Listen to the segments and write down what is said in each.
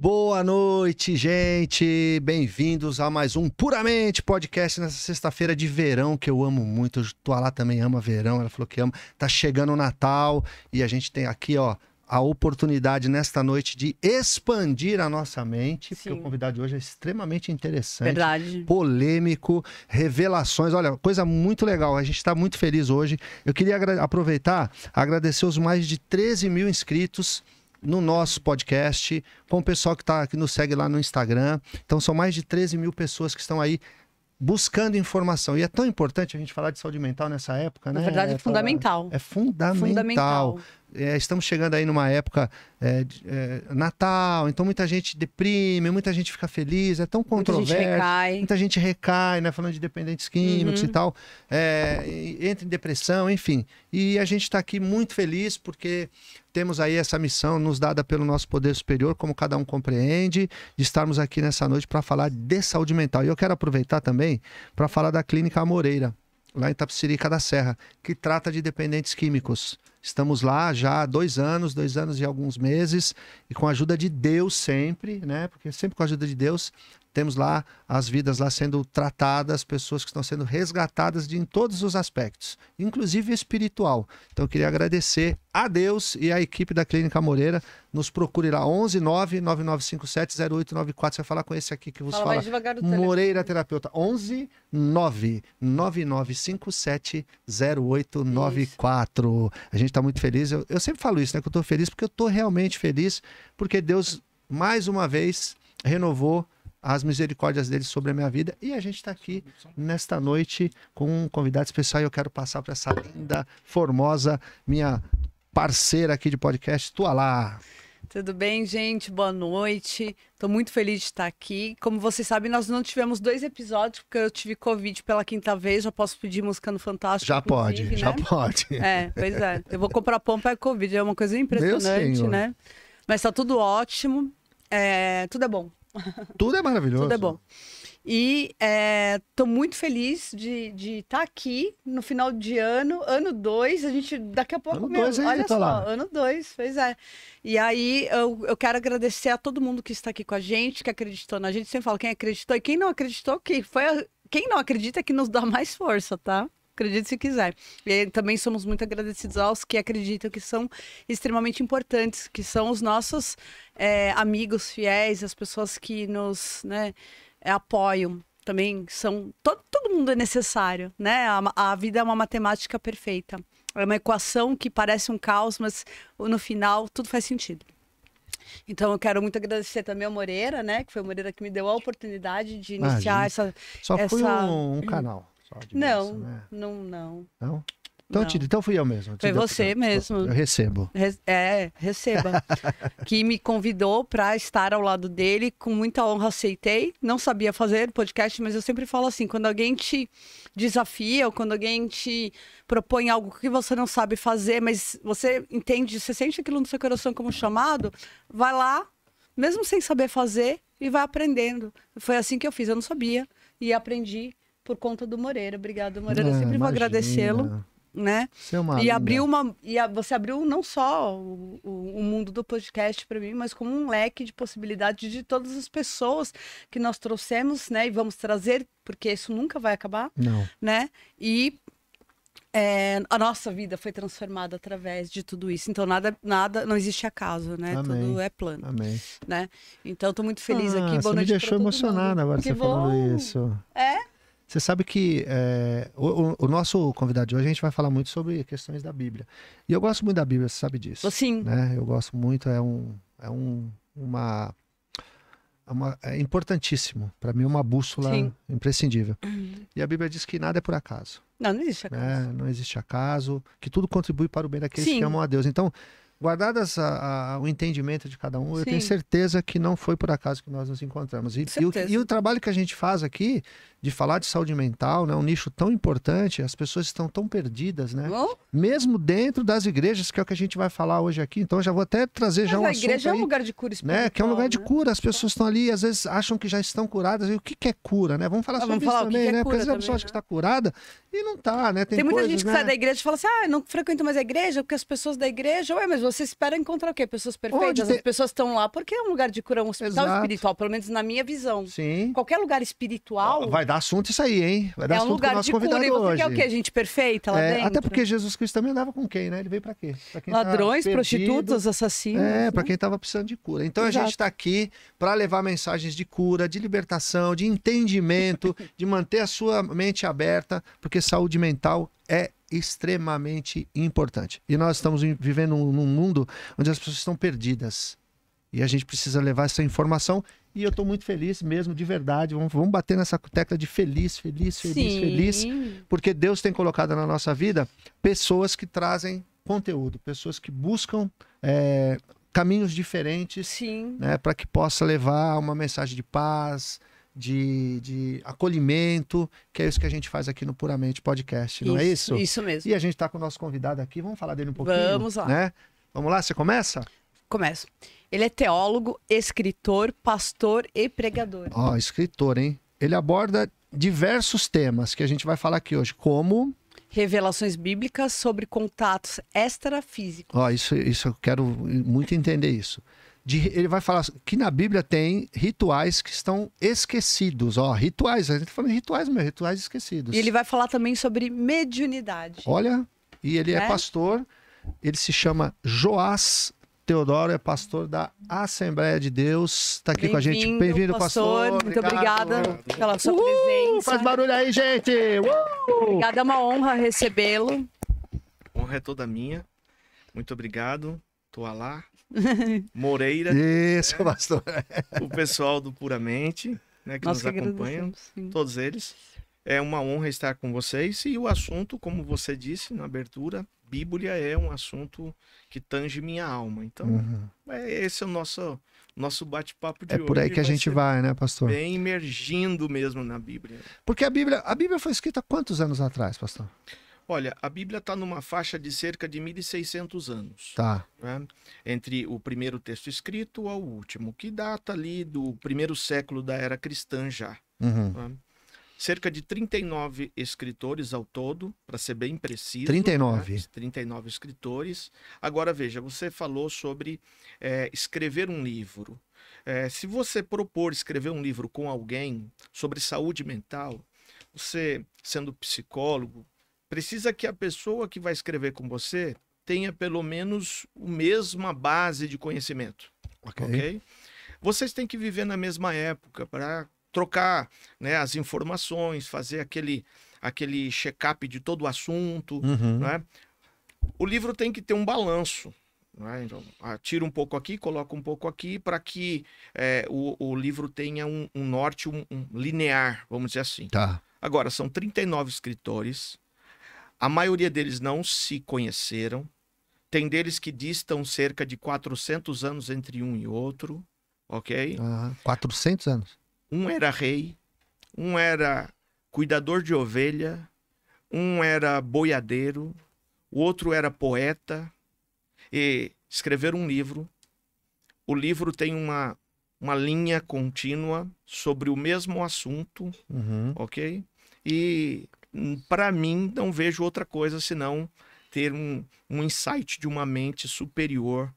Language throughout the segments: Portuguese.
Boa noite, gente. Bem-vindos a mais um Puramente Podcast nessa sexta-feira de verão que eu amo muito. Tua lá também ama verão, ela falou que ama. Tá chegando o Natal e a gente tem aqui, ó, a oportunidade nesta noite de expandir a nossa mente, Sim. porque o convidado de hoje é extremamente interessante, Verdade. polêmico, revelações. Olha, coisa muito legal. A gente está muito feliz hoje. Eu queria agra- aproveitar, agradecer os mais de 13 mil inscritos no nosso podcast, com o pessoal que, tá, que nos segue lá no Instagram. Então, são mais de 13 mil pessoas que estão aí buscando informação. E é tão importante a gente falar de saúde mental nessa época, né? Na verdade, é É, fundamental. É fundamental. Fundamental. É, estamos chegando aí numa época é, é, Natal, então muita gente deprime, muita gente fica feliz, é tão Muita gente controverso. recai. Muita gente recai, né? Falando de dependentes químicos Uhum. e tal. É, e entra em depressão, enfim. E a gente está aqui muito feliz porque temos aí essa missão nos dada pelo nosso poder superior, como cada um compreende, de estarmos aqui nessa noite para falar de saúde mental. E eu quero aproveitar também para falar da Clínica Amoreira, lá em Tapicirica da Serra, que trata de dependentes químicos. Estamos lá já há dois anos, dois anos e alguns meses, e com a ajuda de Deus sempre, né? Porque sempre com a ajuda de Deus temos lá as vidas lá sendo tratadas, pessoas que estão sendo resgatadas de, em todos os aspectos, inclusive espiritual. Então eu queria agradecer a Deus e à equipe da Clínica Moreira. Nos procure lá 11 9 9957 0894. Você vai falar com esse aqui que vos Fala fala. devagar. Moreira Terapeuta 11 9 9957 0894. A gente está muito feliz. Eu, eu sempre falo isso, né? Que eu estou feliz porque eu estou realmente feliz porque Deus mais uma vez renovou as misericórdias dele sobre a minha vida e a gente está aqui nesta noite com um convidado especial e eu quero passar para essa linda, formosa, minha parceira aqui de podcast, tua lá. Tudo bem, gente? Boa noite. Tô muito feliz de estar aqui. Como vocês sabem, nós não tivemos dois episódios, porque eu tive Covid pela quinta vez. Já posso pedir música no Fantástico. Já pode, inclusive, já né? pode. É, pois é. Eu vou comprar pão para Covid. É uma coisa impressionante, né? Mas tá tudo ótimo. É, tudo é bom. Tudo é maravilhoso. Tudo é bom. E estou muito feliz de estar aqui no final de ano, ano 2. A gente, daqui a pouco, Ano meu, dois, hein, olha tá só, lá. ano 2, pois é. E aí eu, eu quero agradecer a todo mundo que está aqui com a gente, que acreditou na gente. Sempre falo quem acreditou e quem não acreditou, que foi a- quem não acredita é que nos dá mais força, tá? Acredite se quiser. E também somos muito agradecidos aos que acreditam que são extremamente importantes, que são os nossos é, amigos fiéis, as pessoas que nos né, apoiam. Também são. Todo, todo mundo é necessário, né? A, a vida é uma matemática perfeita. É uma equação que parece um caos, mas no final tudo faz sentido. Então eu quero muito agradecer também ao Moreira, né? Que foi o Moreira que me deu a oportunidade de iniciar Imagina. essa. Só essa- um, um canal. Não, né? não, não. Não? Então, Não. te- então fui eu mesmo. Foi você oportunidade. mesmo. Eu recebo. Re- É, receba. que me convidou para estar ao lado dele, com muita honra aceitei. Não sabia fazer podcast, mas eu sempre falo assim: quando alguém te desafia ou quando alguém te propõe algo que você não sabe fazer, mas você entende, você sente aquilo no seu coração como chamado, vai lá, mesmo sem saber fazer, e vai aprendendo. Foi assim que eu fiz, eu não sabia e aprendi por conta do Moreira. Obrigada, Moreira. Eu Ah, sempre vou imagina. agradecê-lo, né? É uma E abriu uma. E a- você abriu não só o, o- o mundo do podcast para mim, mas como um leque de possibilidades de todas as pessoas que nós trouxemos, né? E vamos trazer, porque isso nunca vai acabar, Não. né? E é, a nossa vida foi transformada através de tudo isso. Então, nada, nada não existe acaso, né? Amém. Tudo é plano, Amém. né? Então, tô muito feliz Ah, aqui. Boa você me deixou mundo. agora Que você falando bom. isso. É? Você sabe que é, o, o- nosso convidado de hoje, a gente vai falar muito sobre questões da Bíblia. E eu gosto muito da Bíblia, você sabe disso. Sim. né? Eu gosto muito, é um, é um, uma, é uma- é importantíssimo. Para mim, é uma bússola Sim. imprescindível. E a Bíblia diz que nada é por acaso. Não, não existe acaso. né? Não existe acaso, que tudo contribui para o bem daqueles Sim. que amam a Deus. Então, guardadas a- a- o entendimento de cada um, eu tenho Sim. certeza que não foi por acaso que nós nos encontramos. E, e o, e o trabalho que a gente faz aqui, de falar de saúde mental, né, um nicho tão importante, as pessoas estão tão perdidas, né? Bom, Mesmo dentro das igrejas, que é o que a gente vai falar hoje aqui. Então, eu já vou até trazer já um mas a igreja é um aí, lugar de cura espiritual. né? Que é um lugar de né? cura. As pessoas estão ali, às vezes acham que já estão curadas. E o que, que é cura, né? Vamos falar Ah, sobre vamos isso falar que também, que é né? Porque às vezes a pessoa acha que né? está curada E não tá, né? Tem, Tem, muita coisas, gente que né? sai da igreja e fala assim: ah, eu não frequento mais a igreja porque as pessoas da igreja. Ué, mas você espera encontrar o quê? Pessoas perfeitas? tem- As pessoas estão lá porque é um lugar de cura, um hospital Exato. espiritual, pelo menos na minha visão. Sim. Qualquer lugar espiritual Vai dar assunto isso aí, hein? Vai dar é um assunto lugar nosso de cura. E você hoje. quer o quê? Gente perfeita lá É, dentro? até porque Jesus Cristo também andava com quem, né? Ele veio pra quê? Pra quem tá Ladrões, prostitutas, assassinos. É, para né? quem estava precisando de cura. Então a Exato. gente está aqui para levar mensagens de cura, de libertação, de entendimento, de manter a sua mente aberta, porque saúde mental é extremamente importante. E nós estamos vivendo num mundo onde as pessoas estão perdidas. E a gente precisa levar essa informação. E eu estou muito feliz mesmo, de verdade. Vamos, vamos bater nessa tecla de feliz, feliz, feliz, Sim. feliz. Porque Deus tem colocado na nossa vida pessoas que trazem conteúdo, pessoas que buscam é, caminhos diferentes Sim. né, para que possa levar uma mensagem de paz, de, de acolhimento, que é isso que a gente faz aqui no Puramente Podcast, não é isso? Isso mesmo. E a gente está com o nosso convidado aqui, vamos falar dele um pouquinho? Vamos lá. Né? Vamos lá, você começa? Começo. Ele é teólogo, escritor, pastor e pregador. Ó, escritor, hein? Ele aborda diversos temas que a gente vai falar aqui hoje, como Revelações bíblicas sobre contatos extrafísicos. Ó, isso, isso eu quero muito entender isso. De- ele vai falar que na Bíblia tem rituais que estão esquecidos. Ó, rituais, a gente tá falando de rituais mesmo, rituais esquecidos. E ele vai falar também sobre mediunidade. Olha, e ele é Né? pastor, ele se chama Joás Teodoro, é pastor da Assembleia de Deus. Está aqui com a gente. Bem-vindo, pastor. Muito obrigada pela sua Uhul, presença. Faz barulho aí, gente! Uh! Obrigada, é uma honra recebê-lo. Honra é toda minha. Muito obrigado. Toalá, Moreira, Isso, pastor. o pessoal do Puramente, né, que Nós nos que acompanham, agradecemos. sim. todos eles. É uma honra estar com vocês e o assunto, como você disse na abertura, Bíblia é um assunto que tange minha alma. Então, Uhum. é, esse é o nosso, nosso bate-papo de É hoje. por aí que a gente vai, né, pastor? Bem imergindo mesmo na Bíblia. Porque a Bíblia, a Bíblia foi escrita quantos anos atrás, pastor? Olha, a Bíblia está numa faixa de cerca de 1.600 anos. Tá. né? entre o primeiro texto escrito ao último, que data ali do primeiro século da era cristã já. Uhum. né? Cerca de 39 escritores ao todo, para ser bem preciso. 39. né? 39 escritores. Agora veja, você falou sobre eh, escrever um livro. Eh, se você propor escrever um livro com alguém sobre saúde mental, você, sendo psicólogo, precisa que a pessoa que vai escrever com você tenha pelo menos a mesma base de conhecimento, Ok. ok? Vocês têm que viver na mesma época para trocar né, as informações, fazer aquele, aquele check-up de todo o assunto, Uhum. né? O livro tem que ter um balanço. né? Então, ah, tira um pouco aqui, coloca um pouco aqui, para que eh, o, o livro tenha um, um norte um- um linear, vamos dizer assim. Tá. Agora, são 39 escritores. A maioria deles não se conheceram. Tem deles que distam cerca de 400 anos entre um e outro, ok? Ah, 400 anos. Um era rei, um era cuidador de ovelha, um era boiadeiro, o outro era poeta. E escreveram um livro. O livro tem uma, uma linha contínua sobre o mesmo assunto, Uhum. ok? E para mim não vejo outra coisa senão ter um, um insight de uma mente superior,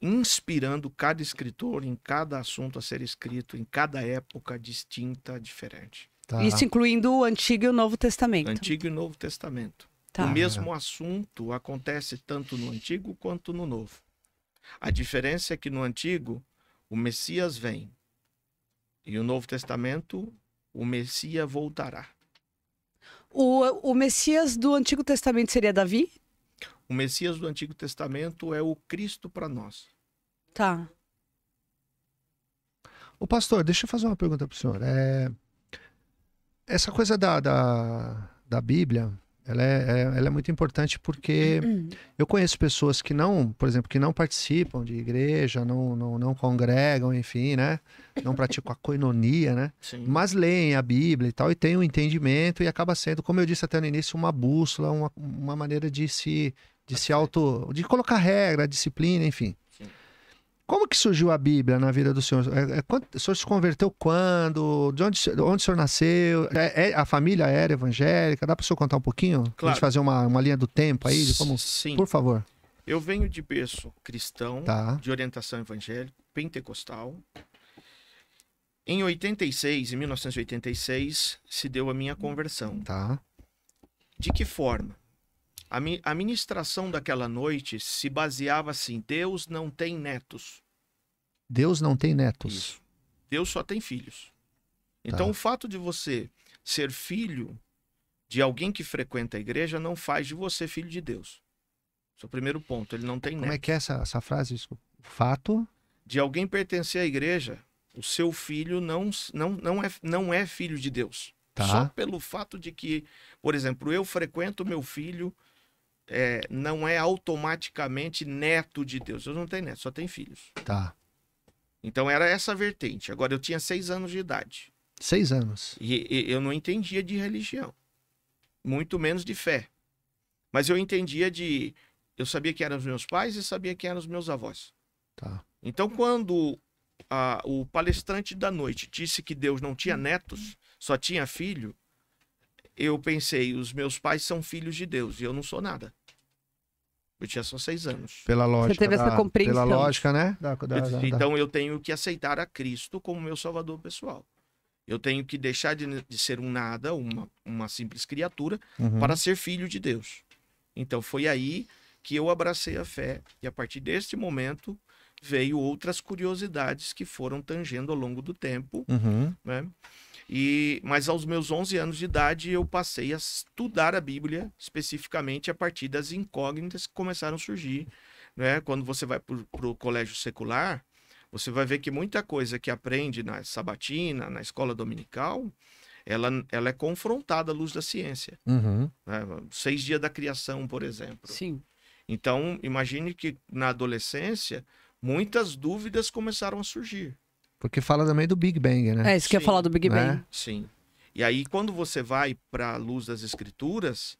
inspirando cada escritor em cada assunto a ser escrito, em cada época distinta, diferente. Tá. Isso incluindo o Antigo e o Novo Testamento. Antigo e Novo Testamento. Tá. O mesmo assunto acontece tanto no Antigo quanto no Novo. A diferença é que no Antigo o Messias vem e o Novo Testamento o Messias voltará. O, o Messias do Antigo Testamento seria Davi? O Messias do Antigo Testamento é o Cristo para nós. Tá. Ô, pastor, deixa eu fazer uma pergunta pro senhor. É... Essa coisa da, da, da Bíblia, ela é, é- ela é muito importante porque eu conheço pessoas que não, por exemplo, que não participam de igreja, não, não, não congregam, enfim, né? Não praticam a coinonia, né? Sim. Mas leem a Bíblia e tal, e têm um entendimento, e acaba sendo, como eu disse até no início, uma bússola, uma, uma maneira de se, de se auto. de colocar regra, disciplina, enfim. Sim. Como que surgiu a Bíblia na vida do senhor? É, é, quando, o senhor se converteu quando? De onde, onde o senhor nasceu? É, é, a família era evangélica? Dá para o senhor contar um pouquinho? Claro. A gente fazer uma, uma linha do tempo aí? De como... Sim. Por favor. Eu venho de berço cristão, Tá. de orientação evangélica, pentecostal. Em 86, em 1986, se deu a minha conversão. Tá. De que forma? A, mi- a ministração daquela noite se baseava assim: Deus não tem netos. Deus não tem netos. Isso. Deus só tem filhos. Então, Tá. o fato de você ser filho de alguém que frequenta a igreja não faz de você filho de Deus. Esse é o primeiro ponto. Ele não tem Como netos. é que é essa, essa frase? Fato. De alguém pertencer à igreja, o seu filho não, não, não, é, não é filho de Deus. Tá. Só pelo fato de que, por exemplo, eu frequento meu filho, é, não é automaticamente neto de Deus. Deus não tem neto, só tem filhos. Tá. Então era essa vertente. Agora eu tinha seis anos de idade. Seis anos. E, e eu não entendia de religião, muito menos de fé. Mas eu entendia de. Eu sabia que eram os meus pais e sabia que eram os meus avós. Tá. Então, quando a- o palestrante da noite disse que Deus não tinha netos, só tinha filho, eu pensei: os meus pais são filhos de Deus e eu não sou nada. Eu tinha só seis anos. Pela lógica. teve essa da- compreensão. Pela lógica, né? Da, da- da- da- Então eu tenho que aceitar a Cristo como meu salvador pessoal. Eu tenho que deixar de, de ser um nada, uma, uma simples criatura, Uhum. para ser filho de Deus. Então foi aí que eu abracei a fé e a partir deste momento veio outras curiosidades que foram tangendo ao longo do tempo, Uhum. né? E mas aos meus 11 anos de idade eu passei a estudar a Bíblia especificamente a partir das incógnitas que começaram a surgir, né? Quando você vai para o colégio secular, você vai ver que muita coisa que aprende na sabatina, na escola dominical, ela, ela é confrontada à luz da ciência. Uhum. né? Seis dias da criação, por exemplo. Sim. Então, imagine que na adolescência, muitas dúvidas começaram a surgir. Porque fala também do Big Bang, né? É isso que eu ia Sim. falar do Big Né? Bang. Sim. E aí, quando você vai para a luz das escrituras,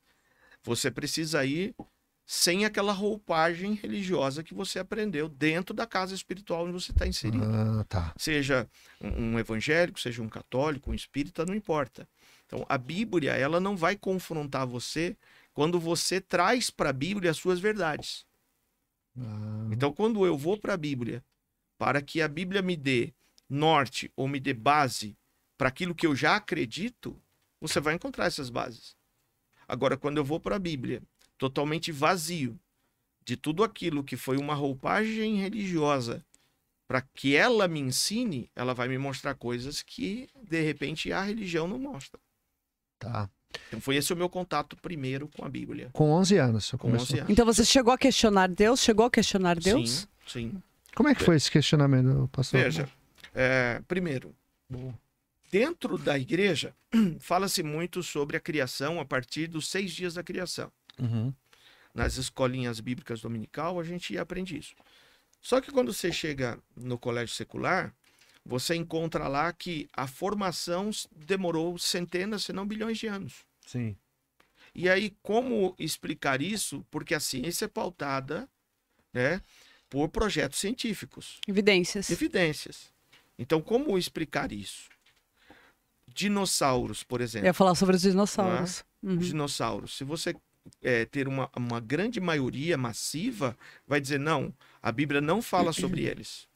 você precisa ir sem aquela roupagem religiosa que você aprendeu dentro da casa espiritual onde você está inserido. Ah, tá. Seja um um evangélico, seja um católico, um espírita, não importa. Então, a Bíblia, ela não vai confrontar você quando você traz para a Bíblia as suas verdades. Ah, Então, quando eu vou para a Bíblia, para que a Bíblia me dê norte ou me dê base para aquilo que eu já acredito, você vai encontrar essas bases. Agora, quando eu vou para a Bíblia totalmente vazio de tudo aquilo que foi uma roupagem religiosa, para que ela me ensine, ela vai me mostrar coisas que, de repente, a religião não mostra. tá. Então, foi esse o meu contato primeiro com a Bíblia. Com 11 anos Com começou. 11 anos. Então você chegou a questionar Deus? Chegou a questionar Deus? Sim, sim. Como é que foi esse questionamento, pastor? Veja, é, primeiro, dentro da igreja, fala-se muito sobre a criação a partir dos seis dias da criação. Uhum. Nas escolinhas bíblicas dominical, a gente aprende isso. Só que quando você chega no colégio secular, você encontra lá que a formação demorou centenas, se não bilhões de anos. Sim. E aí, como explicar isso? Porque a ciência é pautada né, por projetos científicos. Evidências. evidências. Então, como explicar isso? Dinossauros, por Eu exemplo. ia falar sobre os dinossauros. Uhum. Dinossauros. Se você é, ter uma, uma grande maioria massiva, vai dizer, não, a Bíblia não fala sobre eles.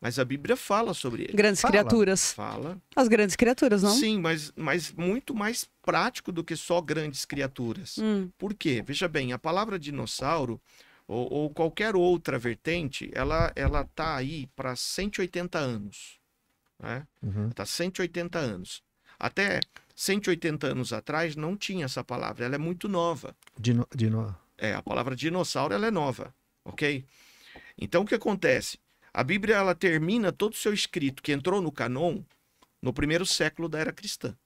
Mas a Bíblia fala sobre eles. Grandes Fala. criaturas. Fala. As grandes criaturas, não? Sim, mas, mas muito mais prático do que só grandes criaturas. Hum, Por quê? Veja bem, a palavra dinossauro ou, ou qualquer outra vertente, ela ela tá aí para 180 anos, né? Uhum. Tá 180 anos. Até 180 anos atrás não tinha essa palavra, ela é muito nova. Dino, dino... É, a palavra dinossauro ela é nova, ok? Então o que acontece? A Bíblia ela termina todo o seu escrito que entrou no canon no primeiro século da era cristã.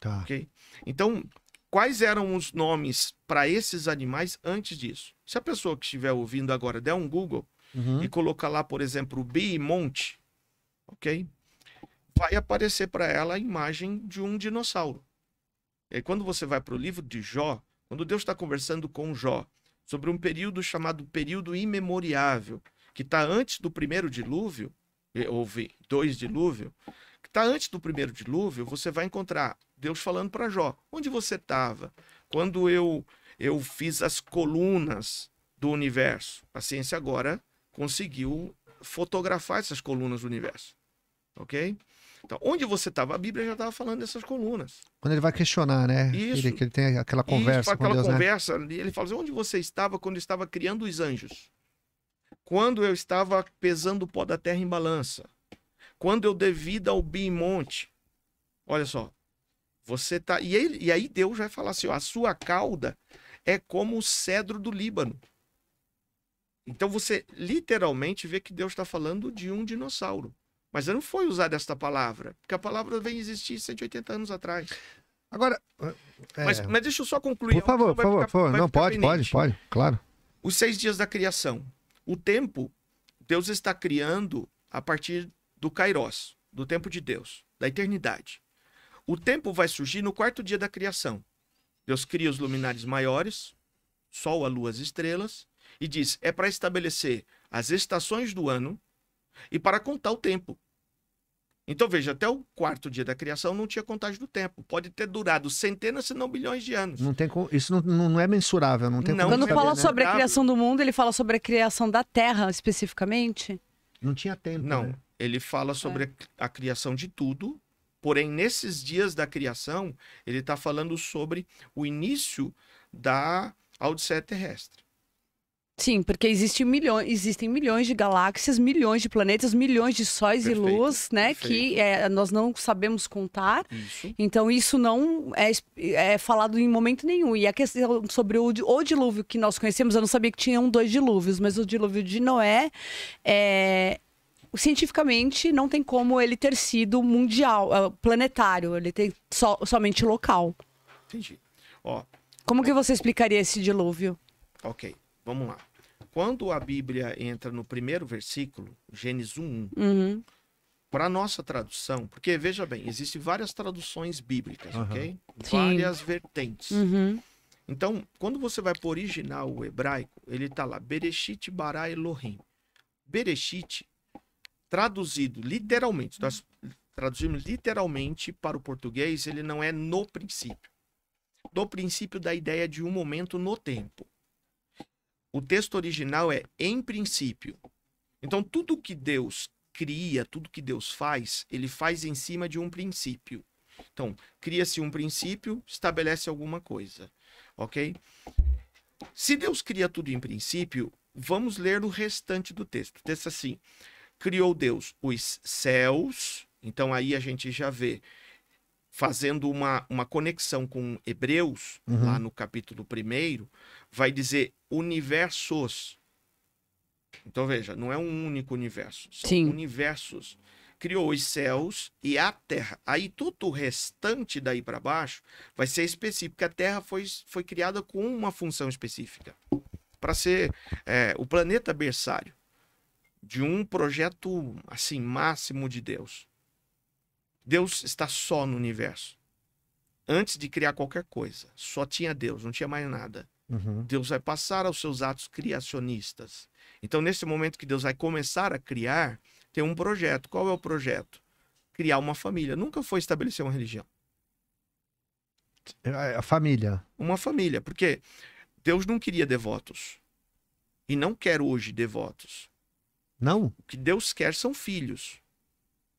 Tá. Ok? Então, quais eram os nomes para esses animais antes disso? Se a pessoa que estiver ouvindo agora der um Google Uhum. e colocar lá, por exemplo, Bimonte, ok? Vai aparecer para ela a imagem de um dinossauro. E aí, quando você vai para o livro de Jó, quando Deus está conversando com Jó sobre um período chamado período imemoriável, que está antes do primeiro dilúvio, e houve dois dilúvios, que está antes do primeiro dilúvio, você vai encontrar Deus falando para Jó: onde você estava quando eu eu fiz as colunas do universo? A ciência agora conseguiu fotografar essas colunas do universo, ok? Então, onde você estava, a Bíblia já estava falando dessas colunas. Quando ele vai questionar, né? Isso. Ele, que ele tem aquela conversa Isso, com aquela Deus, né? conversa, ali, ele fala assim, onde você estava quando eu estava criando os anjos? Quando eu estava pesando o pó da terra em balança? Quando eu dei vida ao bimonte? Olha só, você tá... E, ele, e aí Deus vai falar assim, ó, a sua cauda é como o cedro do Líbano. Então você literalmente vê que Deus está falando de um dinossauro. Mas não foi usada esta palavra, porque a palavra vem existir 180 anos atrás. Agora, é, Mas, mas deixa eu só concluir. por favor, por favor, por favor. Não, pode, pode, pendente. pode, claro. Os seis dias da criação. O tempo, Deus está criando a partir do Kairos, do tempo de Deus, da eternidade. O tempo vai surgir no quarto dia da criação. Deus cria os luminares maiores, Sol, a Lua, as estrelas, e diz: é para estabelecer as estações do ano e para contar o tempo. Então veja, até o quarto dia da criação não tinha contagem do tempo. Pode ter durado centenas, se não bilhões de anos. Não tem como- isso não, não, não é mensurável, não tem Não, como Quando saber, fala né? sobre a criação do mundo, ele fala sobre a criação da Terra, especificamente? Não tinha tempo. Não, né? ele fala sobre a, a criação de tudo, porém, nesses dias da criação, ele está falando sobre o início da Odisseia terrestre. Sim, porque existe milhões, existem milhões de galáxias, milhões de planetas, milhões de sóis Perfeito, e luz, né? perfeito. Que é, nós não sabemos contar. Isso. Então, isso não é, é falado em momento nenhum. E a questão sobre o, o dilúvio que nós conhecemos, eu não sabia que tinham dois dilúvios, mas o dilúvio de Noé, é, cientificamente, não tem como ele ter sido mundial, ah, planetário. Ele tem só, somente local. Entendi. Ó, Como que você explicaria esse dilúvio? ok, vamos lá. Quando a Bíblia entra no primeiro versículo, Gênesis 1, Uhum. para nossa tradução, porque veja bem, existem várias traduções bíblicas, Aham. ok? Sim. Várias vertentes. Uhum. Então, quando você vai para o original hebraico, ele está lá, Bereshit bara Elohim. Bereshit, traduzido literalmente, nós traduzimos literalmente para o português, ele não é no princípio. No princípio da ideia de um momento no tempo. O texto original é em princípio. Então, tudo que Deus cria, tudo que Deus faz, ele faz em cima de um princípio. Então, cria-se um princípio, estabelece alguma coisa ok? Se Deus cria tudo em princípio, vamos ler o restante do texto. O texto assim: criou Deus os céus, então aí a gente já vê, fazendo uma, uma conexão com Hebreus, Uhum. lá no capítulo 1, vai dizer universos. Então veja, não é um único universo, são Sim. universos. Criou os céus e a terra. Aí tudo o restante daí para baixo vai ser específico, porque a Terra foi, foi criada com uma função específica para ser é, o planeta berçário de um projeto assim máximo de Deus. Deus está só no universo. Antes de criar qualquer coisa, só tinha Deus, não tinha mais nada. Uhum. Deus vai passar aos seus atos criacionistas. Então, nesse momento que Deus vai começar a criar, tem um projeto. Qual é o projeto? Criar uma família. Nunca foi estabelecer uma religião. É, A família. uma família, porque Deus não queria devotos e não quer hoje devotos. Não? O que Deus quer são filhos.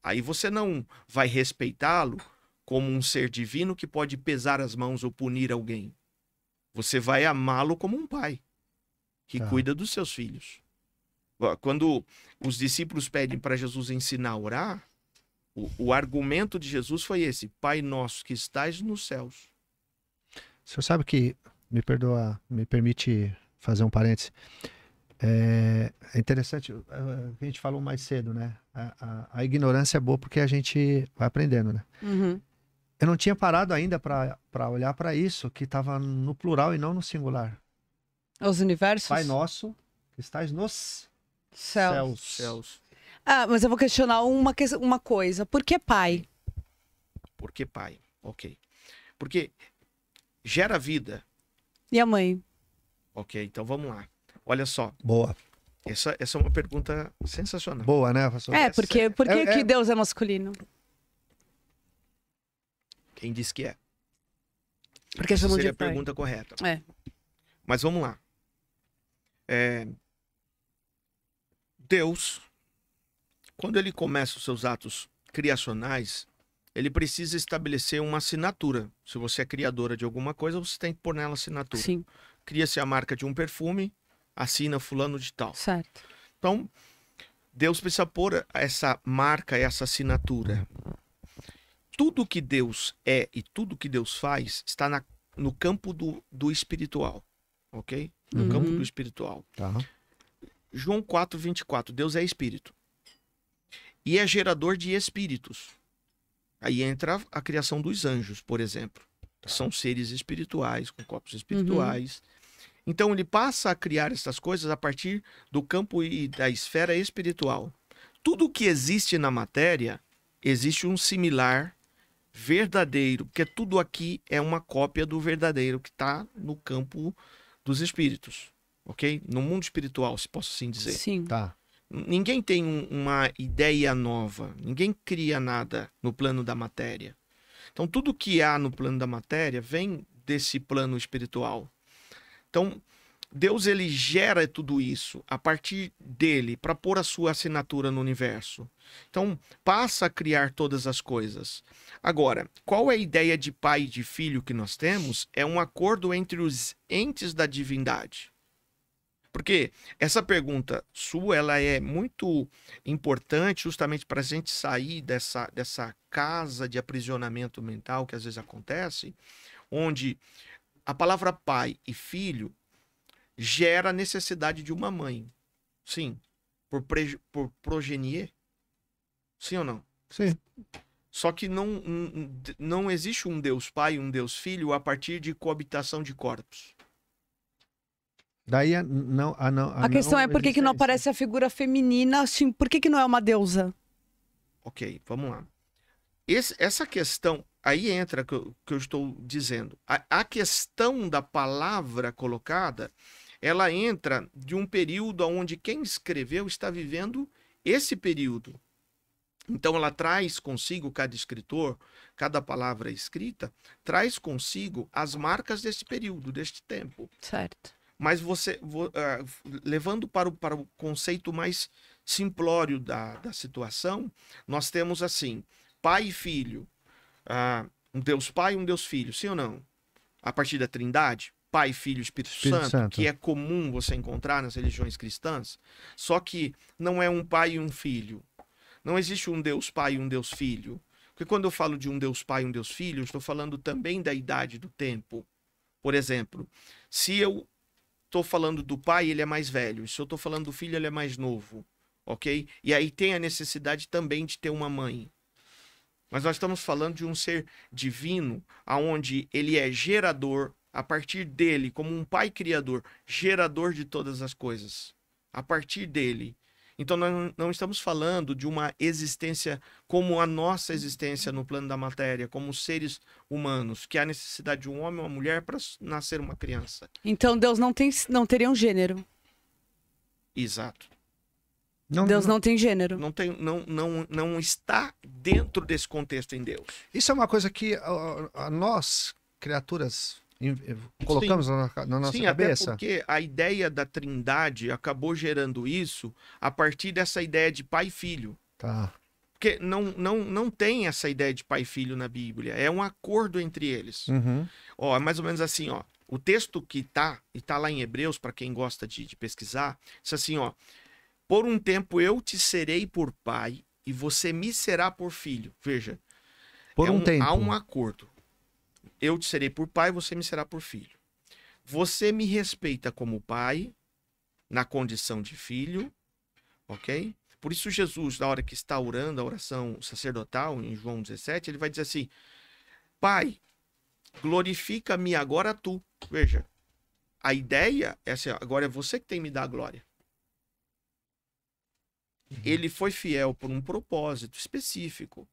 Aí você não vai respeitá-lo como um ser divino que pode pesar as mãos ou punir alguém. Você vai amá-lo como um pai que Tá. cuida dos seus filhos. Quando os discípulos pedem para Jesus ensinar a orar, o, o argumento de Jesus foi esse: Pai nosso que estais nos céus. O senhor sabe que, me perdoa, me permite fazer um parêntese. É, é interessante, uh, a gente falou mais cedo, né? A, a- a ignorância é boa porque a gente vai aprendendo, né? Uhum. Eu não tinha parado ainda para olhar para isso, que estava no plural e não no singular. Os universos? Pai nosso, que estás nos Céu. céus. Céus. Ah, mas eu vou questionar uma, que- uma coisa. Por que pai? Por que pai? Ok. Porque gera vida. E a mãe? Ok, então vamos lá. Olha só. Boa. Essa, essa é uma pergunta sensacional. Boa, né, pastor? É, porque, por que, é- que é- Deus é masculino? Quem disse que é? Porque Essa seria a pai. pergunta correta. É. Mas vamos lá. É, Deus, quando ele começa os seus atos criacionais, ele precisa estabelecer uma assinatura. Se você é criadora de alguma coisa, você tem que pôr nela assinatura. Sim, Cria-se a marca de um perfume, assina fulano de tal. certo. Então, Deus precisa pôr essa marca, essa assinatura. Tudo que Deus é e tudo que Deus faz está na- no campo do, do espiritual. Ok? No Uhum. campo do espiritual. Tá. João 4, 24. Deus é espírito. E é gerador de espíritos. Aí entra a criação dos anjos, por exemplo. que São seres espirituais, com corpos espirituais. Então ele passa a criar essas coisas a partir do campo e da esfera espiritual. Tudo que existe na matéria, existe um similar verdadeiro, porque tudo aqui é uma cópia do verdadeiro que está no campo dos espíritos, ok? No mundo espiritual, se posso assim dizer. Sim. Tá. Ninguém tem um- uma ideia nova, ninguém cria nada no plano da matéria. Então, tudo que há no plano da matéria vem desse plano espiritual. Então, Deus ele gera tudo isso a partir dele para pôr a sua assinatura no universo. Então, passa a criar todas as coisas. Agora, qual é a ideia de pai e de filho que nós temos? É um acordo entre os entes da divindade. Porque essa pergunta sua ela é muito importante justamente para a gente sair dessa, dessa casa de aprisionamento mental que às vezes acontece, onde a palavra pai e filho gera a necessidade de uma mãe. Sim. Por, pre, por progenier. Sim ou não? Sim. Só que não, não existe um Deus Pai e um Deus Filho a partir de coabitação de corpos. Daí a não. A, não, A questão é por que, que não aparece a figura feminina, assim, por que, que não é uma deusa? Ok, vamos lá. Esse- essa questão, aí entra que eu, que eu estou dizendo. A, a questão da palavra colocada, ela entra de um período onde quem escreveu está vivendo esse período. Então ela traz consigo, cada escritor, cada palavra escrita, traz consigo as marcas desse período, deste tempo. Certo. Mas você, vo- ah, levando para o, para o conceito mais simplório da, da situação, nós temos assim: pai e filho. Ah, um Deus Pai e um Deus Filho, sim ou não? A partir da Trindade, Pai, Filho e Espírito, Espírito Santo, Santo. que é comum você encontrar nas religiões cristãs, só que não é um pai e um filho. Não existe um Deus Pai e um Deus Filho. Porque quando eu falo de um Deus Pai e um Deus Filho, eu estou falando também da idade do tempo. Por exemplo, se eu estou falando do pai, ele é mais velho. Se eu estou falando do filho, ele é mais novo. Ok? E aí tem a necessidade também de ter uma mãe. Mas nós estamos falando de um ser divino, aonde ele é gerador, a partir dele, como um pai criador, gerador de todas as coisas. A partir dele. Então nós não- estamos falando de uma existência como a nossa existência no plano da matéria, como seres humanos, que há necessidade de um homem ou uma mulher para nascer uma criança. Então Deus não, tem, não teria um gênero. Exato. Não, Deus não tem gênero. Não, tem, não, não, não está dentro desse contexto em Deus. Isso é uma coisa que ah, ah, nós, criaturas, colocamos na, na nossa Sim, cabeça. até porque a ideia da trindade acabou gerando isso a partir dessa ideia de pai e filho. Tá. Porque não, não, não tem essa ideia de pai e filho na Bíblia. É um acordo entre eles. Uhum. Ó, é mais ou menos assim, ó. O texto que tá, e tá lá em Hebreus, para quem gosta de, de pesquisar, diz assim, ó. Por um tempo eu te serei por pai e você me será por filho. Veja, Por é um, tempo. Há um acordo. Eu te serei por pai, você me será por filho. Você me respeita como pai, na condição de filho, ok? Por isso, Jesus, na hora que está orando a oração sacerdotal, em João 17, ele vai dizer assim: Pai, glorifica-me agora tu. Veja, a ideia é assim: agora é você que tem que me dar a glória. Ele foi fiel por um propósito específico.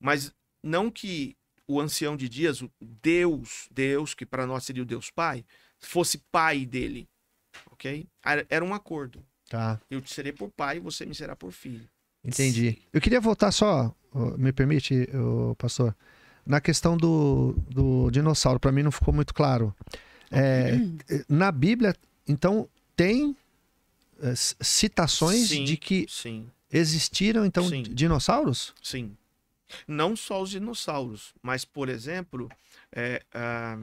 Mas não que o ancião de dias, o Deus, Deus, que para nós seria o Deus Pai, fosse pai dele. Ok? Era- um acordo. Tá, Eu te serei por pai e você me será por filho. entendi. Eu queria voltar só, me permite, pastor, na questão do, do dinossauro. Para mim não ficou muito claro. É, na Bíblia, então, tem citações Sim. de que Sim, existiram, então, Sim. dinossauros? sim. Não só os dinossauros, mas, por exemplo, é, ah,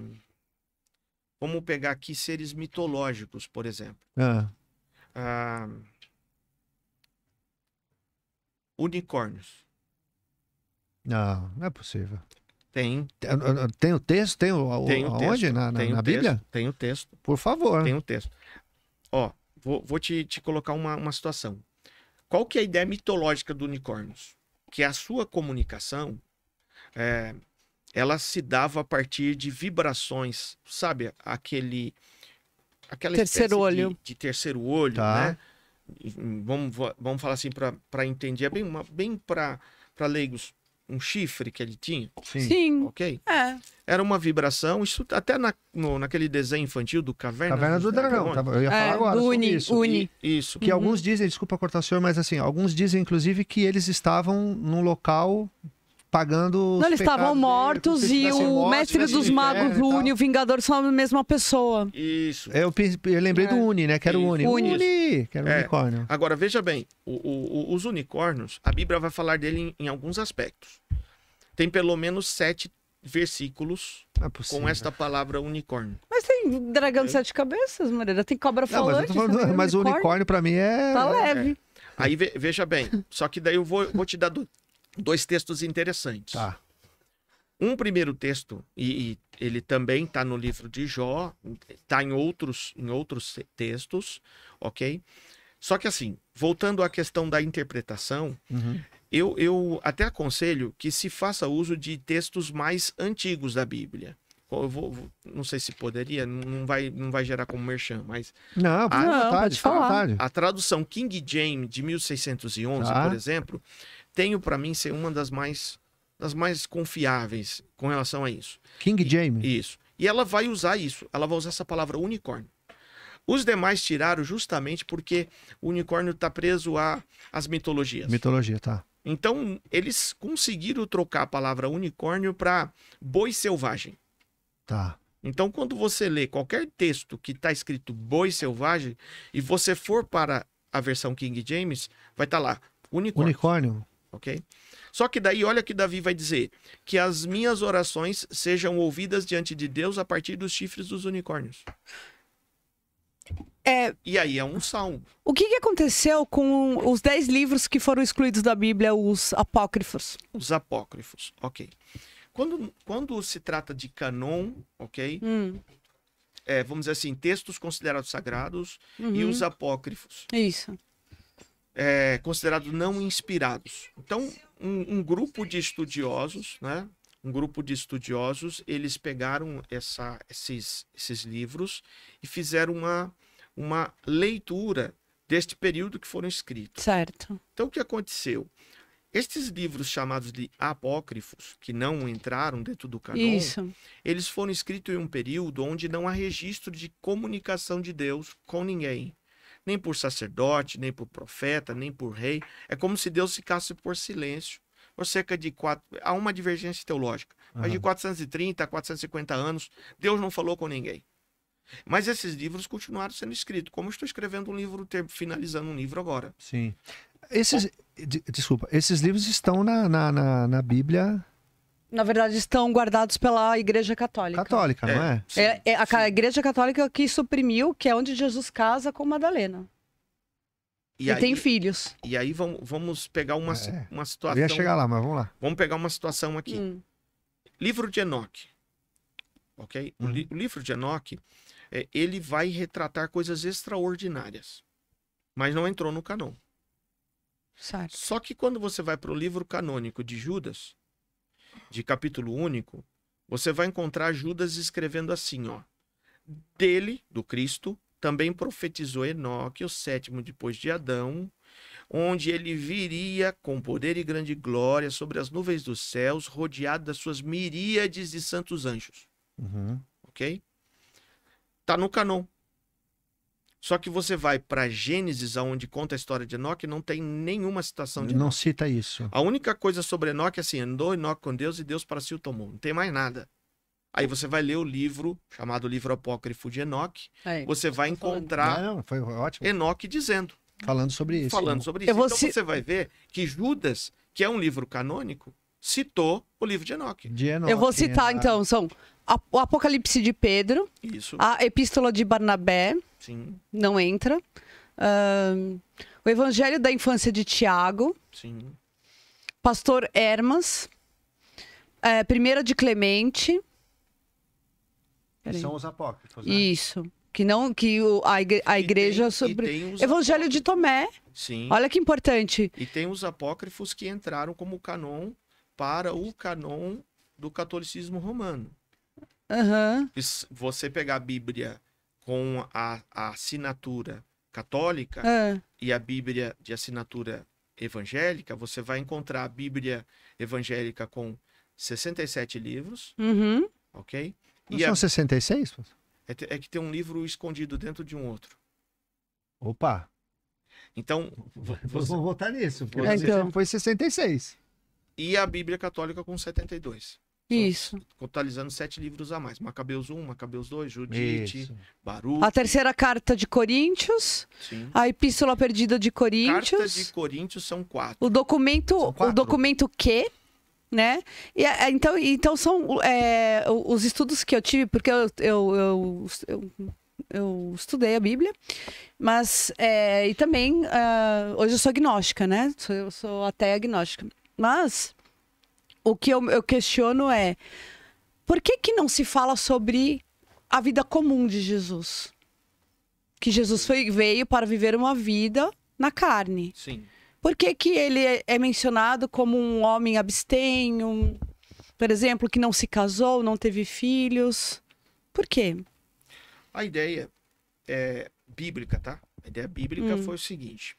vamos pegar aqui seres mitológicos, por exemplo. Ah, Ah, unicórnios. não, não é possível. Tem, Tem, tem o texto? Tem o, tem o aonde? texto. Na, na, tem na texto, Bíblia? Tem o texto. Por favor. Tem o texto. Ó, vou, vou te, te colocar uma, uma situação. Qual que é a ideia mitológica do unicórnios? Que a sua comunicação, é, ela se dava a partir de vibrações, sabe? Aquele... Aquela Terceiro espécie olho. De, de terceiro olho, Tá. né? Vamos, va- vamos falar assim para entender, é bem, uma- bem para leigos, um chifre que ele tinha, Sim. Sim. ok? É. Era uma vibração, isso até na, no- naquele desenho infantil do Caverna, Caverna do Dragão. Dragões. tá? Eu ia falar É, agora do sobre Uni, isso. Uni. Isso. Que alguns dizem, desculpa cortar o senhor, mas assim, alguns dizem, inclusive, que eles estavam num local pagando. os Não, eles estavam mortos e o mortos, mestre dos magos, o tal. Uni e o Vingador são a mesma pessoa. Isso. Eu, pe- eu lembrei do É. Uni, né? Que era o Uni. Isso. Uni! Que era o É. unicórnio. Agora, veja bem, o- o- o- os unicórnios, a Bíblia vai falar dele em, em alguns aspectos. Tem pelo menos sete versículos é com esta palavra unicórnio. Mas tem dragão de sete cabeças, Maria. Tem cobra Não, mas, eu falante. falando- mas o unicórnio, pra mim, é. Tá leve. Aí ve- veja bem, só que daí eu vou, vou te dar do- dois textos interessantes. Tá. Um primeiro texto, e, e ele também está no livro de Jó, está em outros, em outros te- textos, ok? Só que assim, voltando à questão da interpretação, Uhum. eu, eu até aconselho que se faça uso de textos mais antigos da Bíblia. Eu vou- vou- não sei se poderia, não vai, não vai gerar como merchan, mas Não, fica à Não, vontade, vontade. a tradução King James de 1611, Tá. por exemplo, tenho para mim ser uma das mais das mais confiáveis com relação a isso. King James. Isso. E ela vai usar isso, ela vai usar essa palavra unicórnio. Os demais tiraram justamente porque o unicórnio está preso a- às mitologias. Mitologia, tá. Então, eles conseguiram trocar a palavra unicórnio para boi selvagem. Tá. Então, quando você lê qualquer texto que está escrito boi selvagem e você for para a versão King James, vai estar lá unicórnio, Unicórnio. Ok? Só que daí, olha que Davi vai dizer: que as minhas orações sejam ouvidas diante de Deus a partir dos chifres dos unicórnios. É, E aí é um salmo. o que, que aconteceu com os dez livros que foram excluídos da Bíblia, os apócrifos? Os apócrifos, ok. Quando, quando se trata de canon, ok? Hum, É, vamos dizer assim, textos considerados sagrados e uhum, os apócrifos. Isso. É, considerados não inspirados. Então, um, um grupo de estudiosos, né? Um grupo de estudiosos, eles pegaram essa, esses, esses livros e fizeram uma, uma leitura deste período que foram escritos. Certo. Então, o que aconteceu? Estes livros chamados de apócrifos, que não entraram dentro do canon, Isso. eles foram escritos em um período onde não há registro de comunicação de Deus com ninguém. Nem por sacerdote, nem por profeta, nem por rei. É como se Deus ficasse por silêncio. Por cerca de quatro. Há uma divergência teológica. Mas de Aham. 430 a 450 anos, Deus não falou com ninguém. Mas esses livros continuaram sendo escritos. Como estou escrevendo um livro, finalizando um livro agora. Sim. Esses. de- desculpa, esses livros estão na, na, na, na Bíblia Na verdade, estão guardados pela Igreja Católica. católica, não é? É, é a sim. Igreja Católica que suprimiu, que é onde Jesus casa com Madalena. E, E, aí, tem filhos. e aí vamos, vamos pegar uma, É. uma Eu situação. ia chegar lá, mas vamos lá. Vamos pegar uma situação aqui. Hum, Livro de Enoque. Ok? O, Uhum. li- o livro de Enoque, é, ele vai retratar coisas extraordinárias. Mas não entrou no canon. certo. Só que quando você vai para o livro canônico de Judas, de capítulo único, você vai encontrar Judas escrevendo assim, ó. Dele, do Cristo, também profetizou Enoque, o sétimo depois de Adão, onde ele viria com poder e grande glória sobre as nuvens dos céus, rodeado das suas miríades de santos anjos Uhum. ok? Tá no canon. Só que você vai para Gênesis, aonde conta a história de Enoque, não tem nenhuma citação de Não Enoque. cita isso. A única coisa sobre Enoque é assim, andou Enoque com Deus e Deus para si o tomou. Não tem mais nada. Aí você vai ler o livro, chamado livro apócrifo de Enoque, É. você vai encontrar Não, foi ótimo. Enoque dizendo, Falando sobre isso. falando sobre isso. Então ci- você vai ver que Judas, que é um livro canônico, citou o livro de Enoque. De Enoque, Eu vou citar, a- então, são o Apocalipse de Pedro, Isso, a Epístola de Barnabé, sim, não entra, ahn, o Evangelho da Infância de Tiago, sim. Pastor Hermas, é, Primeira de Clemente, Peraí. São os apócrifos, né? isso, que não que o- a, igre- a igreja tem- sobre Evangelho de Tomé. Sim. Olha que importante. E tem os apócrifos que entraram como canon para o canon do catolicismo romano. Se você pegar a Bíblia com a, a assinatura católica ah, e a Bíblia de assinatura evangélica, você vai encontrar a Bíblia evangélica com 67 livros, uhum. ok? Não E a- são 66? é, te- é que tem um livro escondido dentro de um outro. Opa, Então, vo- você- vamos voltar nisso. porque É, então. Foi 66. e a Bíblia católica com 72. Isso. Totalizando sete livros a mais. Macabeus 1, Macabeus 2, Judite, Isso. Baruch. A terceira carta de Coríntios, Sim. a Epístola Perdida de Cartas Coríntios. de Coríntios são quatro. O documento, São o quatro. documento Q, né? E, é, então, então são é, os estudos que eu tive, porque eu, eu, eu, eu, eu estudei a Bíblia, mas é, e também ah, hoje eu sou agnóstica, né? Eu sou até agnóstica. Mas o que eu, eu questiono é por que, que não se fala sobre a vida comum de Jesus? Que Jesus foi, veio para viver uma vida na carne. Sim. Por que, que ele é- é mencionado como um homem abstenho, por exemplo, que não se casou, não teve filhos? Por quê? A ideia é bíblica, tá? A ideia bíblica Hum. foi o seguinte: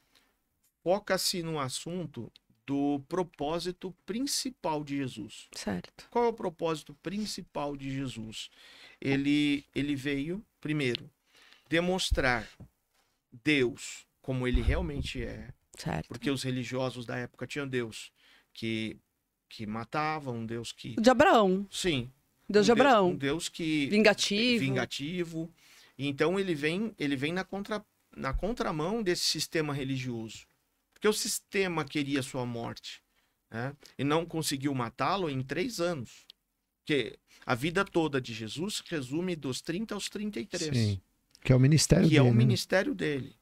foca-se no assunto do propósito principal de Jesus. Certo. Qual é o propósito principal de Jesus? Ele, ele veio, primeiro, demonstrar Deus como ele realmente é, Certo. porque os religiosos da época tinham Deus que, que matava, um Deus que. De Abraão. Sim. Deus de um Deus- Abraão. Um Deus que. Vingativo. vingativo. Então ele vem, ele vem na, contra, na contramão desse sistema religioso. Porque o sistema queria sua morte. Né? E não conseguiu matá-lo em três anos. Porque a vida toda de Jesus resume dos 30 aos 33. Sim. Que é o ministério Que é dele. o né? ministério dele.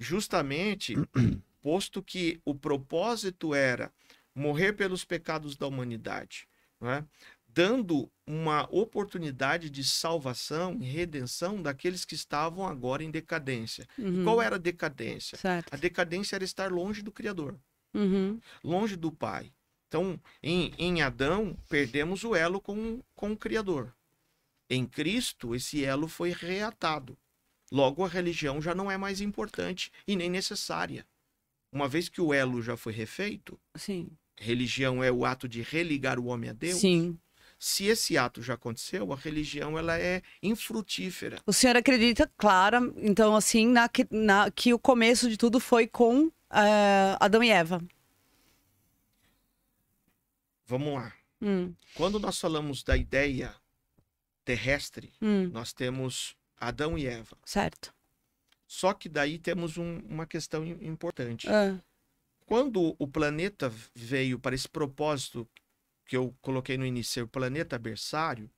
Justamente posto que o propósito era morrer pelos pecados da humanidade, não é? Dando uma oportunidade de salvação e redenção daqueles que estavam agora em decadência. Uhum. Qual era a decadência? Certo. A decadência era estar longe do Criador, Uhum. longe do Pai. Então, em, em Adão, perdemos o elo com, com o Criador. Em Cristo, esse elo foi reatado. Logo, a religião já não é mais importante e nem necessária. Uma vez que o elo já foi refeito, Sim. religião é o ato de religar o homem a Deus. Sim. Se esse ato já aconteceu, a religião ela é infrutífera. O senhor acredita, claro, então, assim, na, que- na- que o começo de tudo foi com eh, Adão e Eva. Vamos lá. Hum, Quando nós falamos da ideia terrestre, hum, nós temos Adão e Eva. certo. Só que daí temos um- uma questão im- importante. Ah, Quando o planeta veio para esse propósito que eu coloquei no início, o planeta berçário,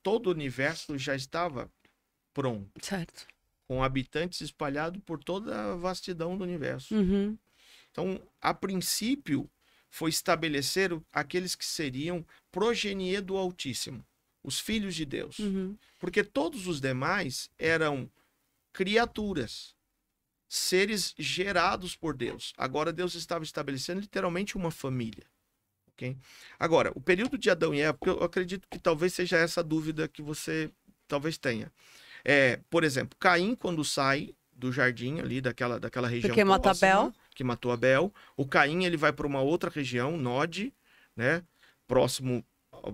todo o universo já estava pronto, certo. com habitantes espalhados por toda a vastidão do universo. Uhum. Então, a princípio, foi estabelecer aqueles que seriam progenie do Altíssimo, os filhos de Deus. Uhum. Porque todos os demais eram criaturas, seres gerados por Deus. Agora Deus estava estabelecendo literalmente uma família. Agora, o período de Adão e Eva, porque eu acredito que talvez seja essa dúvida que você talvez tenha. É, por exemplo, Caim, quando sai do jardim ali, daquela, daquela região Porque mata próxima, Abel. que matou Abel, o Caim ele vai para uma outra região, Nod, né? Próximo,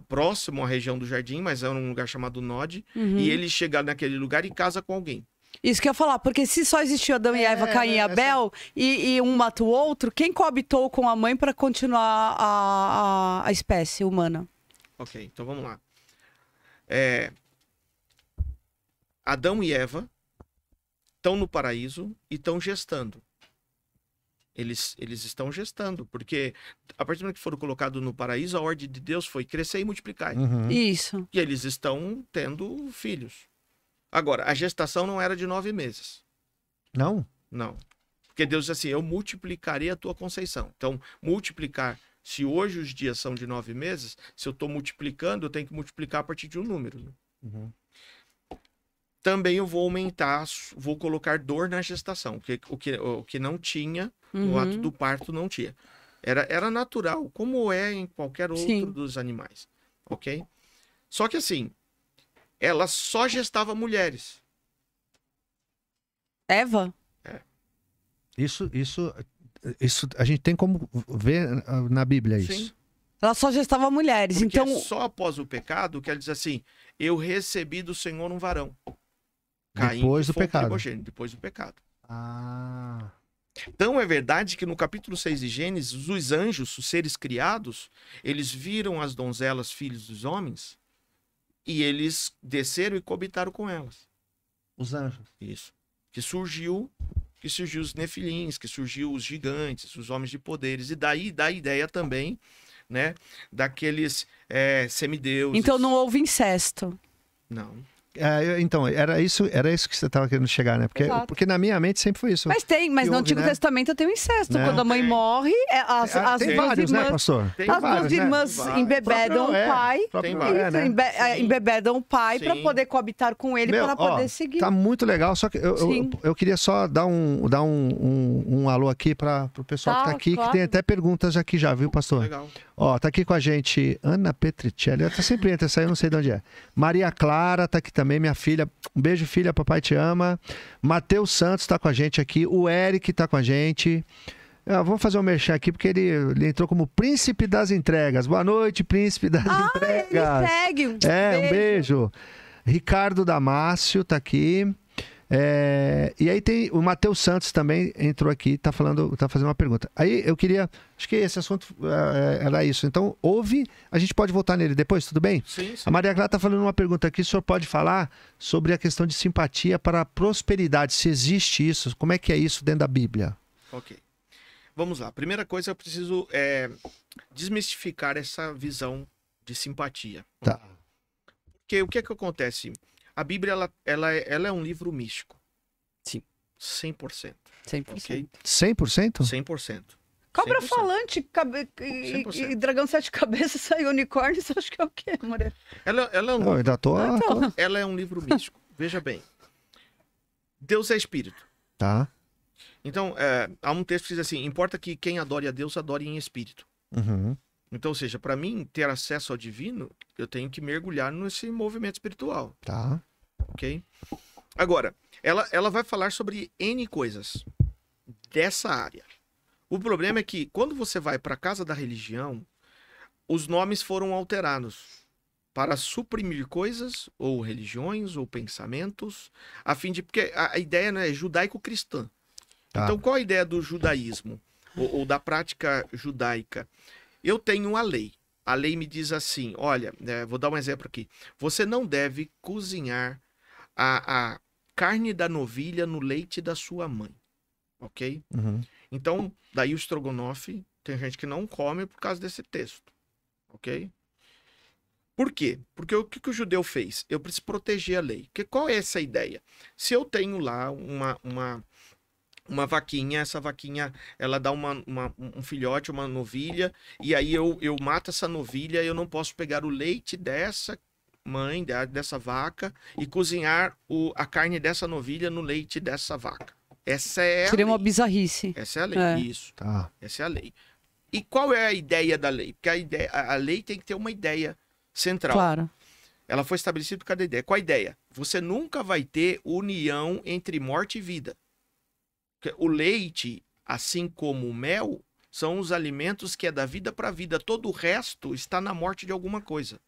próximo à região do jardim, mas é um lugar chamado Nod. Uhum. E ele chega naquele lugar e casa com alguém. Isso que eu ia falar, porque se só existiu Adão e É, Eva, Caim e essa- Abel, e, e um mata o outro, quem coabitou com a mãe para continuar a, a, a espécie humana? Ok, então vamos lá. É, Adão e Eva estão no paraíso e estão gestando. Eles, eles estão gestando, porque a partir do momento que foram colocados no paraíso, a ordem de Deus foi crescer e multiplicar. Uhum. Isso. E eles estão tendo filhos. Agora, a gestação não era de nove meses. Não? Não. Porque Deus diz assim: eu multiplicarei a tua conceição. Então, multiplicar. Se hoje os dias são de nove meses, se eu estou multiplicando, eu tenho que multiplicar a partir de um número. né? Uhum. Também eu vou aumentar, vou colocar dor na gestação, que, o, que, o que não tinha no Uhum. ato do parto, não tinha. Era, era natural, como é em qualquer outro Sim. dos animais. Ok? Só que assim, ela só gestava mulheres. Eva? Isso, isso, isso a gente tem como ver na Bíblia isso. Sim. Ela só gestava mulheres. Porque então, só após o pecado que ela diz assim: Eu recebi do Senhor um varão. Caim, Depois do pecado. depois do pecado. Ah. Então é verdade que no capítulo 6 de Gênesis, os anjos, os seres criados, eles viram as donzelas filhos dos homens e eles desceram e coabitaram com elas. Os anjos. Isso. Que surgiu, que surgiu os nefilins, que surgiu os gigantes, os homens de poderes. E daí dá a ideia também, né, daqueles é, semideuses. então não houve incesto. Não. É, eu- então, era isso, era isso que você estava querendo chegar, né? Porque, Exato. porque na minha mente sempre foi isso. Mas tem, mas que no Antigo né? Testamento tem o incesto. Né? Quando a mãe Tem. morre, é, as, Ah, as tem duas vários, né, irmãs- pastor? Tem As vários, duas né? irmãs Vários. embebedam o pai. Tem Noé, né? Embe- é, embebedam o pai para poder coabitar com ele para ó, poder seguir. Tá muito legal, só que eu, eu, eu queria só dar um, dar um, um, um alô aqui para o pessoal que Tá, tá aqui, claro. que tem até perguntas aqui já, viu, pastor? Legal. Ó, tá aqui com a gente Ana Petricelli, ela tá sempre entra, essa aí eu não sei de onde é. Maria Clara tá aqui também, minha filha. Um beijo, filha, papai te ama. Matheus Santos tá com a gente aqui, o Eric tá com a gente. Ah, vamos fazer um merchan aqui, porque ele, ele entrou como príncipe das entregas. Boa noite, príncipe das Ah, entregas. ele segue. Um É, um beijo. Ricardo Damácio tá aqui. É, e aí tem o Matheus Santos também entrou aqui, tá falando, tá fazendo uma pergunta. Aí eu queria, acho que esse assunto é, era isso. Então, ouve, a gente pode voltar nele depois, tudo bem? Sim, sim. A Maria Clara tá falando uma pergunta aqui, o senhor pode falar sobre a questão de simpatia para a prosperidade, se existe isso, como é que é isso dentro da Bíblia? Ok. Vamos lá. Primeira coisa, eu preciso é, desmistificar essa visão de simpatia. Tá. Porque o que é que acontece? A Bíblia, ela, ela, é, ela é um livro místico. Sim. 100%. 100%. Ok? 100%? 100%. Cobra 100%. falante cabe- e, 100%. e dragão sete cabeças saiu unicórnio, você acha que é o quê, Maria? Ela, ela, é um, Não, ainda tô... Ah, então. ela é um livro místico. Veja bem. Deus é espírito. Tá. Então, é, há um texto que diz assim: importa que quem adore a Deus adore em espírito. Uhum. Então, ou seja, para mim ter acesso ao divino, eu tenho que mergulhar nesse movimento espiritual. Tá. ok? Agora, ela, ela vai falar sobre N coisas dessa área. O problema é que quando você vai para a casa da religião, os nomes foram alterados para suprimir coisas, ou religiões, ou pensamentos, a fim de. Porque a, ideia né, é judaico-cristã. Tá. Então, qual a ideia do judaísmo? Ou, ou da prática judaica? Eu tenho a lei. A lei me diz assim: olha, né, vou dar um exemplo aqui. Você não deve cozinhar a, a carne da novilha no leite da sua mãe. Ok? Uhum. Então, daí o estrogonofe, tem gente que não come por causa desse texto. Ok? Por quê? Porque o que, que o judeu fez? Eu preciso proteger a lei. Porque qual é essa ideia? Se eu tenho lá uma, uma, uma vaquinha, essa vaquinha ela dá uma, uma- um filhote, uma novilha, e aí eu, eu mato essa novilha, eu não posso pegar o leite dessa mãe, dessa vaca, e cozinhar o, a carne dessa novilha no leite dessa vaca. Essa é a Seria uma bizarrice. Essa é a lei. É. Isso. Tá. Essa é a lei. E qual é a ideia da lei? Porque a, ideia, a a lei tem que ter uma ideia central. Claro. Ela foi estabelecida por cada ideia. Qual a ideia? Você nunca vai ter união entre morte e vida. O leite, assim como o mel, são os alimentos que é da vida para a vida. Todo o resto está na morte de alguma coisa.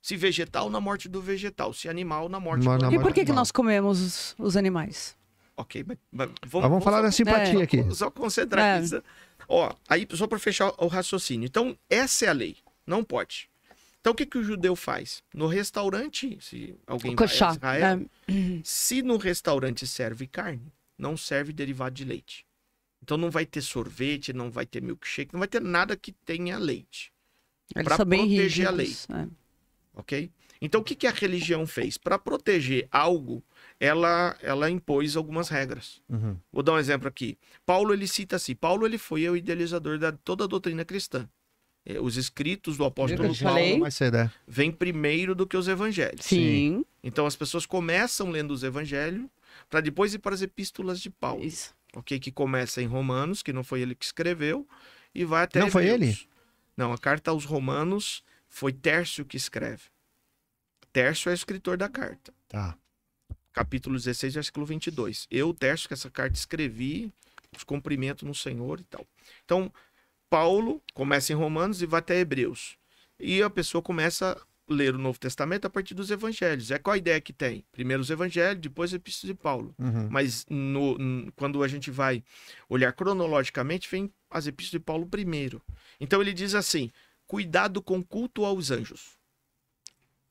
Se vegetal, na morte do vegetal. Se animal, na morte Na- do na E animal. por que, que animal. nós comemos os, os animais? Ok, mas, mas Mas vamos falar só- da simpatia É. aqui. Só concentrar É. aqui. Ó, aí só para fechar o raciocínio. Então, essa é a lei. Não pode. Então, o que, que o judeu faz? No restaurante, se alguém vai Coxá. a Israel, É. se no restaurante serve carne, não serve derivado de leite. Então, não vai ter sorvete, não vai ter milkshake, não vai ter nada que tenha leite. Bem proteger a rígidos. é. Ok? Então, o que, que a religião fez? Para proteger algo, ela, ela impôs algumas regras. Uhum. Vou dar um exemplo aqui. Paulo ele cita assim: Paulo ele foi o idealizador da toda a doutrina cristã. É, Os escritos do apóstolo Paulo falei? Mais cedo, é. vêm primeiro do que os evangelhos. Sim. Então as pessoas começam lendo os evangelhos para depois ir para as epístolas de Paulo, Isso. ok? Que começa em Romanos, que não foi ele que escreveu, e vai até Não foi Hebreus. ele? Não, a carta aos Romanos foi Tércio que escreve. Tércio é o escritor da carta Tá. capítulo 16, versículo 22. Eu, Tércio, que essa carta escrevi, os cumprimento no Senhor e tal. Então, Paulo começa em Romanos e vai até Hebreus. E a pessoa começa ler o Novo Testamento a partir dos evangelhos. É qual a ideia que tem? Primeiro os evangelhos, depois a epístola de Paulo. Uhum. Mas no- quando a gente vai olhar cronologicamente, vem as epístolas de Paulo primeiro. Então ele diz assim: cuidado com culto aos anjos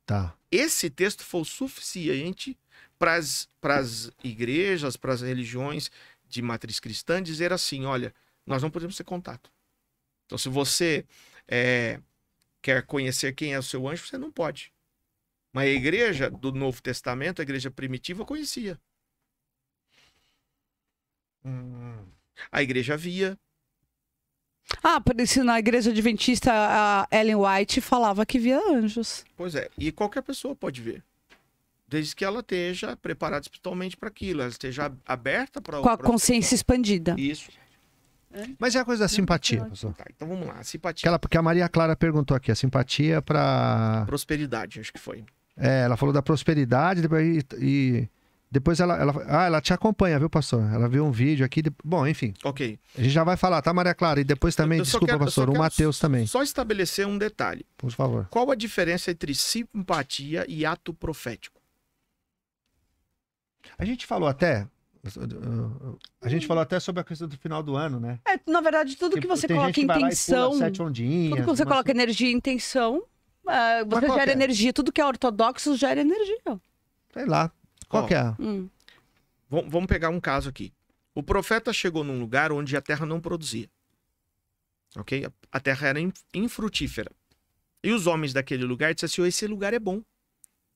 Tá. esse texto foi o suficiente para as igrejas, para as religiões de matriz cristã dizer assim: olha, nós não podemos ter contato. Então, se você é, quer conhecer quem é o seu anjo, você não pode. Mas a igreja do Novo Testamento, a igreja primitiva, conhecia. Hum. A igreja via. Ah, por isso na igreja adventista, a Ellen White falava que via anjos. Pois é, e qualquer pessoa pode ver. Desde que ela esteja preparada espiritualmente para aquilo, ela esteja aberta para Com a consciência expandida. Isso. Mas é a coisa da simpatia, pastor. Tá, então vamos lá. Simpatia. Aquela, porque a Maria Clara perguntou aqui, a simpatia para Prosperidade, acho que foi. É, ela falou da prosperidade depois, e, depois ela, ela. Ah, ela te acompanha, viu, pastor? Ela viu um vídeo aqui. de- Bom, enfim, Ok. a gente já vai falar, tá, Maria Clara? E depois também, Eu só desculpa, quero- eu pastor, o Matheus também, Só estabelecer um detalhe. por favor. Qual a diferença entre simpatia e ato profético? A gente falou até. A gente falou até sobre a questão do final do ano, né? É, na verdade, tudo que você tem coloca intenção, sete ondinhas, tudo que você coloca energia e intenção, é, você gera é? energia. Tudo que é ortodoxo gera energia. Sei lá. Qual Ó, que é? Hum. Vam- Vamos pegar um caso aqui. O profeta chegou num lugar onde a terra não produzia. Ok? A- terra era in- infrutífera. E os homens daquele lugar disseram assim: "Ô, esse lugar é bom.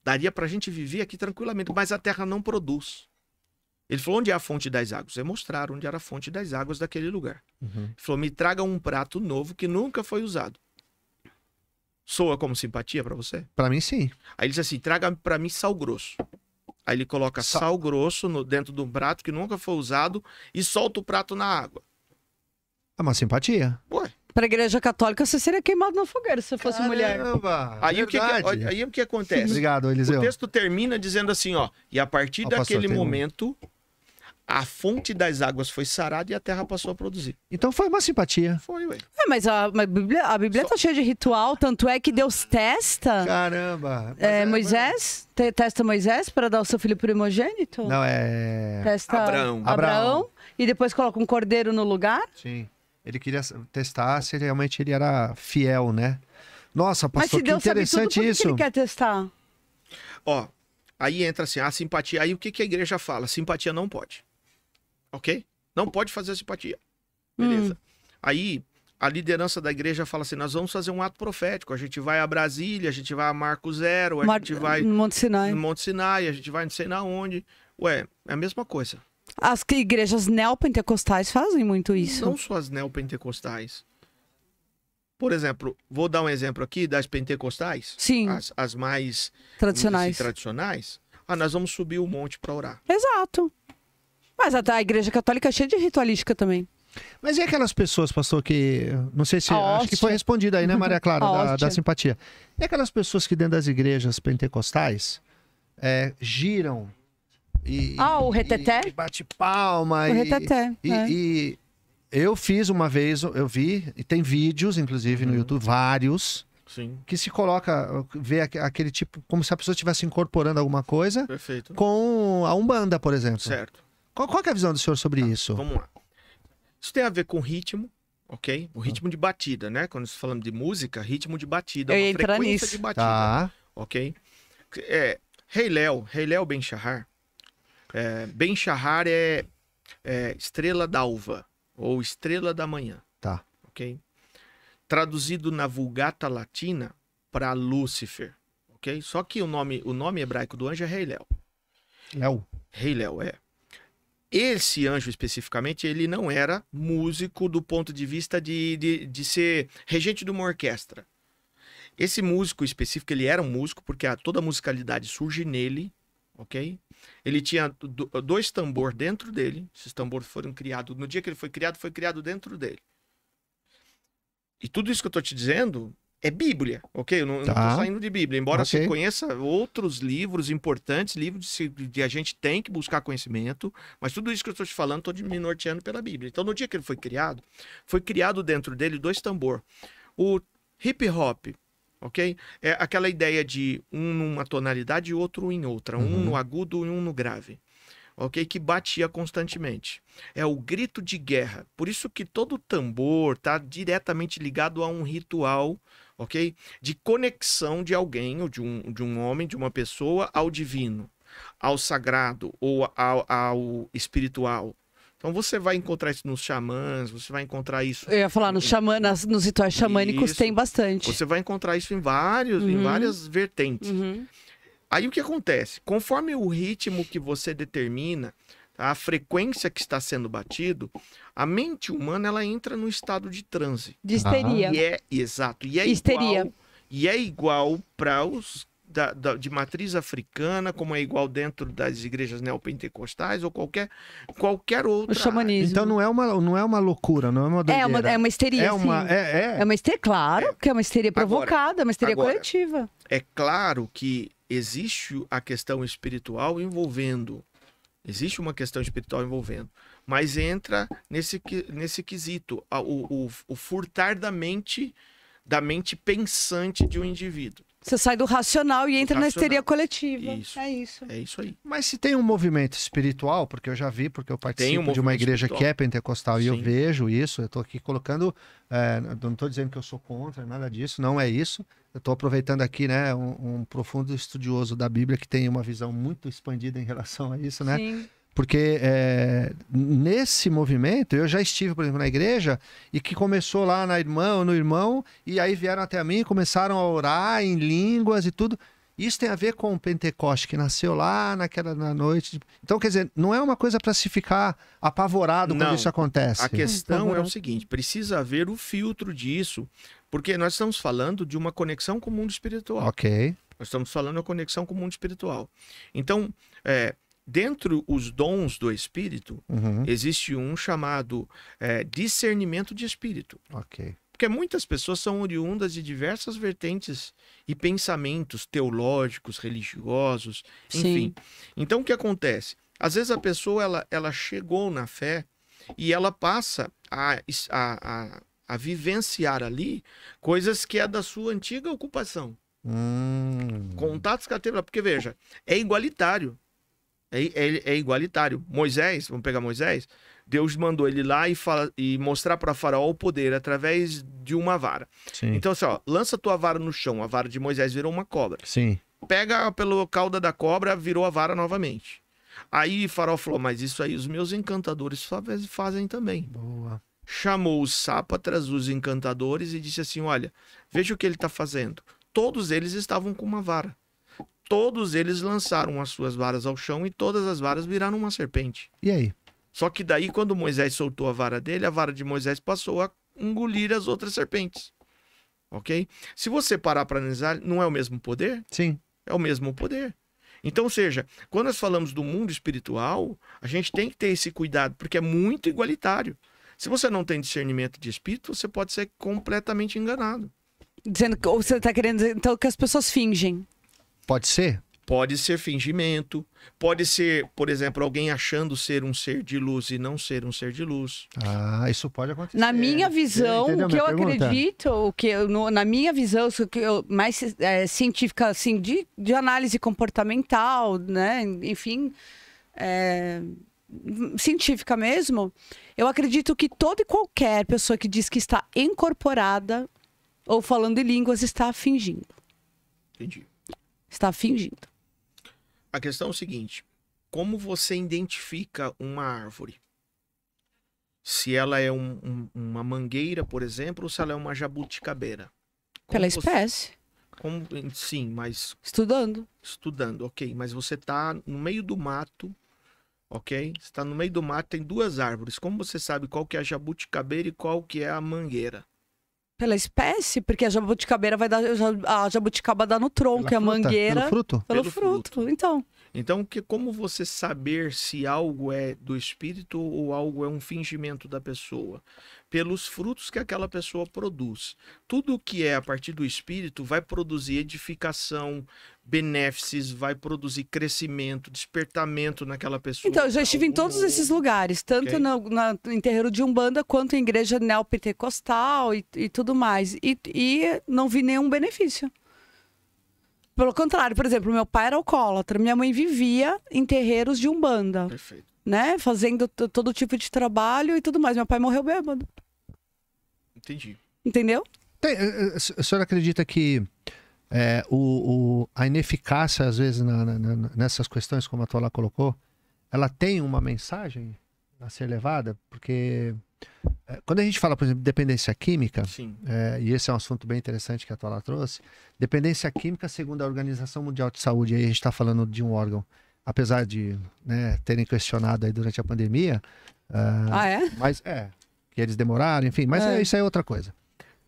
Daria pra gente viver aqui tranquilamente, mas a terra não produz. Ele falou: onde é a fonte das águas? Eles mostraram onde era a fonte das águas daquele lugar. Uhum. Ele falou: me traga um prato novo que nunca foi usado. Soa como simpatia pra você? Pra mim, sim. Aí ele diz assim: traga pra mim sal grosso. Aí ele coloca Sal- sal, grosso no, dentro de um prato que nunca foi usado e solta o prato na água. É uma simpatia. Ué. Pra igreja católica, você seria queimado na fogueira se você fosse mulher. Caramba, Aí o, que, aí o que acontece? Obrigado, O Eliseu. texto termina dizendo assim: ó, e a partir Ó, pastor, daquele tem momento, a fonte das águas foi sarada e a terra passou a produzir. Então foi uma simpatia. Foi, ué. É, mas a, mas a Bíblia, a Bíblia Só- tá cheia de ritual, tanto é que Deus testa Caramba. Mas é, Moisés, te- testa Moisés para dar o seu filho primogênito. Não, é. Testa Abraão. Abraão, e depois coloca um cordeiro no lugar. Sim. Ele queria testar se realmente ele era fiel, né? Nossa, Mas pastor, se que Deus sabe tudo, por interessante que isso. ele quer testar? Ó, aí entra assim, a simpatia. Aí o que, que a igreja fala? Simpatia não pode. Ok? Não pode fazer simpatia. Beleza. Aí a liderança da igreja fala assim: nós vamos fazer um ato profético. A gente vai a Brasília, a gente vai a Marco Zero, a Mar- gente vai no Monte Sinai. no Monte Sinai, a gente vai não sei na onde. Ué, é a mesma coisa. As igrejas neopentecostais fazem muito isso. Não só as neopentecostais. Por exemplo, vou dar um exemplo aqui das pentecostais, Sim, as, as mais dizer tradicionais. assim, tradicionais. Ah, nós vamos subir o monte para orar. Exato. Mas até a igreja católica é cheia de ritualística também. Mas e aquelas pessoas, pastor, que. Não sei se. A Acho que foi respondido aí, né, Maria Clara, A da, da simpatia. E aquelas pessoas que dentro das igrejas pentecostais é, giram e. Ah, o reteté? E, e bate palma. O e, reteté. E, é. e eu fiz uma vez, eu vi, e tem vídeos, inclusive, no Uhum. YouTube, vários, Sim, que se coloca, vê aque- aquele tipo, como se a pessoa estivesse incorporando alguma coisa perfeito. com a Umbanda, por exemplo. Certo. Qual, qual que é a visão do senhor sobre isso? Vamos lá. Isso tem a ver com ritmo, ok? O ritmo de batida, né? Quando nós falamos de música, ritmo de batida, Eu uma frequência nisso. de batida, Tá. ok? É, Rei Léo, Rei Léo Ben Shahar. É, ben Shahar é, é estrela d'alva ou estrela da manhã, Tá. ok? Traduzido na Vulgata Latina para Lúcifer, ok? Só que o nome, o nome hebraico do anjo é Rei Léo. Léo. Rei Léo, é. Esse anjo especificamente, ele não era músico do ponto de vista de, de, de ser regente de uma orquestra. Esse músico específico, ele era um músico, porque a, toda a musicalidade surge nele, ok? Ele tinha do- dois tambor dentro dele. Esses tambores foram criados. No dia que ele foi criado, foi criado dentro dele. E tudo isso que eu tô te dizendo é Bíblia, ok? Eu não, Tá. tô saindo de Bíblia. Embora Ok. você conheça outros livros importantes, livros de a gente tem que buscar conhecimento, mas tudo isso que eu estou te falando, estou me norteando pela Bíblia. Então, no dia que ele foi criado, foi criado dentro dele dois tambor. O hip hop, ok? É aquela ideia de um numa tonalidade e outro em outra, um Uhum. no agudo e um no grave. Ok? Que batia constantemente. É o grito de guerra. Por isso que todo tambor está diretamente ligado a um ritual, ok? De conexão de alguém, ou de um, de um homem, de uma pessoa, ao divino, ao sagrado ou ao, ao espiritual. Então você vai encontrar isso nos xamãs, você vai encontrar isso Eu ia falar, nos, xamã, nas- nos rituais xamânicos Isso. tem bastante. você vai encontrar isso em vários, em Uhum. várias vertentes. Uhum. Aí o que acontece? Conforme o ritmo que você determina, tá, a frequência que está sendo batido, a mente humana ela entra no estado de transe. De histeria. E é exato, e é Histeria. igual, e é igual para os da- da- de matriz africana, como é igual dentro das igrejas neopentecostais ou qualquer qualquer outra. O xamanismo. Então não é uma, não é uma loucura, não é uma doideira. é, uma, é uma histeria, É uma, é, é. É uma histeria, claro, que é uma histeria Agora- provocada, é uma histeria agora. coletiva. É claro que existe a questão espiritual envolvendo. Existe uma questão espiritual envolvendo. Mas entra nesse, nesse quesito, a- o, o, o furtar da mente, da mente pensante de um indivíduo. Você sai do racional e entra na Racional. histeria coletiva. Isso. É isso. É isso aí. Mas se tem um movimento espiritual, porque eu já vi, porque eu participo um de uma igreja espiritual. que é pentecostal e eu Sim. vejo isso, eu estou aqui colocando, é, não estou dizendo que eu sou contra, nada disso, não é isso. Eu estou aproveitando aqui, né, um, um profundo estudioso da Bíblia que tem uma visão muito expandida em relação a isso, né? Sim. Porque é, nesse movimento, eu já estive, por exemplo, na igreja, e que começou lá na irmã ou no irmão, e aí vieram até mim, começaram a orar em línguas e tudo. Isso tem a ver com o Pentecoste, que nasceu lá naquela na noite. Então, quer dizer, não é uma coisa para se ficar apavorado quando Não. isso acontece. A questão é o seguinte: precisa haver o filtro disso, porque nós estamos falando de uma conexão com o mundo espiritual. Ok. Nós estamos falando da conexão com o mundo espiritual. Então, é, dentro os dons do espírito, Uhum. existe um chamado é, discernimento de espírito. Ok. Porque muitas pessoas são oriundas de diversas vertentes e pensamentos teológicos, religiosos, enfim. Sim. Então, o que acontece? Às vezes a pessoa ela, ela chegou na fé e ela passa a, a, a, a vivenciar ali coisas que é da sua antiga ocupação. Hum. Contatos que ela teve lá. Porque, veja, é igualitário. É, é, é igualitário. Moisés, vamos pegar Moisés, Deus mandou ele lá e, fala, e mostrar para Faraó o poder através de uma vara. Sim. Então, assim, ó, lança tua vara no chão. A vara de Moisés virou uma cobra. Sim. Pega pelo cauda da cobra, virou a vara novamente. Aí Faraó falou: Mas isso aí os meus encantadores fa- fazem também. Boa. Chamou os sápatras, os encantadores, e disse assim: Olha, veja o que ele está fazendo. Todos eles estavam com uma vara. Todos eles lançaram as suas varas ao chão e todas as varas viraram uma serpente. E aí? Só que daí, quando Moisés soltou a vara dele, a vara de Moisés passou a engolir as outras serpentes. Ok? Se você parar para analisar, não é o mesmo poder? Sim. é o mesmo poder. Então, ou seja, quando nós falamos do mundo espiritual, a gente tem que ter esse cuidado, porque é muito igualitário. Se você não tem discernimento de espírito, você pode ser completamente enganado. Dizendo que, ou você está querendo dizer então que as pessoas fingem. Pode ser? Pode ser fingimento, pode ser, por exemplo, alguém achando ser um ser de luz e não ser um ser de luz. Ah, isso pode acontecer. Na minha visão, o que eu pergunta? acredito, o que eu- no- na minha visão, o que eu, mais é, científica, assim, de, de análise comportamental, né? Enfim, é, científica mesmo, eu acredito que toda e qualquer pessoa que diz que está incorporada ou falando em línguas está fingindo. Entendi. Está fingindo. A questão é o seguinte: como você identifica uma árvore? Se ela é um- um- uma mangueira, por exemplo, ou se ela é uma jabuticabeira? Como Pela você- espécie. como- sim, mas Estudando. estudando, ok. Mas você tá no meio do mato, ok? Você tá no meio do mato, tem duas árvores. Como você sabe qual que é a jabuticabeira e qual que é a mangueira? Pela espécie, porque a jabuticabeira vai dar. A jabuticaba dá no tronco, Pela e a fruta, mangueira. Pelo fruto? Pelo, Pelo fruto. Então. Então, que, como você saber se algo é do espírito ou algo é um fingimento da pessoa? Pelos frutos que aquela pessoa produz. Tudo que é a partir do espírito vai produzir edificação, benéfices, vai produzir crescimento, despertamento naquela pessoa. Então, eu já estive em todos esses lugares, tanto Ok. na, na- em terreiro de Umbanda quanto em igreja neopentecostal e, e tudo mais. E, e não vi nenhum benefício. Pelo contrário, por exemplo, meu pai era alcoólatra, minha mãe vivia em terreiros de Umbanda, Perfeito. né? Fazendo todo tipo de trabalho e tudo mais. Meu pai morreu bêbado, Entendi. entendeu? Tem, eh, eh, o senhor acredita que é, o, o- a ineficácia, às vezes, na- na- nessas questões, como a Tola colocou, ela tem uma mensagem a ser levada? Porque quando a gente fala, por exemplo, de dependência química, Sim. é, e esse é um assunto bem interessante que a Tola trouxe, dependência química, segundo a Organização Mundial de Saúde, aí a gente está falando de um órgão, apesar de né, terem questionado aí durante a pandemia, ah, Ah, é? mas é, que eles demoraram, enfim, mas É. é, isso aí é outra coisa.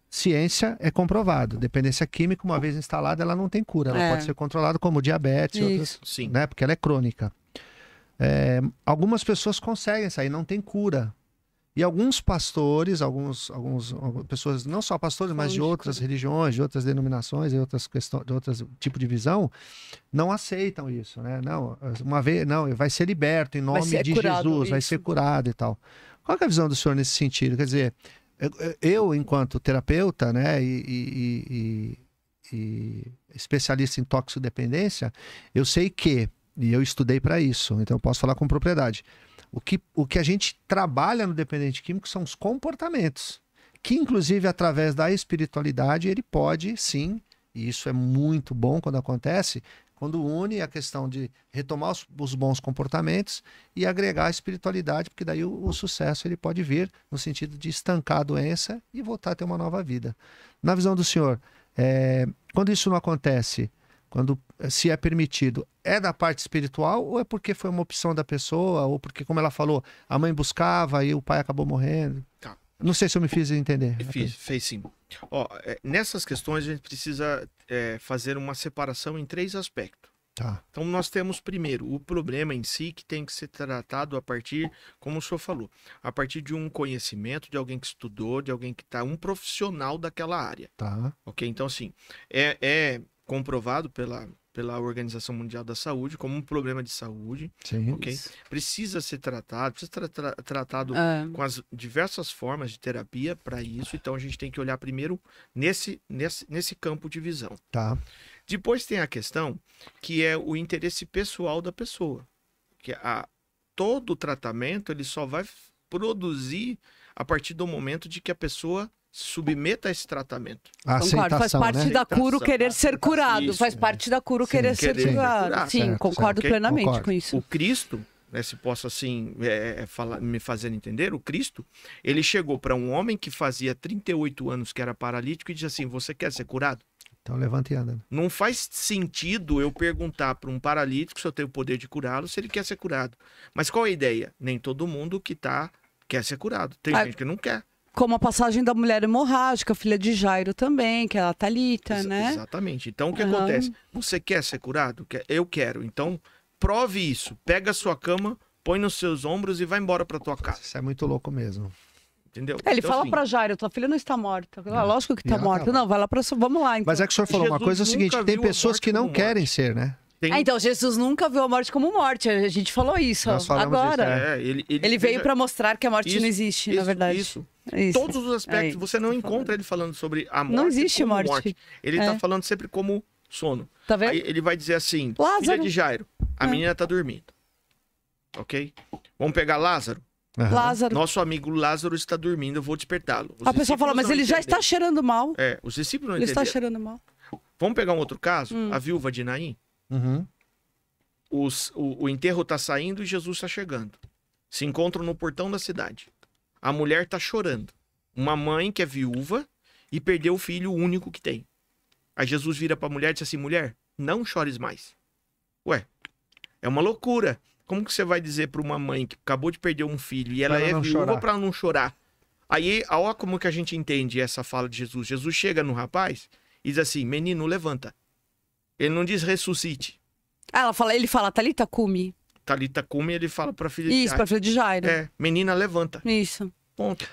Ciência é comprovado. Dependência química, uma vez instalada, ela não tem cura. Ela É. pode ser controlada como diabetes e outras, Sim. né? Porque ela é crônica. É, algumas pessoas conseguem sair, não tem cura. E alguns pastores, alguns, alguns, algumas pessoas, não só pastores, mas de outras religiões, de outras denominações, de outras questões, de outros tipo de visão, não aceitam isso, né? Não, uma vez, não, vai ser liberto em Vai nome de Jesus, vai isso. ser curado e tal. Qual é a visão do senhor nesse sentido? Quer dizer, eu, enquanto terapeuta, né, e, e- e- e especialista em toxicodependência, eu sei que, e eu estudei para isso, então eu posso falar com propriedade. O que, o que a gente trabalha no dependente químico são os comportamentos, que inclusive através da espiritualidade ele pode, sim, e isso é muito bom quando acontece, quando une a questão de retomar os, os bons comportamentos e agregar a espiritualidade, porque daí o, o sucesso ele pode vir no sentido de estancar a doença e voltar a ter uma nova vida. Na visão do senhor, é, quando isso não acontece, quando eh, se é permitido, é da parte espiritual ou é porque foi uma opção da pessoa ou porque, como ela falou, a mãe buscava e o pai acabou morrendo? Tá. Não sei se eu me fiz entender. Fiz, fez sim. Ó, é, nessas questões a gente precisa é, fazer uma separação em três aspectos. Tá. Então nós temos primeiro o problema em si que tem que ser tratado a partir, como o senhor falou, a partir de um conhecimento de alguém que estudou, de alguém que está um profissional daquela área, Tá. ok? Então assim é, é comprovado pela pela Organização Mundial da Saúde como um problema de saúde, Sim. ok? Precisa ser tratado, precisa ser tra- tratado É. com as diversas formas de terapia para isso. Então a gente tem que olhar primeiro nesse, nesse, nesse campo de visão. Tá. Depois tem a questão que é o interesse pessoal da pessoa. Que a, todo o tratamento ele só vai produzir a partir do momento de que a pessoa submeta a esse tratamento. A Concordo, faz parte né? da cura o querer ser curado. isso, faz é. parte da cura o Sim, querer ser querer ser curado. curado. Sim, Certo, concordo certo, plenamente Concordo. com isso. O Cristo, né, se posso assim é, é, falar, me fazer entender, o Cristo, ele chegou para um homem que fazia 38 anos que era paralítico e disse assim: Você quer ser curado? Então levanta e anda. Não faz sentido eu perguntar para um paralítico se eu tenho o poder de curá-lo, se ele quer ser curado. Mas qual é a ideia? Nem todo mundo que tá quer ser curado. Tem Ah, gente que não quer. Como a passagem da mulher hemorrágica, filha de Jairo também, que é a Thalita, Exa- né? Exatamente. Então o que Aham. acontece? Você quer ser curado? Eu quero. Então prove isso. Pega a sua cama, põe nos seus ombros e vai embora para tua casa. Isso é muito louco mesmo. Entendeu? É, ele Então, fala assim, pra Jairo, tua filha não está morta. Ah, lógico que E tá ela morta. Não, vai lá pra... sua- Vamos lá, então. Mas é que o senhor falou uma Jesus coisa é o seguinte: tem pessoas que não querem morte. ser, né? Tem- Ah, então, Jesus nunca viu a morte como morte. A gente falou isso Nós agora. isso, É, ele, ele, Ele veio pra mostrar que a morte Isso, não existe, na isso, verdade. Isso. Isso. Todos os aspectos, É, você não encontra falando. ele falando sobre a morte. Não existe como morte. Ele É. tá falando sempre como sono. Tá vendo? Aí ele vai dizer assim: Filha Lázaro. de Jairo, a É. menina tá dormindo. ok? Vamos pegar Lázaro. Aham. Lázaro. Nosso amigo Lázaro está dormindo, eu vou despertá-lo. A pessoa fala, mas ele já está cheirando mal. É, os discípulos não Ele está entenderam. cheirando mal. Vamos pegar um outro caso? Hum. A viúva de Naim. Uhum. Os- o, o enterro está saindo e Jesus está chegando. Se encontram no portão da cidade. A mulher está chorando. Uma mãe que é viúva e perdeu o filho único que tem. Aí Jesus vira para a mulher e diz assim: mulher, não chores mais. Ué, é uma loucura. Como que você vai dizer para uma mãe que acabou de perder um filho e ela Pra é viúva para não chorar? Aí, olha como que a gente entende essa fala de Jesus. Jesus chega no rapaz e diz assim: menino, levanta. Ele não diz ressuscite. Ah, ela fala, ele fala, Thalita Kumi. Talita come, ele fala para filha de Isso, pra filha de Jairo. É, menina, levanta. Isso. Ponto.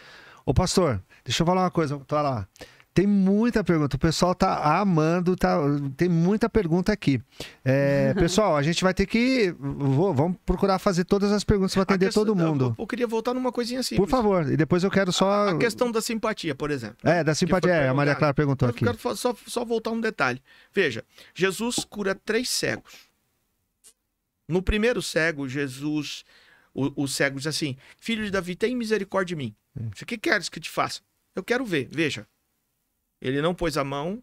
Ô, pastor, deixa eu falar uma coisa. Tá lá. Tem muita pergunta. O pessoal tá amando, tá, tem muita pergunta aqui. É, pessoal, a gente vai ter que. vou- vamos procurar fazer todas as perguntas para A atender questão- todo mundo. Eu, eu queria voltar numa coisinha simples. Por favor. E depois eu quero só. A questão da simpatia, por exemplo. É, da simpatia. É, a Maria. Clara perguntou Eu aqui. quero fa- só, só voltar um detalhe. Veja, Jesus cura três cegos. No primeiro cego, Jesus, o, o cego diz assim: Filho de Davi, tem misericórdia de mim. O que queres que te faça? Eu quero ver. Veja. Ele não pôs a mão,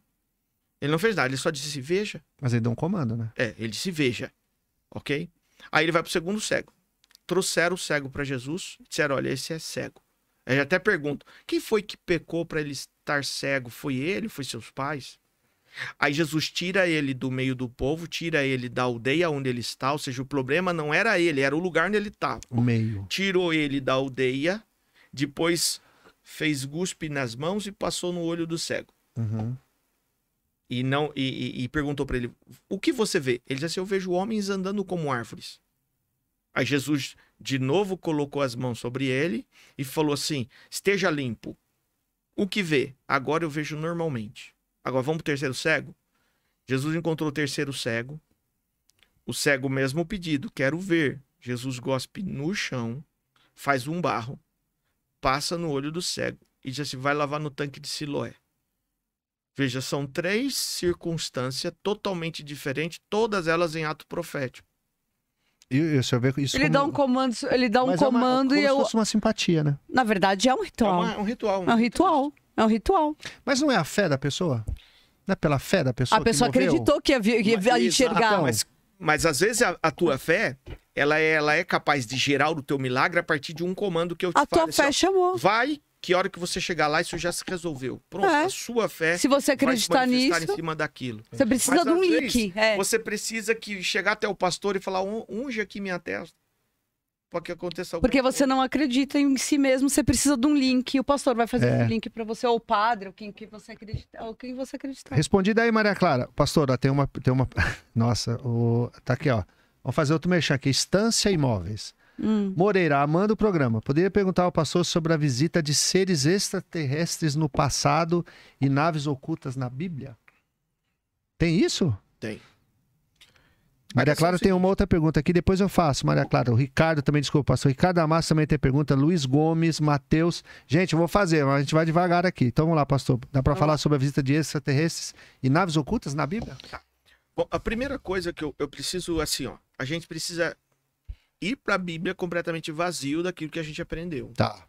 ele não fez nada, ele só disse assim: Veja. Mas ele deu um comando, né? É, ele disse veja, ok? Aí ele vai pro segundo cego. Trouxeram o cego para Jesus, disseram, olha, esse é cego. Aí até pergunto, quem foi que pecou para ele estar cego? Foi ele? Foi seus pais? Aí Jesus tira ele do meio do povo, tira ele da aldeia onde ele está, ou seja, o problema não era ele, era o lugar onde ele estava. O meio. Tirou ele da aldeia, depois fez guspe nas mãos e passou no olho do cego Uhum. e não e, e- perguntou para ele: "O que você vê?" Ele disse assim: "Eu vejo homens andando como árvores." Aí Jesus de novo colocou as mãos sobre ele e falou assim: "Esteja limpo." O que vê? Agora eu vejo normalmente. Agora vamos pro terceiro cego? Jesus encontrou o terceiro cego. O cego mesmo pedido, quero ver. Jesus gospe no chão, faz um barro, passa no olho do cego e diz assim: vai lavar no tanque de Siloé. Veja, são três circunstâncias totalmente diferentes, todas elas em ato profético. E, e o senhor vê isso Ele como... dá um comando, ele dá um Mas é uma- comando como e se eu. fosse uma simpatia, né? Na verdade, é um É, ritual. uma- é um ritual. É um ritual. É um ritual. Mas não é a fé da pessoa? Não é pela fé da pessoa A pessoa que acreditou que ia, vi- que ia Mas- enxergar. Exato. Mas, mas às vezes a, a tua fé, ela é, ela é capaz de gerar o teu milagre a partir de um comando que eu te A tua falo. assim, fé ó, chamou. vai, que hora que você chegar lá, isso já se resolveu. Pronto, É. a sua fé Se você vai acreditar manifestar nisso, em cima daquilo. você precisa Mas, de um link. É. Você precisa que chegar até o pastor e falar, "Un- unge aqui minha testa. Para que aconteça alguma Porque você coisa." não acredita em si mesmo, você precisa de um link. O pastor vai fazer É. um link pra você, ou o padre, ou quem que você acredita, ou quem você acreditar. Respondida aí, Maria Clara. Pastora, tem uma. Tem uma... Nossa, o... tá aqui, ó. Vamos fazer outro mexer aqui. Estância Imóveis. Hum. Moreira, amando o programa. Poderia perguntar ao pastor sobre a visita de seres extraterrestres no passado e naves ocultas na Bíblia? Tem isso? Tem. Maria Clara o tem uma outra pergunta aqui, depois eu faço, Maria Clara. O Ricardo também, desculpa, pastor. Ricardo Amassa também tem pergunta. Luiz Gomes, Matheus. Gente, eu vou fazer, mas a gente vai devagar aqui. Então vamos lá, pastor. Dá para Vamos falar lá. sobre a visita de extraterrestres e naves ocultas na Bíblia? Bom, a primeira coisa que eu, eu preciso, assim, ó, a gente precisa ir para a Bíblia completamente vazio daquilo que a gente aprendeu. Tá.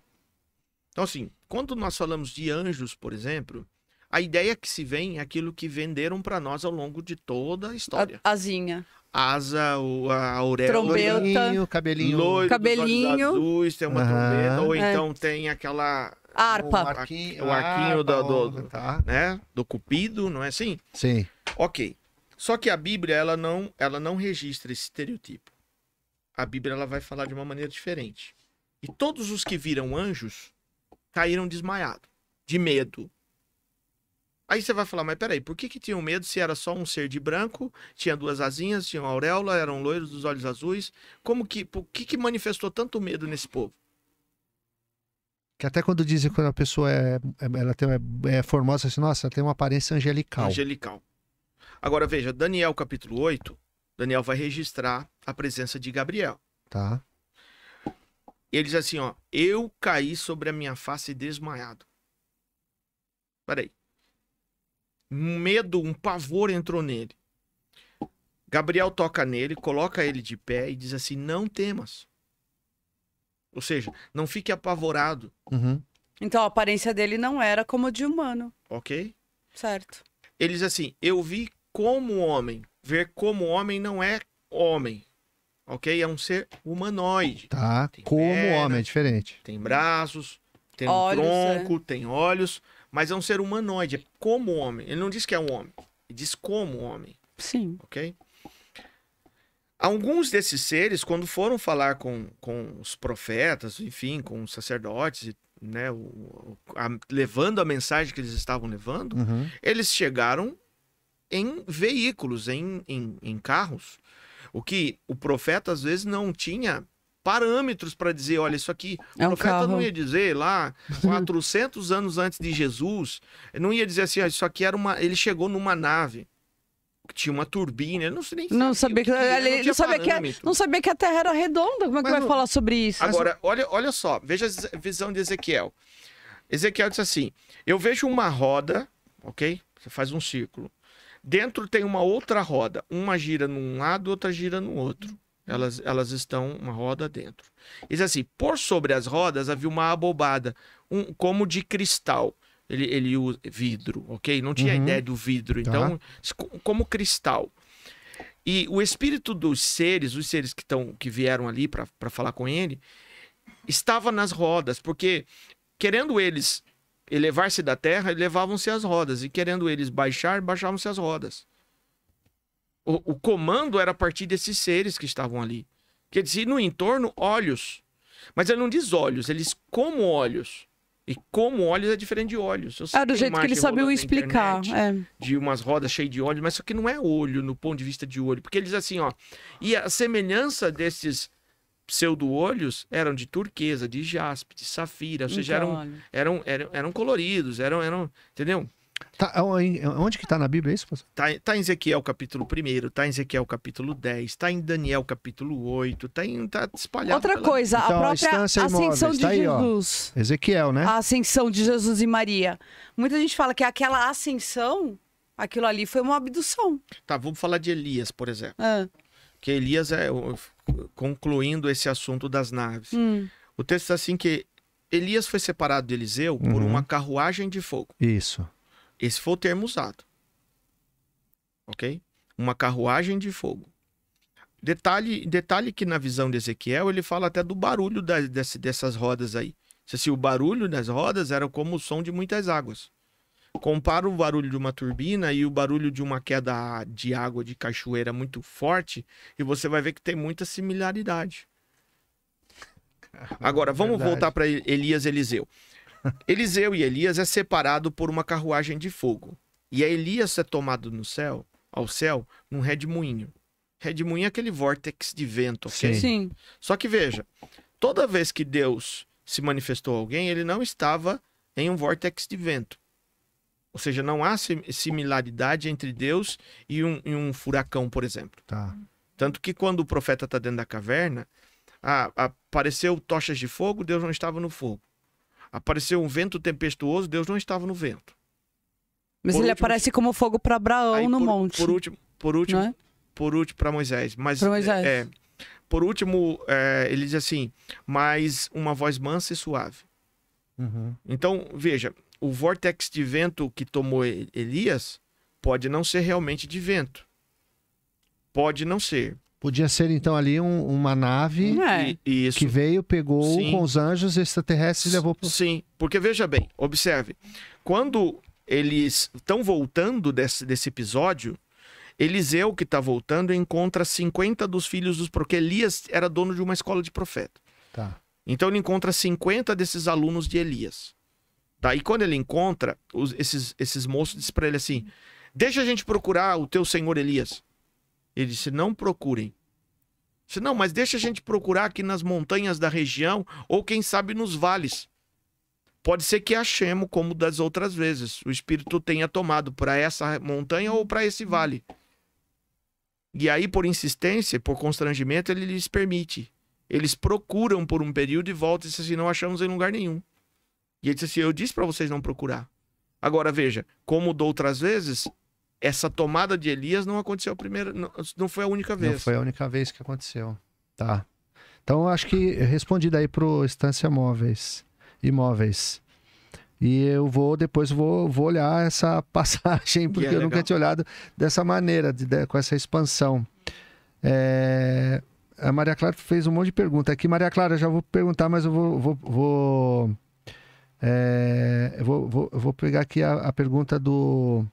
Então, assim, quando nós falamos de anjos, por exemplo, a ideia que se vem é aquilo que venderam para nós ao longo de toda a história. A- Asinha. Asa, o- a auréola, Trombeta. Loirinho, cabelinho. loiro, Cabelinho. azuis, tem uma Aham. trombeta, ou É. então tem aquela, O Harpa. arquinho, o arquinho harpa, do- do- Tá. né, do cupido, não é assim? Sim. Ok. Só que a Bíblia, ela não, ela não registra esse estereotipo. A Bíblia, ela vai falar de uma maneira diferente. E todos os que viram anjos caíram desmaiados, de medo. Aí você vai falar, mas peraí, por que que tinham medo se era só um ser de branco, tinha duas asinhas, tinha uma auréola, eram loiros dos olhos azuis? Como que, por que que manifestou tanto medo nesse povo? Que até quando dizem que a pessoa é, é- ela tem, é formosa, assim, nossa, ela tem uma aparência angelical. Angelical. Agora veja, Daniel capítulo 8, Daniel vai registrar a presença de Gabriel. Tá. E ele diz assim, ó, eu caí sobre a minha face desmaiado. Peraí. Um medo, um pavor entrou nele. Gabriel toca nele, coloca ele de pé e diz assim, não temas. Ou seja, não fique apavorado, Uhum. Então a aparência dele não era como a de humano, ok? certo? Ele diz assim: Eu vi como homem. Ver como homem não é homem, ok? É um ser humanoide. Tá. Tem Como perna. homem, é diferente. Tem braços, tem um Olhos, tronco, tem olhos, mas é um ser humanoide. É como homem. Ele não diz que é um homem, ele diz como homem. Sim. ok? Alguns desses seres, quando foram falar com, com os profetas, enfim, com os sacerdotes, né, o- a- levando a mensagem que eles estavam levando, Uhum. eles chegaram em veículos, em, em, em carros. O que o profeta às vezes não tinha parâmetros para dizer, olha, isso aqui. O É um profeta não carro. ia dizer lá, 400 anos antes de Jesus, não ia dizer assim, ó, isso aqui era uma. Ele chegou numa nave que tinha uma turbina, ele não, nem Não sabia o que, ele não tinha sabia que, não sabia que a Terra era redonda. Como é que Mas vai não- falar sobre isso? Agora, olha, olha só, veja a visão de Ezequiel. Ezequiel diz assim: Eu vejo uma roda, ok? Você faz um círculo. Dentro tem uma outra roda. Uma gira num lado, outra gira no outro. Elas, elas estão uma roda dentro. Diz assim: por sobre as rodas havia uma abobada, um, como de cristal. Ele, ele usa vidro, ok? Não tinha Uhum. ideia do vidro. Tá. Então, co- como cristal. E o espírito dos seres, os seres que, tão, que vieram ali para falar com ele, estava nas rodas, porque querendo eles elevar-se da terra, elevavam-se as rodas, e querendo eles baixar, baixavam-se as rodas. O, o comando era a partir desses seres que estavam ali. Quer dizer, no entorno, olhos. Mas ele não diz olhos, ele diz como olhos. E como olhos é diferente de olhos. É do jeito que eles sabiam explicar. internet É. de umas rodas cheias de olhos, mas isso aqui não é olho no ponto de vista de olho, porque eles assim, ó, e a semelhança desses pseudo-olhos eram de turquesa, de jaspe, de safira, ou seja, Então, eram, eram, eram, eram coloridos, eram, eram, entendeu? Tá, onde que tá na Bíblia isso, pastor? Tá, em- tá em Ezequiel capítulo 1, tá em Ezequiel capítulo 10, tá em Daniel capítulo 8, tá, em, tá espalhado. Outra pela- coisa, Então, a própria ascensão de tá aí. Jesus. Ezequiel, né? A ascensão de Jesus e Maria. Muita gente fala que aquela ascensão, aquilo ali foi uma abdução. Tá, vamos falar de Elias, por exemplo. Ah, Que Elias é, concluindo esse assunto das naves. hum. O texto diz assim que Elias foi separado de Eliseu por Uhum. uma carruagem de fogo. Isso. Esse foi o termo usado. Ok? Uma carruagem de fogo. Detalhe, detalhe que na visão de Ezequiel ele fala até do barulho da- desse- dessas rodas aí. Se assim, o barulho das rodas era como o som de muitas águas. Compara o barulho de uma turbina e o barulho de uma queda de água de cachoeira muito forte e você vai ver que tem muita similaridade. Agora, vamos Verdade. voltar para Elias Eliseu. Eliseu e Elias é separado por uma carruagem de fogo. E a Elias é tomado no céu, ao céu, num redemoinho. Redemoinho é aquele vórtex de vento, ok? Sim. Sim. Só que veja, toda vez que Deus se manifestou a alguém, ele não estava em um vórtex de vento. Ou seja, não há sim- similaridade entre Deus e um, e um furacão, por exemplo. Tá. Tanto que quando o profeta está dentro da caverna, ah, apareceu tochas de fogo, Deus não estava no fogo. Apareceu um vento tempestuoso, Deus não estava no vento. Mas Por ele último, aparece como fogo para Abraão Aí, no por, monte. Por último, por último, é? por último para Moisés. Mas Pra Moisés. é, por último, é, ele diz assim: mas uma voz mansa e suave. Uhum. Então, veja, o vórtex de vento que tomou Elias pode não ser realmente de vento. Pode não ser. Podia ser então ali um- uma nave É. E- isso. que veio, pegou Sim. com os anjos extraterrestres e levou pro... Sim, porque veja bem, observe. Quando eles estão voltando desse, desse episódio, Eliseu, que está voltando, encontra 50 dos filhos dos. Porque Elias era dono de uma escola de profeta. Tá. Então ele encontra 50 desses alunos de Elias. Tá? E quando ele encontra, os- esses, esses moços dizem para ele assim: Deixa a gente procurar o teu senhor Elias. Ele disse: Não procurem. Disse, não, mas deixa a gente procurar aqui nas montanhas da região, ou quem sabe nos vales. Pode ser que achemos, como das outras vezes, o Espírito tenha tomado para essa montanha ou para esse vale. E aí, por insistência, por constrangimento, ele lhes permite. Eles procuram por um período e voltam e dizem assim: não achamos em lugar nenhum. E ele disse assim: eu disse para vocês não procurar. Agora veja, como de outras vezes, essa tomada de Elias não aconteceu a primeira, não, não foi a única vez. Não foi a única vez que aconteceu. Tá. Então, eu acho que respondi daí pro Estância Móveis, Imóveis. E eu vou, depois vou, vou olhar essa passagem, porque é eu nunca tinha olhado dessa maneira, de- de- com essa expansão. É, a Maria Clara fez um monte de perguntas. Aqui, Maria Clara, eu já vou perguntar, mas eu vou. vou, vou, é, eu vou, vou, vou pegar aqui a, a pergunta do,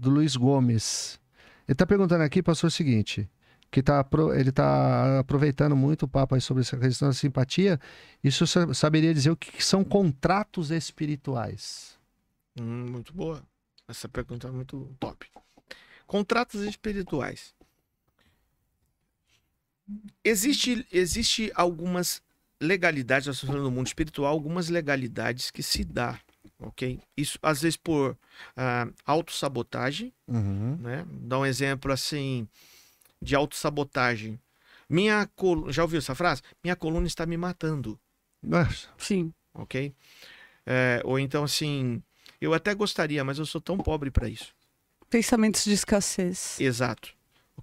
do Luiz Gomes. Ele está perguntando aqui, pastor, o seguinte: que tá, ele está aproveitando muito o papo aí sobre essa questão da simpatia. Isso saberia dizer o que que são contratos espirituais? Hum, muito boa. Essa pergunta é muito top. Contratos espirituais. Existe, existe algumas legalidades, nós estamos falando do mundo espiritual, algumas legalidades que se dá, ok? Isso, às vezes, por ah, autossabotagem, né? Dá um exemplo assim de autossabotagem. Minha col... Já ouviu essa frase? Minha coluna está me matando Nossa, Sim. ok? É, ou então assim, eu até gostaria, mas eu sou tão pobre para isso. Pensamentos de escassez. Exato.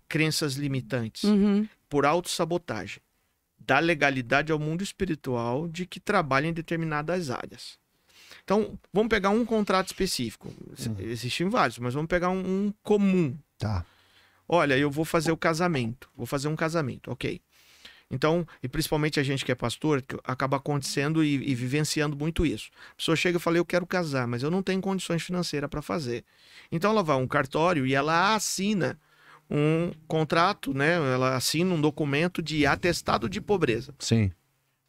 Crenças limitantes Uhum. por autossabotagem. Dá legalidade ao mundo espiritual de que trabalha em determinadas áreas. Então, vamos pegar um contrato específico. Existem vários, mas vamos pegar um, um comum. Tá. Olha, eu vou fazer o casamento. Vou fazer um casamento, ok. Então, e principalmente a gente que é pastor, que acaba acontecendo e, e vivenciando muito isso. A pessoa chega e fala, eu quero casar, mas eu não tenho condições financeiras para fazer. Então ela vai a um cartório e ela assina um contrato, né? Ela assina um documento de atestado de pobreza. Sim.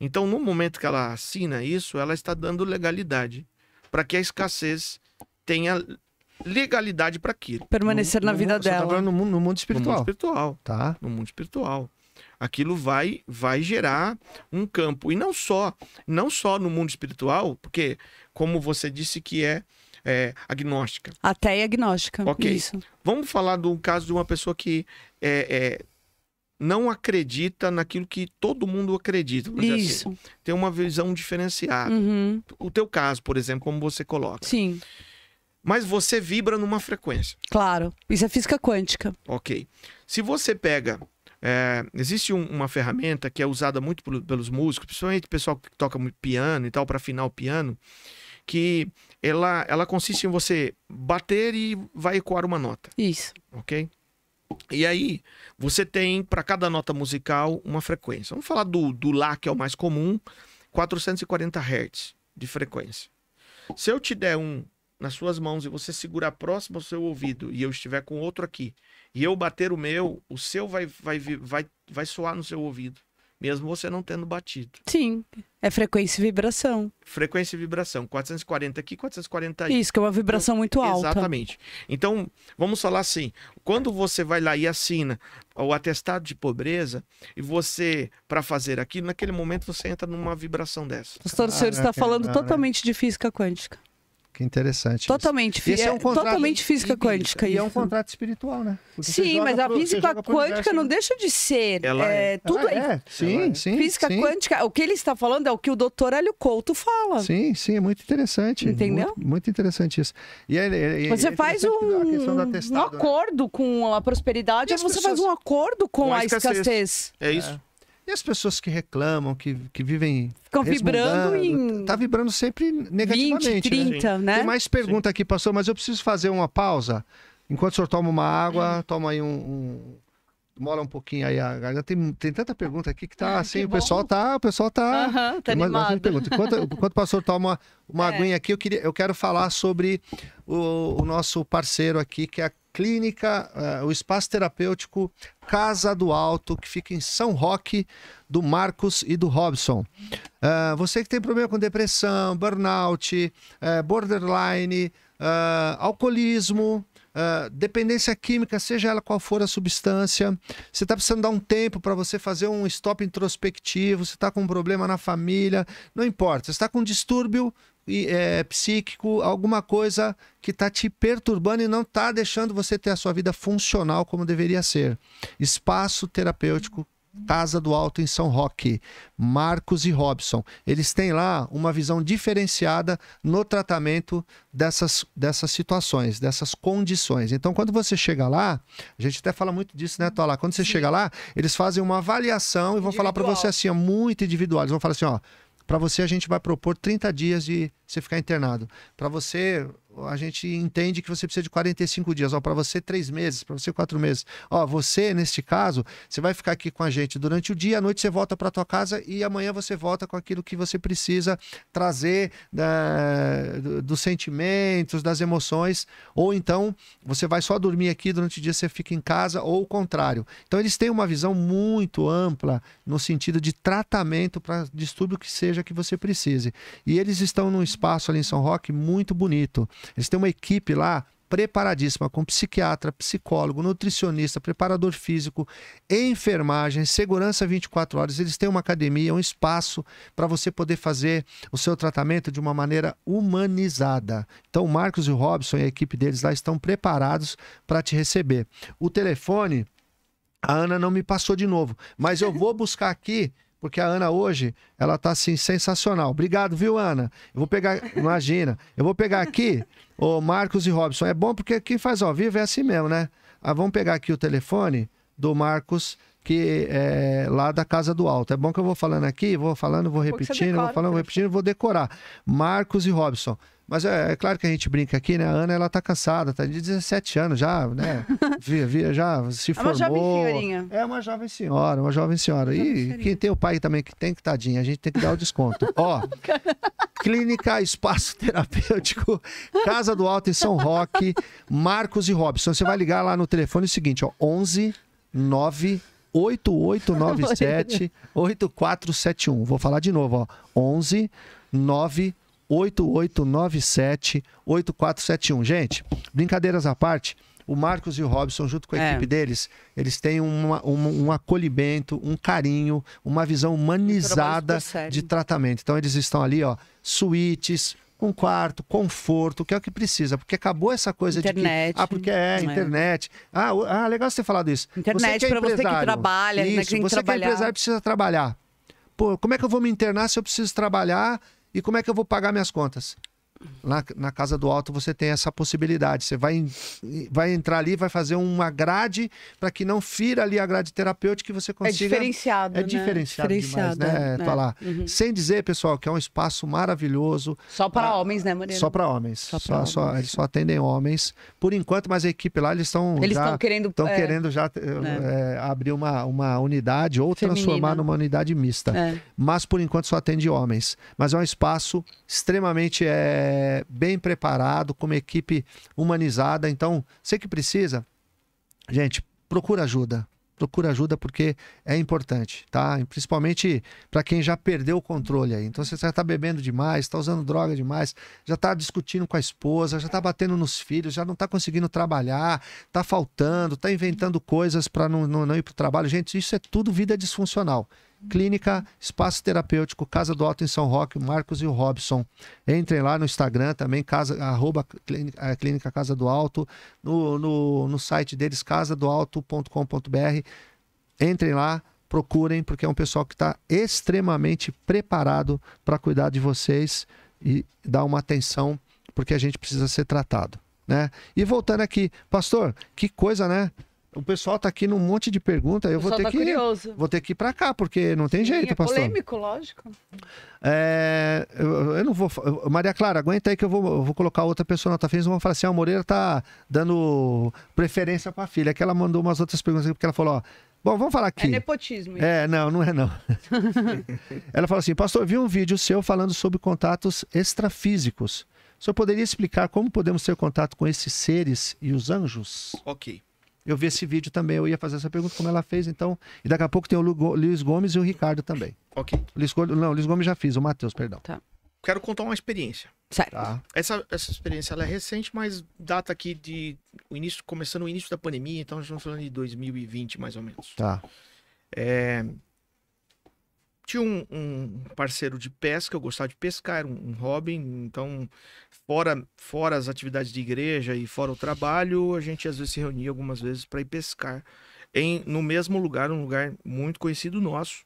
Então, no momento que ela assina isso, ela está dando legalidade para que a escassez tenha legalidade para aquilo. Permanecer na No vida mundo- você tá dela. falando no mundo, no mundo No mundo espiritual. espiritual Tá. no mundo espiritual. Aquilo vai vai gerar um campo e não só não só no mundo espiritual, porque como você disse que é, é, agnóstica. Até agnóstica. Ok. Isso. Vamos falar do caso de uma pessoa que é, é, não acredita naquilo que todo mundo acredita. assim. Isso. tem uma visão diferenciada. Uhum. O teu caso, por exemplo, como você coloca. Sim, Mas você vibra numa frequência. claro. Isso é física quântica. Ok. Se você pega. é, existe um- uma ferramenta que é usada muito pelo- pelos músicos, principalmente o pessoal que toca piano e tal, para afinar o piano, que ela, ela consiste em você bater e vai ecoar uma nota, Isso. ok? E aí, você tem para cada nota musical uma frequência. Vamos falar do, do Lá, que é o mais comum, 440 Hz de frequência. Se eu te der um nas suas mãos e você segurar próximo ao seu ouvido e eu estiver com outro aqui e eu bater o meu, o seu vai, vai, vai, vai soar no seu ouvido, mesmo você não tendo batido. Sim. É frequência e vibração. Frequência e vibração, 440 aqui, 440 aí. Isso, que é uma vibração muito alta. Exatamente. Então, vamos falar assim: quando você vai lá e assina o atestado de pobreza, e você, para fazer aquilo, naquele momento você entra numa vibração dessa. Pastor, o senhor está Caraca, falando cara. totalmente de física quântica. Que interessante. isso. Totalmente. Esse é um é contrato totalmente física e- quântica. E é um isso. contrato espiritual, né? Porque Sim, mas a pro- física quântica não deixa de ser. Ela é, tudo Ela é. é, sim, Ela é. sim. Física sim. quântica, o que ele está falando é o que o doutor Hélio Couto fala. Sim, sim, é muito interessante. Entendeu? Muito, muito interessante isso. E aí, e- Você é faz um, a questão do um atestado, né? acordo com a prosperidade, E ou você faz pessoas- um acordo com, Com a a escassez. escassez. É isso. E as pessoas que reclamam, que, que vivem. Ficam vibrando em Tá vibrando sempre 20, negativamente. né? 30, né? Tem mais pergunta aqui, pastor, mas eu preciso fazer uma pausa. Enquanto o senhor toma uma água, toma aí um. um... Mola um pouquinho aí a garganta. Tem, tem tanta pergunta aqui que tá assim, que o pessoal tá. O pessoal tá. Aham, tá Tem mais- pergunta. Enquanto, enquanto o pastor toma uma, uma É. aguinha aqui, eu, queria, eu quero falar sobre o, o nosso parceiro aqui, que é a clínica, eh, o espaço terapêutico Casa do Alto, que fica em São Roque, do Marcos e do Robson. Ah, você que tem problema com depressão, burnout, eh, borderline, alcoolismo, ah, dependência química, seja ela qual for a substância, você está precisando dar um tempo para você fazer um stop introspectivo, você está com um problema na família, não importa, você está com um distúrbio é, psíquico, alguma coisa que está te perturbando e não está deixando você ter a sua vida funcional como deveria ser. Espaço terapêutico Casa do Alto em São Roque, Marcos e Robson. Eles têm lá uma visão diferenciada no tratamento dessas, dessas situações, dessas condições. Então, quando você chega lá, a gente até fala muito disso, né, Tola? Quando você Sim. chega lá, eles fazem uma avaliação e vão falar para você assim, ó, muito individual. Eles vão falar assim, ó, para você a gente vai propor 30 dias de você ficar internado. Para você a gente entende que você precisa de 45 dias. Ó, para você, três meses, para você, quatro meses. Ó, você, neste caso, você vai ficar aqui com a gente durante o dia, à noite você volta para tua casa e amanhã você volta com aquilo que você precisa trazer da, dos sentimentos, das emoções. Ou então, você vai só dormir aqui, durante o dia você fica em casa, ou o contrário. Então, eles têm uma visão muito ampla no sentido de tratamento para distúrbio que seja que você precise. E eles estão num espaço ali em São Roque muito bonito. Eles têm uma equipe lá preparadíssima com psiquiatra, psicólogo, nutricionista, preparador físico, enfermagem, segurança 24 horas. Eles têm uma academia, um espaço para você poder fazer o seu tratamento de uma maneira humanizada. Então, o Marcos e o Robson e a equipe deles lá estão preparados para te receber. O telefone, a Ana não me passou de novo, mas eu vou buscar aqui porque a Ana hoje, ela tá assim, sensacional. Obrigado, viu, Ana? Eu vou pegar, imagina, eu vou pegar aqui o Marcos e Robson. É bom porque quem faz ao vivo é assim mesmo, né? Ah, vamos pegar aqui o telefone do Marcos, que é lá da Casa do Alto. É bom que eu vou falando aqui, vou falando, vou repetindo, vou falando, vou repetindo, vou decorar. Marcos e Robson. Mas é, é, claro que a gente brinca aqui, né? A Ana, ela tá cansada, tá de 17 anos já, né? via, via, já se formou. É uma jovem senhorinha. É uma jovem senhora, uma jovem senhora. e quem tem o pai também que tem que tadinha, a gente tem que dar o desconto. Ó, Clínica Espaço Terapêutico, Casa do Alto em São Roque, Marcos e Robson. Você vai ligar lá no telefone o seguinte, ó, 11 9 8897 8471. Vou falar de novo, ó. 11 9 8897 8471. Gente, brincadeiras à parte, o Marcos e o Robson, junto com a é. equipe deles, eles têm uma, um, um, acolhimento, um carinho, uma visão humanizada de tratamento. Então, eles estão ali, ó, suítes, um quarto, conforto, que é o que precisa, porque acabou essa coisa internet, de que, ah, porque é, é. internet. Ah, ah, legal você falar disso. Internet é para você que trabalha, isso, né, que você trabalhar. que é empresário precisa trabalhar. Pô, como é que eu vou me internar se eu preciso trabalhar e como é que eu vou pagar minhas contas? Na, na Casa do Alto você tem essa possibilidade. Você vai, vai entrar ali, vai fazer uma grade para que não fira ali a grade terapêutica que você consiga. É diferenciado. É né? diferenciado, diferenciado demais, né? É, lá. Uhum. Sem dizer, pessoal, que é um espaço maravilhoso. Só para ah, homens, né, Mariana? Só para homens. Só, só, homens. Só, eles só atendem homens. Por enquanto, mas a equipe lá, eles estão. Eles estão querendo. Estão é... querendo já é. é. abrir uma, uma unidade ou Feminina. transformar numa unidade mista. É. Mas por enquanto só atende homens. Mas é um espaço extremamente é, bem preparado, com uma equipe humanizada. Então, você que precisa, gente, procura ajuda. Procura ajuda porque é importante, tá? Principalmente para quem já perdeu o controle aí. Então você já está bebendo demais, está usando droga demais, já está discutindo com a esposa, já está batendo nos filhos, já não está conseguindo trabalhar, está faltando, está inventando coisas para não, não, não ir para o trabalho. Gente, isso é tudo vida disfuncional. Clínica Espaço Terapêutico Casa do Alto em São Roque, Marcos e o Robson. Entrem lá no Instagram também, casa, arroba clínica, é, clínica Casa do Alto, no, no, no site deles, casadoalto.com.br. Entrem lá, procurem, porque é um pessoal que está extremamente preparado para cuidar de vocês e dar uma atenção, porque a gente precisa ser tratado. Né? E voltando aqui, pastor, que coisa, né? O pessoal tá aqui num monte de perguntas. Eu vou ter, tá que, curioso. vou ter que ir para cá, porque não tem Sim, jeito, é pastor. polêmico, lógico. É, eu, eu, não vou. Maria Clara, aguenta aí que eu vou, eu vou colocar outra pessoa na tua frente. Vão falar assim: a Moreira tá dando preferência para a filha. Que ela mandou umas outras perguntas porque ela falou: ó, Bom, vamos falar aqui. É nepotismo. É, não, não é não. ela falou assim: Pastor, vi um vídeo seu falando sobre contatos extrafísicos. O senhor poderia explicar como podemos ter contato com esses seres e os anjos? Ok eu vi esse vídeo também, eu ia fazer essa pergunta como ela fez, então. E daqui a pouco tem o Luiz Gomes e o Ricardo também. Ok. Luiz, não, o Luiz Gomes já fiz, o Matheus, perdão. Tá. Quero contar uma experiência. Certo. Tá. Essa, essa experiência ela é recente, mas data aqui de o início, começando o início da pandemia, então estamos falando de 2020 mais ou menos. Tá. É, tinha um, um, parceiro de pesca, eu gostava de pescar, um, um hobby, então, fora, fora as atividades de igreja e fora o trabalho, a gente às vezes se reunia algumas vezes para ir pescar. em, no mesmo lugar, um lugar muito conhecido nosso.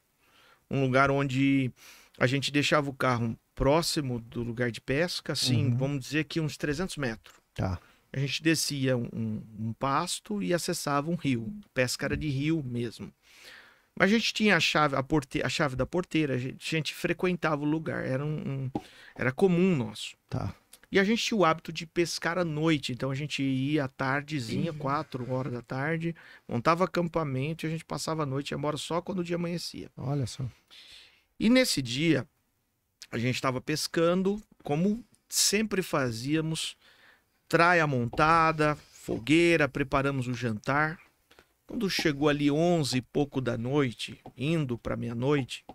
Um lugar onde a gente deixava o carro próximo do lugar de pesca, assim, Uhum. vamos dizer que uns 300 metros. Tá. A gente descia um, um pasto e acessava um rio. Pesca era de rio mesmo. Mas a gente tinha a chave, a, porte, a chave da porteira, a gente, a gente frequentava o lugar, era, um, um- era comum nosso. Tá. E a gente tinha o hábito de pescar à noite, então a gente ia à tardezinha, quatro horas da tarde, montava acampamento e a gente passava a noite e ia embora só quando o dia amanhecia. Olha só. E nesse dia, a gente estava pescando, como sempre fazíamos, traia montada, fogueira, preparamos o jantar. Quando chegou ali 11 e pouco da noite, indo para meia-noite,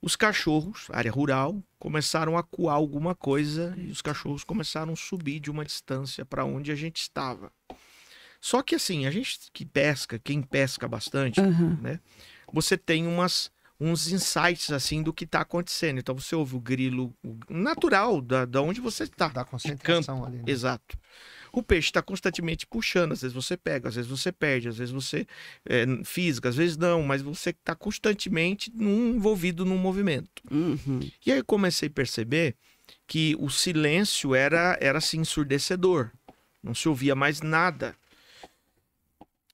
os cachorros, área rural, começaram a coar alguma coisa e os cachorros começaram a subir de uma distância para onde a gente estava. Só que assim, a gente que pesca, quem pesca bastante, Aham. você tem umas uns insights assim do que está acontecendo. Então você ouve o grilo o natural da, da onde você está. Dá concentração ali. né? Exato. O peixe está constantemente puxando, às vezes você pega, às vezes você perde, às vezes você é, fisga, às vezes não, mas você está constantemente num- envolvido num movimento. Uhum. E aí eu comecei a perceber que o silêncio era, era assim, ensurdecedor. Não se ouvia mais nada.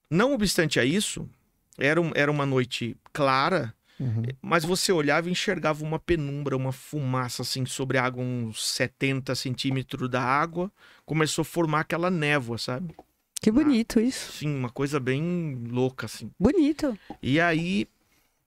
Não obstante a isso, era, um- era uma noite clara, Uhum. mas você olhava e enxergava uma penumbra, uma fumaça assim sobre a água, uns 70 centímetros da água. Começou a formar aquela névoa, sabe? Que bonito isso. Sim, uma coisa bem louca, assim. Bonito. E aí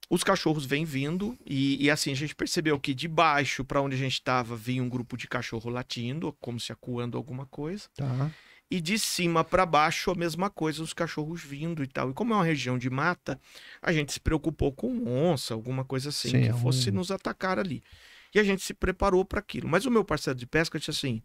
os cachorros vêm vindo e, e assim a gente percebeu que de baixo para onde a gente estava vinha um grupo de cachorro latindo, como se acuando alguma coisa. Tá. E de cima para baixo a mesma coisa, os cachorros vindo e tal. E como é uma região de mata, a gente se preocupou com onça, alguma coisa assim, Sim, que é um- fosse nos atacar ali. E a gente se preparou para aquilo. Mas o meu parceiro de pesca disse assim: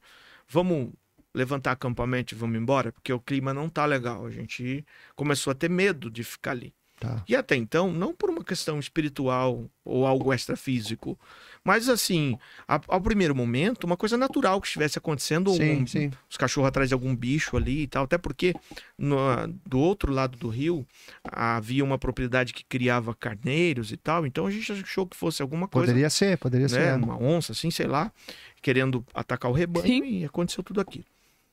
vamos levantar acampamento e vamos embora, porque o clima não tá legal. A gente começou a ter medo de ficar ali. Tá. E até então, não por uma questão espiritual ou algo extrafísico, mas assim, a- ao primeiro momento, uma coisa natural que estivesse acontecendo, Sim, um- sim. os cachorros atrás de algum bicho ali e tal, até porque no- do outro lado do rio havia uma propriedade que criava carneiros e tal, então a gente achou que fosse alguma coisa, Poderia ser, poderia né, ser. uma onça, assim, sei lá, querendo atacar o rebanho Sim. e aconteceu tudo aquilo.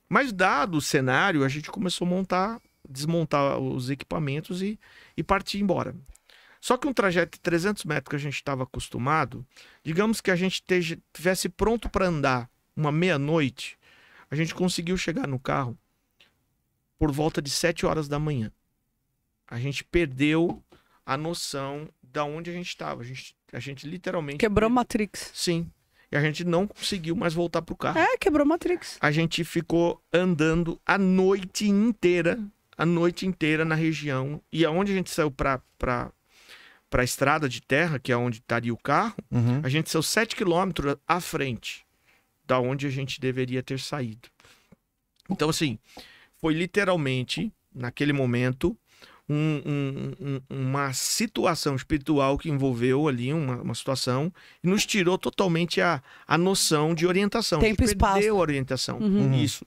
Mas dado o cenário, a gente começou a montar, desmontar os equipamentos e, e partir embora. Só que um trajeto de 300 metros que a gente estava acostumado, digamos que a gente esteja- tivesse pronto para andar uma meia-noite, a gente conseguiu chegar no carro por volta de 7 horas da manhã. A gente perdeu a noção da onde a gente estava. A gente, a gente literalmente Quebrou Matrix. Sim. E a gente não conseguiu mais voltar pro carro. É, quebrou Matrix. A gente ficou andando a noite inteira, a noite inteira na região. E aonde a gente saiu pra, pra, pra estrada de terra, que é onde estaria o carro, Uhum. a gente saiu 7 quilômetros à frente da onde a gente deveria ter saído. Então, assim, foi literalmente, naquele momento, um- um- um- uma situação espiritual que envolveu ali uma, uma situação e nos tirou totalmente a, a noção de orientação. A gente Tempo e espaço. perdeu a orientação. Uhum. Isso.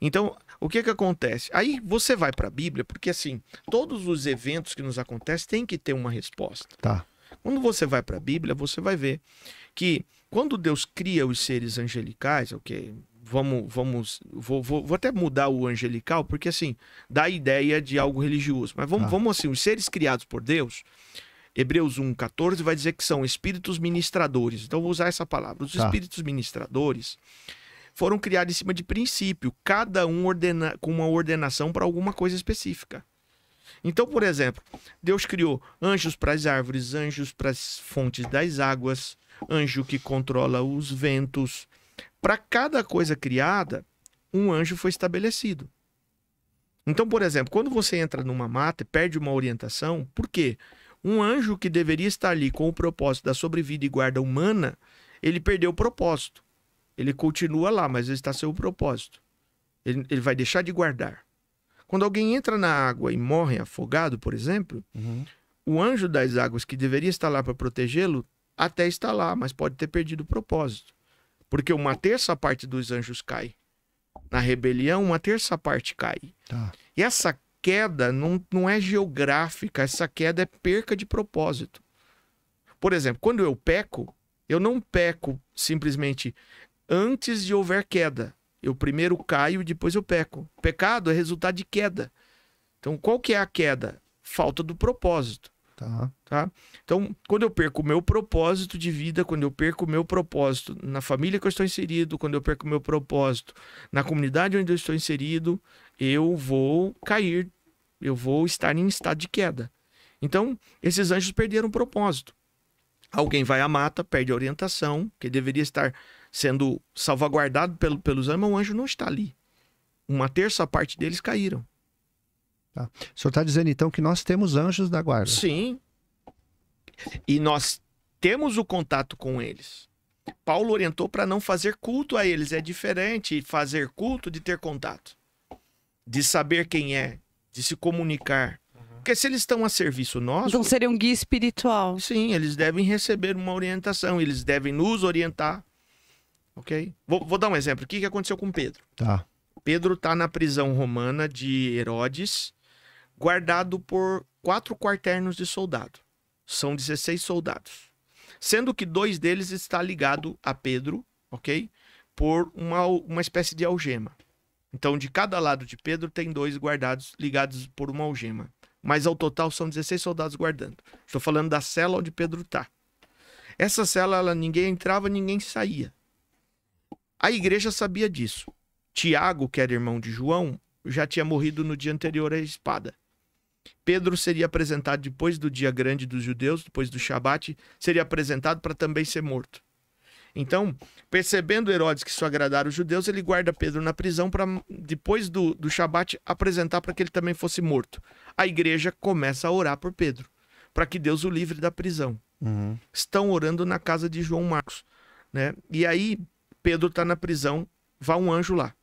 Então, o que que acontece? Aí você vai para a Bíblia, porque assim, todos os eventos que nos acontecem têm que ter uma resposta. Tá. Quando você vai para a Bíblia, você vai ver que quando Deus cria os seres angelicais, ok, vamos, vamos, vou, vou, vou até mudar o angelical, porque assim, dá a ideia de algo religioso. Mas vamos, Tá. vamos assim, os seres criados por Deus, Hebreus 1,14 vai dizer que são espíritos ministradores. Então eu vou usar essa palavra. Os Tá. espíritos ministradores foram criados em cima de princípio, cada um ordena, com uma ordenação para alguma coisa específica. Então, por exemplo, Deus criou anjos para as árvores, anjos para as fontes das águas, anjo que controla os ventos. Para cada coisa criada, um anjo foi estabelecido. Então, por exemplo, quando você entra numa mata e perde uma orientação, por quê? Um anjo que deveria estar ali com o propósito da sobrevida e guarda humana, ele perdeu o propósito. Ele continua lá, mas ele está sem o propósito. Ele, ele vai deixar de guardar. Quando alguém entra na água e morre afogado, por exemplo, Uhum. o anjo das águas que deveria estar lá para protegê-lo até está lá, mas pode ter perdido o propósito. Porque uma terça parte dos anjos cai. Na rebelião, uma terça parte cai. Tá. E essa queda não, não é geográfica, essa queda é perca de propósito. Por exemplo, quando eu peco, eu não peco simplesmente antes de houver queda. Eu primeiro caio e depois eu peco. Pecado é resultado de queda. Então, qual que é a queda? Falta do propósito. Tá. Tá? Então, quando eu perco o meu propósito de vida, quando eu perco o meu propósito na família que eu estou inserido, quando eu perco o meu propósito na comunidade onde eu estou inserido, eu vou cair, eu vou estar em estado de queda. Então, esses anjos perderam o propósito. Alguém vai à mata, perde a orientação, que deveria estar sendo salvaguardado pelo, pelos anjos, mas o anjo não está ali. Uma terça parte deles caíram. O senhor está dizendo então que nós temos anjos da guarda. Sim. E nós temos o contato com eles. Paulo orientou para não fazer culto a eles. É diferente fazer culto de ter contato. De saber quem é, de se comunicar. Porque se eles estão a serviço nosso, Então seria um guia espiritual. sim, eles devem receber uma orientação, eles devem nos orientar. Ok? Vou, vou dar um exemplo. O que que aconteceu com Pedro? Tá. Pedro está na prisão romana de Herodes, guardado por quatro quarternos de soldado. São 16 soldados. Sendo que dois deles está ligado a Pedro, ok? Por uma, uma espécie de algema. Então, de cada lado de Pedro tem dois guardados ligados por uma algema. Mas ao total são 16 soldados guardando. Estou falando da cela onde Pedro está. Essa cela, ela, ninguém entrava, ninguém saía. A igreja sabia disso. Tiago, que era irmão de João, já tinha morrido no dia anterior à espada. Pedro seria apresentado depois do dia grande dos judeus, depois do Shabat, seria apresentado para também ser morto. Então, percebendo Herodes que isso agradara os judeus, ele guarda Pedro na prisão para, depois do, do Shabat, apresentar para que ele também fosse morto. A igreja começa a orar por Pedro, para que Deus o livre da prisão Uhum. estão orando na casa de João Marcos, né? E aí Pedro está na prisão, vai um anjo lá,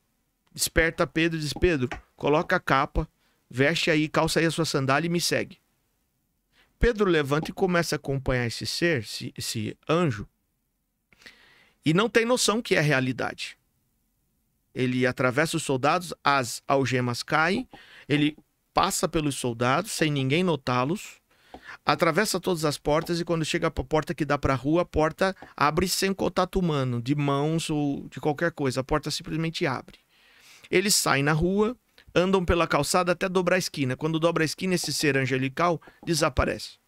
desperta Pedro e diz: Pedro, coloca a capa, veste aí, calça aí a sua sandália e me segue. Pedro levanta e começa a acompanhar esse ser, esse, esse anjo, e não tem noção que é realidade. Ele atravessa os soldados, as algemas caem, ele passa pelos soldados sem ninguém notá-los, atravessa todas as portas e quando chega para a porta que dá para a rua, a porta abre sem contato humano, de mãos ou de qualquer coisa. A porta simplesmente abre. Eles saem na rua, andam pela calçada até dobrar a esquina. Quando dobra a esquina, esse ser angelical desaparece.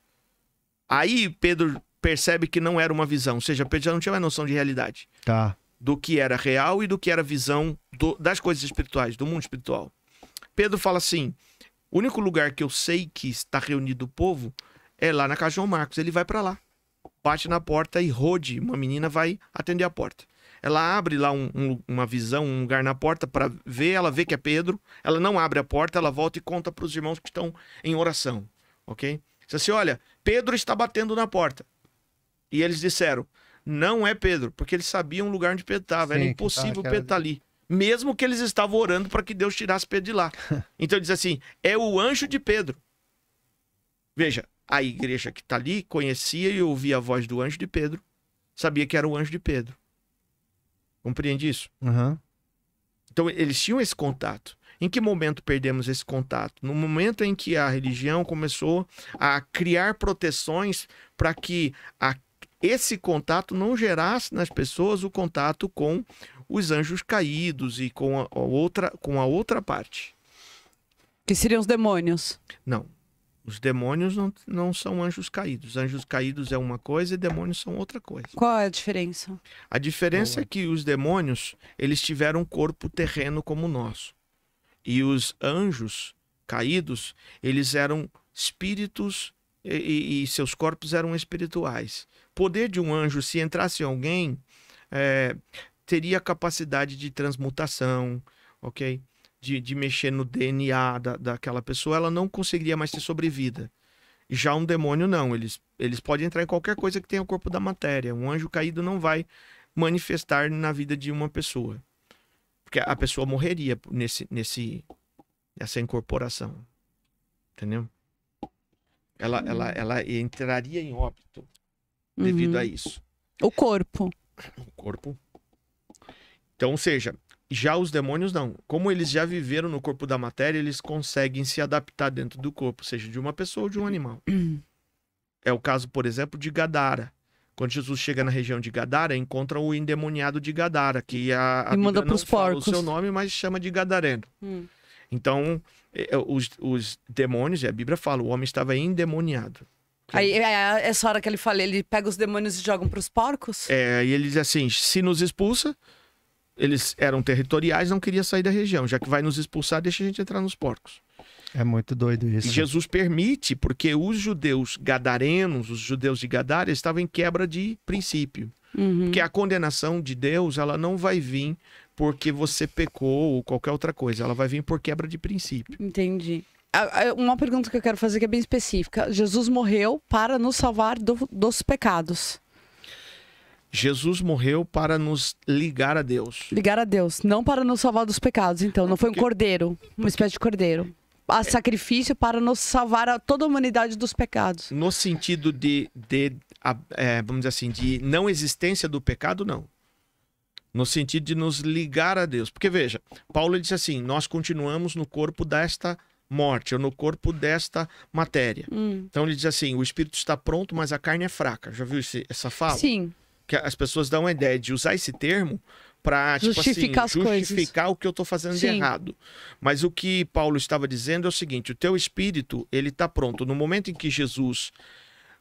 Aí Pedro percebe que não era uma visão, ou seja, Pedro já não tinha mais noção de realidade Tá. do que era real e do que era visão do- das coisas espirituais, do mundo espiritual. Pedro fala assim: o único lugar que eu sei que está reunido o povo é lá na casa de João Marcos. Ele vai para lá, bate na porta e Rode, uma menina, vai atender a porta. Ela abre lá um- um- uma visão, um lugar na porta para ver, ela vê que é Pedro. Ela não abre a porta, ela volta e conta para os irmãos que estão em oração, ok? Diz assim: olha, Pedro está batendo na porta. E eles disseram: não é Pedro, porque eles sabiam o lugar onde Pedro estava. Era impossível que Pedro estar ali. Mesmo que eles estavam orando para que Deus tirasse Pedro de lá. Então ele diz assim: é o anjo de Pedro. Veja, a igreja que está ali conhecia e ouvia a voz do anjo de Pedro, sabia que era o anjo de Pedro. Compreende isso? Uhum. Então eles tinham esse contato. Em que momento perdemos esse contato? No momento em que a religião começou a criar proteções para que a- esse contato não gerasse nas pessoas o contato com os anjos caídos e com a, a outra, com a outra parte. Que seriam os demônios. Não. Os demônios não, não são anjos caídos. Anjos caídos é uma coisa e demônios são outra coisa. Qual é a diferença? A diferença Boa. é que os demônios, eles tiveram um corpo terreno como o nosso. E os anjos caídos, eles eram espíritos e, e- e seus corpos eram espirituais. Poder de um anjo, se entrasse em alguém, é, teria capacidade de transmutação, ok? De, de mexer no DNA da, daquela pessoa, ela não conseguiria mais ter sobrevida. Já um demônio, não. Eles, eles podem entrar em qualquer coisa que tenha o corpo da matéria. Um anjo caído não vai manifestar na vida de uma pessoa. Porque a pessoa morreria nesse, nesse, nessa incorporação. Entendeu? Ela, ela, ela entraria em óbito devido Uhum. a isso. O corpo. O corpo. Então, ou seja, Já os demônios não. Como eles já viveram no corpo da matéria, eles conseguem se adaptar dentro do corpo, seja de uma pessoa ou de um animal. É o caso, por exemplo, de Gadara. Quando Jesus chega na região de Gadara, encontra o endemoniado de Gadara, que a, a E manda pros fala porcos. o seu nome, mas chama de Gadareno. Hum. Então, é, é, os, os demônios, e a Bíblia fala, o homem estava endemoniado. Aí, é, é essa hora que ele fala, ele pega os demônios e joga pros porcos? É, e ele diz assim: se nos expulsa, eles eram territoriais, não queria sair da região. Já que vai nos expulsar, deixa a gente entrar nos porcos. É muito doido E isso. Jesus permite, porque os judeus gadarenos, os judeus de Gadara, estavam em quebra de princípio. Uhum. Porque a condenação de Deus, ela não vai vir porque você pecou ou qualquer outra coisa. Ela vai vir por quebra de princípio. Entendi. Uma pergunta que eu quero fazer que é bem específica. Jesus morreu para nos salvar do- dos pecados. Jesus morreu para nos ligar a Deus. Ligar a Deus, não para nos salvar dos pecados, então. Não foi um cordeiro, uma espécie de cordeiro. A sacrifício para nos salvar a toda a humanidade dos pecados. No sentido de, de é, vamos dizer assim, de não existência do pecado, não. No sentido de nos ligar a Deus. Porque veja, Paulo disse assim: nós continuamos no corpo desta morte, ou no corpo desta matéria. Hum, Então ele diz assim: o espírito está pronto, mas a carne é fraca. Já viu esse- essa fala? Sim, Que as pessoas dão a ideia de usar esse termo para Justificar as coisas. justificar o que eu estou fazendo de Sim. errado. Mas o que Paulo estava dizendo é o seguinte: o teu espírito ele está pronto. No momento em que Jesus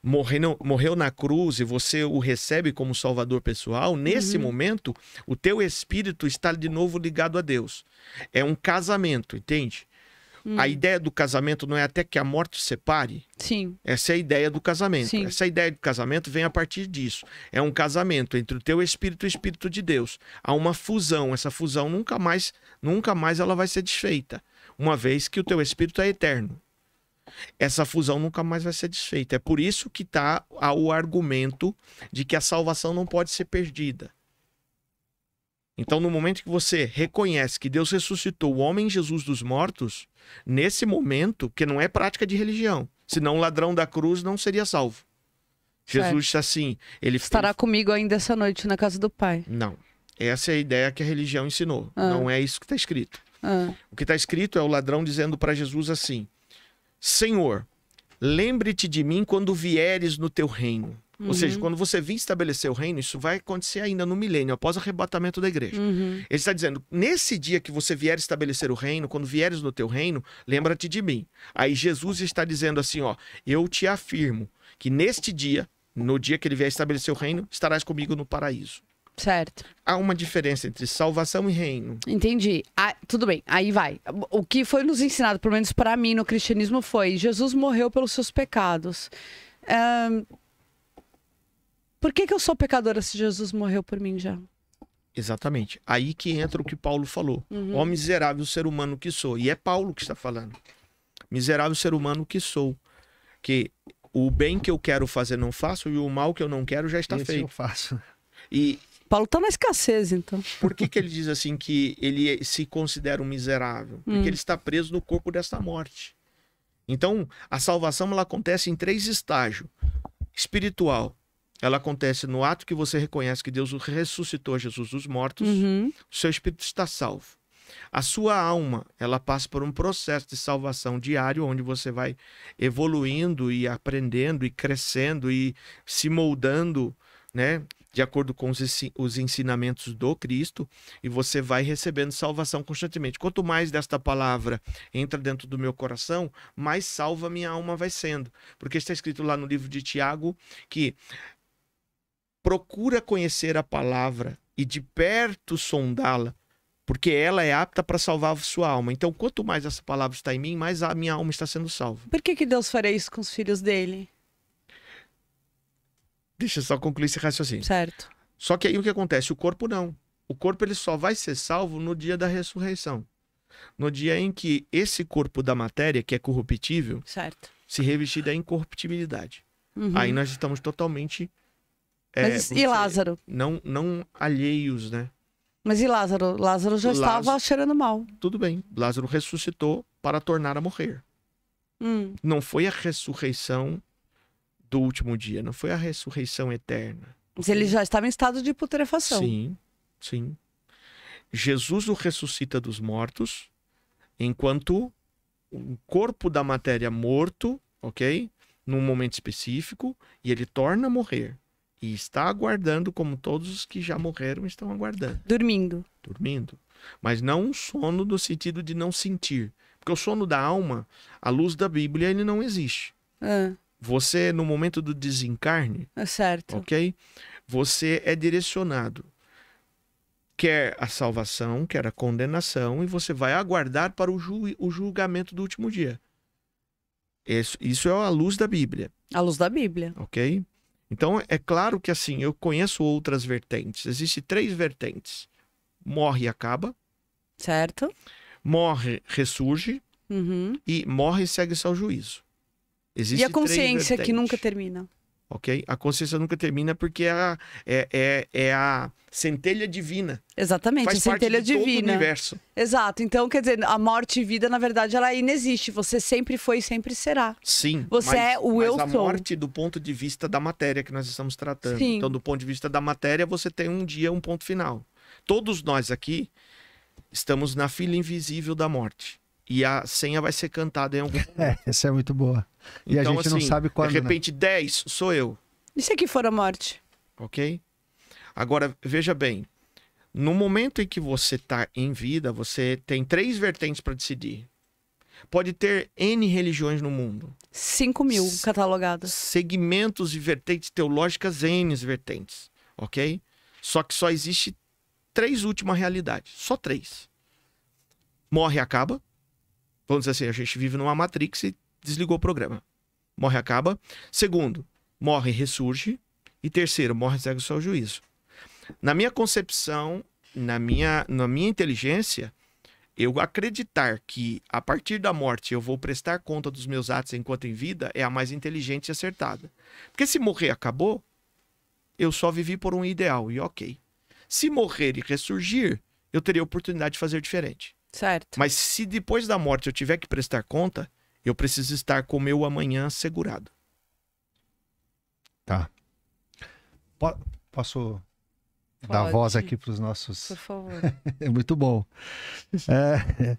morreu, morreu na cruz e você o recebe como salvador pessoal, nesse Uhum. momento o teu espírito está de novo ligado a Deus. É um casamento, entende? Hum. A ideia do casamento não é até que a morte separe. sim. Essa é a ideia do casamento. Sim. Essa ideia do casamento vem a partir disso. É um casamento entre o teu espírito e o espírito de Deus. Há uma fusão. Essa fusão nunca mais, nunca mais ela vai ser desfeita, uma vez que o teu espírito é eterno. Essa fusão nunca mais vai ser desfeita. É por isso que está o argumento de que a salvação não pode ser perdida. Então, no momento que você reconhece que Deus ressuscitou o homem Jesus dos mortos, nesse momento, que não é prática de religião, senão o ladrão da cruz não seria salvo. Certo. Jesus disse assim, ele Estará comigo ainda essa noite na casa do Pai. Não. Essa é a ideia que a religião ensinou. Ah. Não é isso que está escrito. Ah, O que está escrito é o ladrão dizendo para Jesus assim: Senhor, lembre-te de mim quando vieres no teu reino. Ou seja, Uhum. quando você vir estabelecer o reino, isso vai acontecer ainda no milênio, após o arrebatamento da igreja. uhum. Ele está dizendo: nesse dia que você vier estabelecer o reino, quando vieres no teu reino, lembra-te de mim. Aí Jesus está dizendo assim: ó, eu te afirmo que neste dia, no dia que ele vier estabelecer o reino, estarás comigo no paraíso. Certo. Há uma diferença entre salvação e reino. Entendi. Ah, tudo bem, aí vai. O que foi nos ensinado, pelo menos para mim no cristianismo, foi: Jesus morreu pelos seus pecados. Ahn, Por que, que eu sou pecadora se Jesus morreu por mim já? Exatamente. Aí que entra o que Paulo falou. Uhum. Ó miserável ser humano que sou. E é Paulo que está falando. Miserável ser humano que sou. Que o bem que eu quero fazer não faço e o mal que eu não quero já está Esse eu feito. faço. E Paulo tá na escassez, então. por que, que ele diz assim que ele se considera um miserável? Porque Hum. ele está preso no corpo desta morte. Então, a salvação ela acontece em três estágios. Espiritual. Ela acontece no ato que você reconhece que Deus ressuscitou Jesus dos mortos. Uhum. o seu espírito está salvo. A sua alma, ela passa por um processo de salvação diário, onde você vai evoluindo e aprendendo e crescendo e se moldando, né? De acordo com os ensi- os ensinamentos do Cristo, e você vai recebendo salvação constantemente. Quanto mais desta palavra entra dentro do meu coração, mais salva minha alma vai sendo. Porque está escrito lá no livro de Tiago que procura conhecer a palavra e de perto sondá-la, porque ela é apta para salvar a sua alma. Então, quanto mais essa palavra está em mim, mais a minha alma está sendo salva. Por que, que Deus faria isso com os filhos dele? Deixa eu só concluir esse raciocínio. Certo. Só que aí o que acontece? O corpo não. O corpo ele só vai ser salvo no dia da ressurreição. No dia em que esse corpo da matéria, que é corruptível, Certo. se revestir da incorruptibilidade. Uhum. Aí nós estamos totalmente. É, Mas vamos e Lázaro? Não, não alheios, né? Mas e Lázaro? Lázaro já Lázaro- estava cheirando mal. Tudo bem. Lázaro ressuscitou para tornar a morrer. Hum. Não foi a ressurreição do último dia, não foi a ressurreição eterna. Mas ele já estava em estado de putrefação. Sim, sim. Jesus o ressuscita dos mortos, enquanto o corpo da matéria morto, ok? Num momento específico, e ele torna a morrer. E está aguardando, como todos os que já morreram estão aguardando, Dormindo. dormindo. Mas não um sono no sentido de não sentir. Porque o sono da alma, à luz da Bíblia, ele não existe. Ah, Você, no momento do desencarne, é certo. ok? Você é direcionado. Quer a salvação, quer a condenação, e você vai aguardar para o, ju- o julgamento do último dia. Isso, isso é a luz da Bíblia, À luz da Bíblia. ok? Então, é claro que assim, eu conheço outras vertentes. Existem três vertentes. Morre e acaba, Certo? morre, ressurge, Uhum. e morre e segue-se ao juízo. E Existem a consciência que nunca termina. Ok? A consciência nunca termina porque é a, é, é, é a centelha divina. Exatamente, Faz a centelha parte de todo o divina. universo. Exato. Então, quer dizer, a morte e vida, na verdade, ela inexiste. Você sempre foi e sempre será. Sim. Você mas, é o mas eu a sou. morte do ponto de vista da matéria que nós estamos tratando. Sim. Então, do ponto de vista da matéria, você tem um dia, um ponto final. Todos nós aqui estamos na fila invisível da morte. E a senha vai ser cantada em algum momento. É, essa é muito boa. E a Então, gente não assim, sabe quando. De né? repente, 10 sou eu. E se aqui for a morte? ok? Agora, veja bem, no momento em que você está em vida, você tem três vertentes para decidir. Pode ter N religiões no mundo, 5 mil catalogadas. segmentos e vertentes teológicas, N vertentes, ok? Só que só existe três últimas realidades, só três. Morre e acaba. Vamos dizer assim, a gente vive numa Matrix e desligou o programa. Morre acaba. Segundo, morre ressurge. E terceiro, morre segue o seu juízo. Na minha concepção, na minha, na minha inteligência, eu acreditar que a partir da morte eu vou prestar conta dos meus atos enquanto em vida é a mais inteligente e acertada. Porque se morrer acabou, eu só vivi por um ideal e ok. Se morrer e ressurgir, eu teria a oportunidade de fazer diferente. Certo. Mas se depois da morte eu tiver que prestar conta, eu preciso estar com o meu amanhã segurado. Po- Posso dar Pode. voz aqui para os nossos. Por favor. É muito bom. É,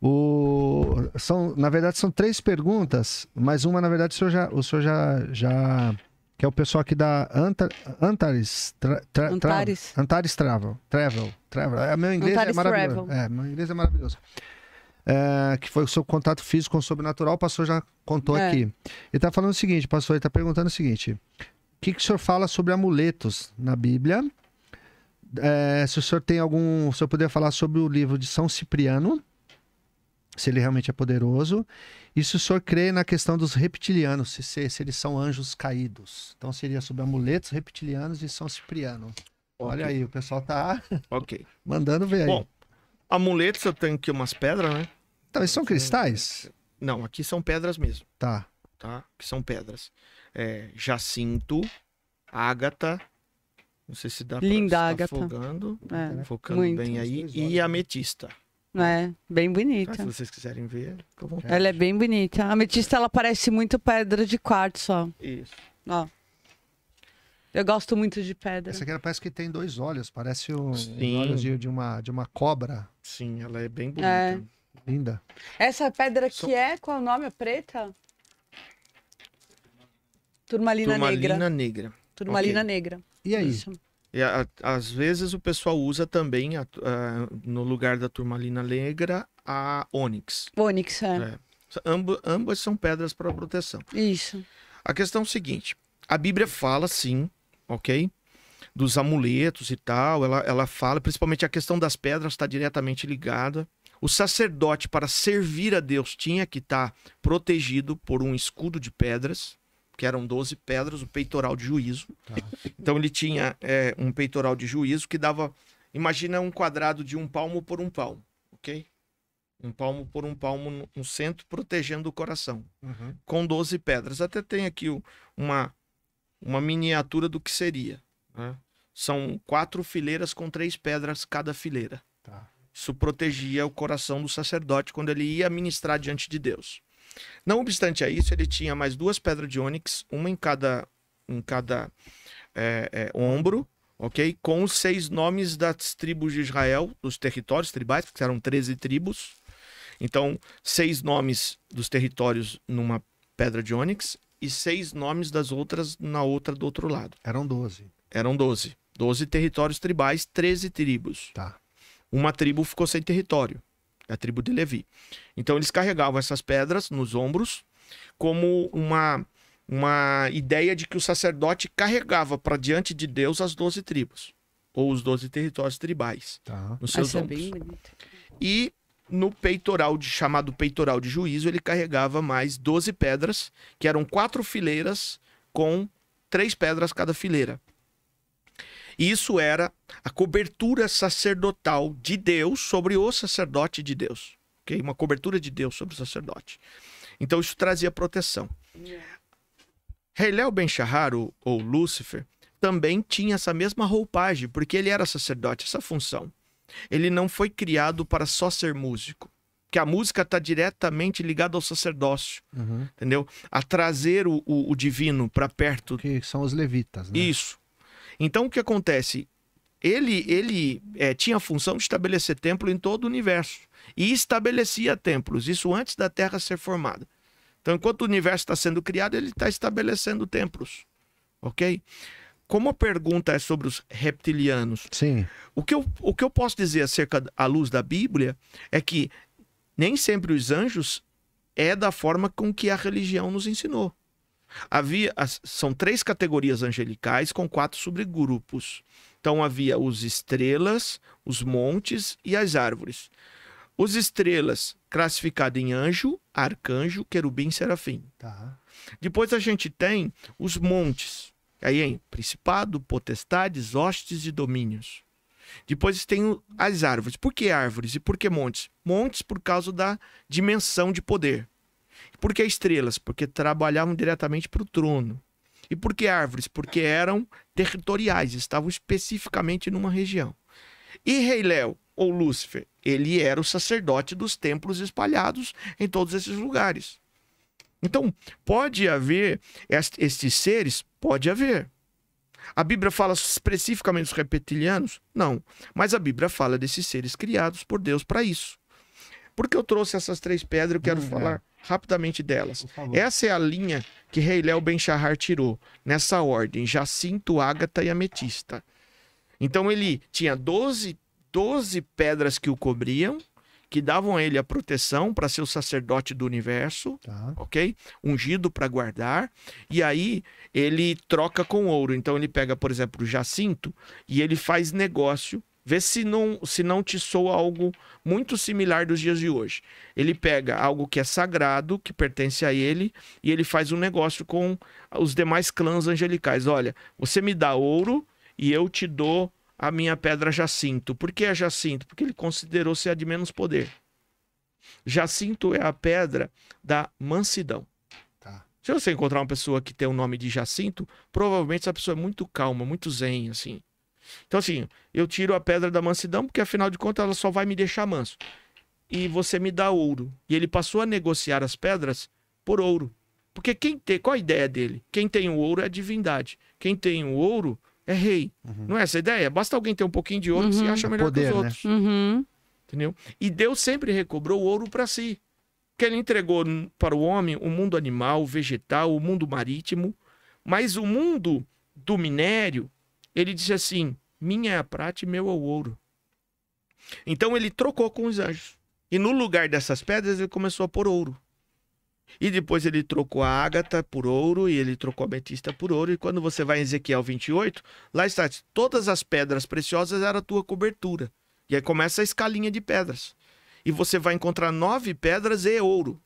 o, são, na verdade, são três perguntas, mas uma, na verdade, o senhor já. O senhor já, já que é o pessoal aqui da Anta, Antares, tra, tra, Antares. Tra, Antares Travel. Travel. Travel. É, meu inglês Antares é maravilhoso. Travel. É, meu inglês é maravilhoso. É, que foi o seu contato físico com o sobrenatural, o pastor já contou É. aqui. Ele está falando o seguinte, pastor, ele está perguntando o seguinte: o que, que o senhor fala sobre amuletos na Bíblia? É, se o senhor tem algum. Se o senhor puder falar sobre o livro de São Cipriano, se ele realmente é poderoso, e se o senhor crê na questão dos reptilianos, se, se, se eles são anjos caídos. Então seria sobre amuletos reptilianos e São Cipriano. Olha Ok. aí, o pessoal tá Ok. mandando ver aí. Bom, amuletos eu tenho aqui umas pedras, né? então, eles são cristais? Não, aqui são pedras mesmo, Tá. tá? Que são pedras. É, jacinto, ágata. Não sei se dá Linda pra ágata. focando. É, Focando muito. bem aí. E olhos. ametista. É, bem bonita. Se vocês quiserem ver, fica à vontade. Ela é bem bonita. A ametista, ela parece muito pedra de quartzo, ó. Isso. ó. Eu gosto muito de pedra. Essa aqui parece que tem dois olhos, parece o- olhos de, de uma, de uma cobra. Sim, ela é bem bonita. É. Linda. Essa pedra Só- que é, qual é o nome? A preta? Turmalina, Turmalina negra. negra. Turmalina Ok. negra. E aí? Isso. E a- às vezes o pessoal usa também, a- a- no lugar da turmalina negra, a ônix. Ônix, é. É. Ambas são pedras para proteção. Isso. A questão é o seguinte: a Bíblia fala sim, ok? Dos amuletos e tal, ela, ela fala, principalmente a questão das pedras está diretamente ligada. O sacerdote, para servir a Deus, tinha que estar protegido por um escudo de pedras, que eram 12 pedras, o peitoral de juízo. Tá. Então ele tinha é, um peitoral de juízo que dava. Imagina um quadrado de um palmo por um palmo, ok? Um palmo por um palmo no- no centro, protegendo o coração Uhum. com 12 pedras. Até tem aqui uma, uma miniatura do que seria. né? São quatro fileiras com três pedras cada fileira. Tá. Isso protegia o coração do sacerdote quando ele ia ministrar diante de Deus. Não obstante a isso, ele tinha mais duas pedras de ônix, uma em cada, em cada é, é, ombro, ok? Com os seis nomes das tribos de Israel, dos territórios tribais, porque eram 13 tribos. Então, seis nomes dos territórios numa pedra de ônix e seis nomes das outras na outra do outro lado. Eram 12. Eram 12. 12 territórios tribais, 13 tribos. Tá. Uma tribo ficou sem território, a tribo de Levi. Então, eles carregavam essas pedras nos ombros como uma, uma ideia de que o sacerdote carregava para diante de Deus as 12 tribos, ou os 12 territórios tribais, Tá. nos seus Essa é ombros. E no peitoral, de, chamado peitoral de juízo, ele carregava mais 12 pedras, que eram quatro fileiras com três pedras cada fileira. E Isso era a cobertura sacerdotal de Deus sobre o sacerdote de Deus. ok? Uma cobertura de Deus sobre o sacerdote. Então isso trazia proteção. Heiléu Ben Shahar, ou, ou Lúcifer, também tinha essa mesma roupagem, porque ele era sacerdote, essa função ele não foi criado para só ser músico. Porque a música está diretamente ligada ao sacerdócio, Uhum. entendeu? A trazer o, o- o divino para perto. Que são os levitas, né? Isso. Então o que acontece? Ele, ele eh, tinha a função de estabelecer templo em todo o universo. E estabelecia templos, isso antes da Terra ser formada. Então, enquanto o universo está sendo criado, ele está estabelecendo templos. Ok? Como a pergunta é sobre os reptilianos, Sim. o que, eu, o que eu posso dizer acerca à luz da Bíblia é que nem sempre os anjos é da forma com que a religião nos ensinou. Havia são três categorias angelicais com quatro subgrupos. Então havia os estrelas, os montes e as árvores. Os estrelas classificado em anjo, arcanjo, querubim, serafim. Tá. Depois a gente tem os montes. Aí, hein? Principado, potestades, hostes e domínios. Depois tem as árvores. Por que árvores e por que montes? Montes por causa da dimensão de poder. Por que estrelas? Porque trabalhavam diretamente para o trono. E por que árvores? Porque eram territoriais, estavam especificamente numa região. E Rei Léo, ou Lúcifer, ele era o sacerdote dos templos espalhados em todos esses lugares. Então, pode haver est- estes seres? Pode haver. A Bíblia fala especificamente dos reptilianos? Não. Mas a Bíblia fala desses seres criados por Deus para isso. Por que eu trouxe essas três pedras? Eu quero Hum, é. falar rapidamente delas. Essa é a linha que Rei Léo Ben Shahar tirou, nessa ordem: Jacinto, Ágata e Ametista. Então ele tinha 12, 12 pedras que o cobriam, que davam a ele a proteção para ser o sacerdote do universo, Tá. ok? Ungido para guardar. E aí ele troca com ouro. Então ele pega, por exemplo, o Jacinto e ele faz negócio. Vê se não, se não te soa algo muito similar dos dias de hoje. Ele pega algo que é sagrado, que pertence a ele, e ele faz um negócio com os demais clãs angelicais. Olha, você me dá ouro e eu te dou a minha pedra Jacinto. Por que é Jacinto? Porque ele considerou ser a de menos poder. Jacinto é a pedra da mansidão. Tá. Se você encontrar uma pessoa que tem o nome de Jacinto, provavelmente essa pessoa é muito calma, muito zen, assim. Então, assim, eu tiro a pedra da mansidão, porque afinal de contas ela só vai me deixar manso. E você me dá ouro. E ele passou a negociar as pedras por ouro. Porque quem tem. Qual a ideia dele? Quem tem o ouro é divindade. Quem tem o ouro é rei. Uhum. Não é essa a ideia? Basta alguém ter um pouquinho de ouro que se Uhum. acha melhor poder, que os né? outros. Uhum. Entendeu? E Deus sempre recobrou o ouro para si. Que ele entregou para o homem o mundo animal, o vegetal, o mundo marítimo. Mas o mundo do minério, ele disse assim: minha é a prata e meu é o ouro. Então ele trocou com os anjos. E no lugar dessas pedras, ele começou a pôr ouro. E depois ele trocou a ágata por ouro e ele trocou a ametista por ouro. E quando você vai em Ezequiel 28, lá está: todas as pedras preciosas eram a tua cobertura. E aí começa a escalinha de pedras. E você vai encontrar nove pedras e ouro.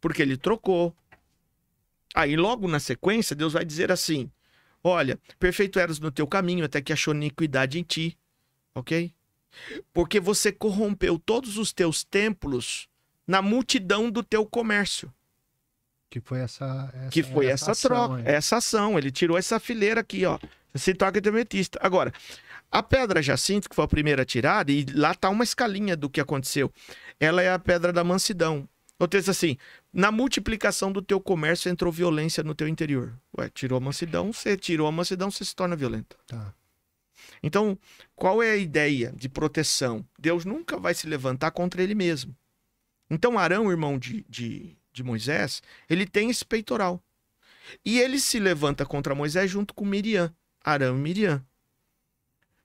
Porque ele trocou. Aí logo na sequência, Deus vai dizer assim: Olha, perfeito eras no teu caminho, até que achou iniquidade em ti. Ok? Porque você corrompeu todos os teus templos na multidão do teu comércio. Que foi essa, essa Que foi essa, ação troca, essa ação. Ele tirou essa fileira aqui, ó. Esse toque de ametista. Agora, a pedra jacinto, que foi a primeira tirada, e lá tá uma escalinha do que aconteceu. Ela é a pedra da mansidão. O texto assim: na multiplicação do teu comércio entrou violência no teu interior. Ué, tirou a mansidão, você tirou a mansidão, você se torna violento. Tá. Então, qual é a ideia de proteção? Deus nunca vai se levantar contra ele mesmo. Então, Arão, irmão de, de, de Moisés, ele tem esse peitoral. E ele se levanta contra Moisés junto com Miriam, Arão e Miriam.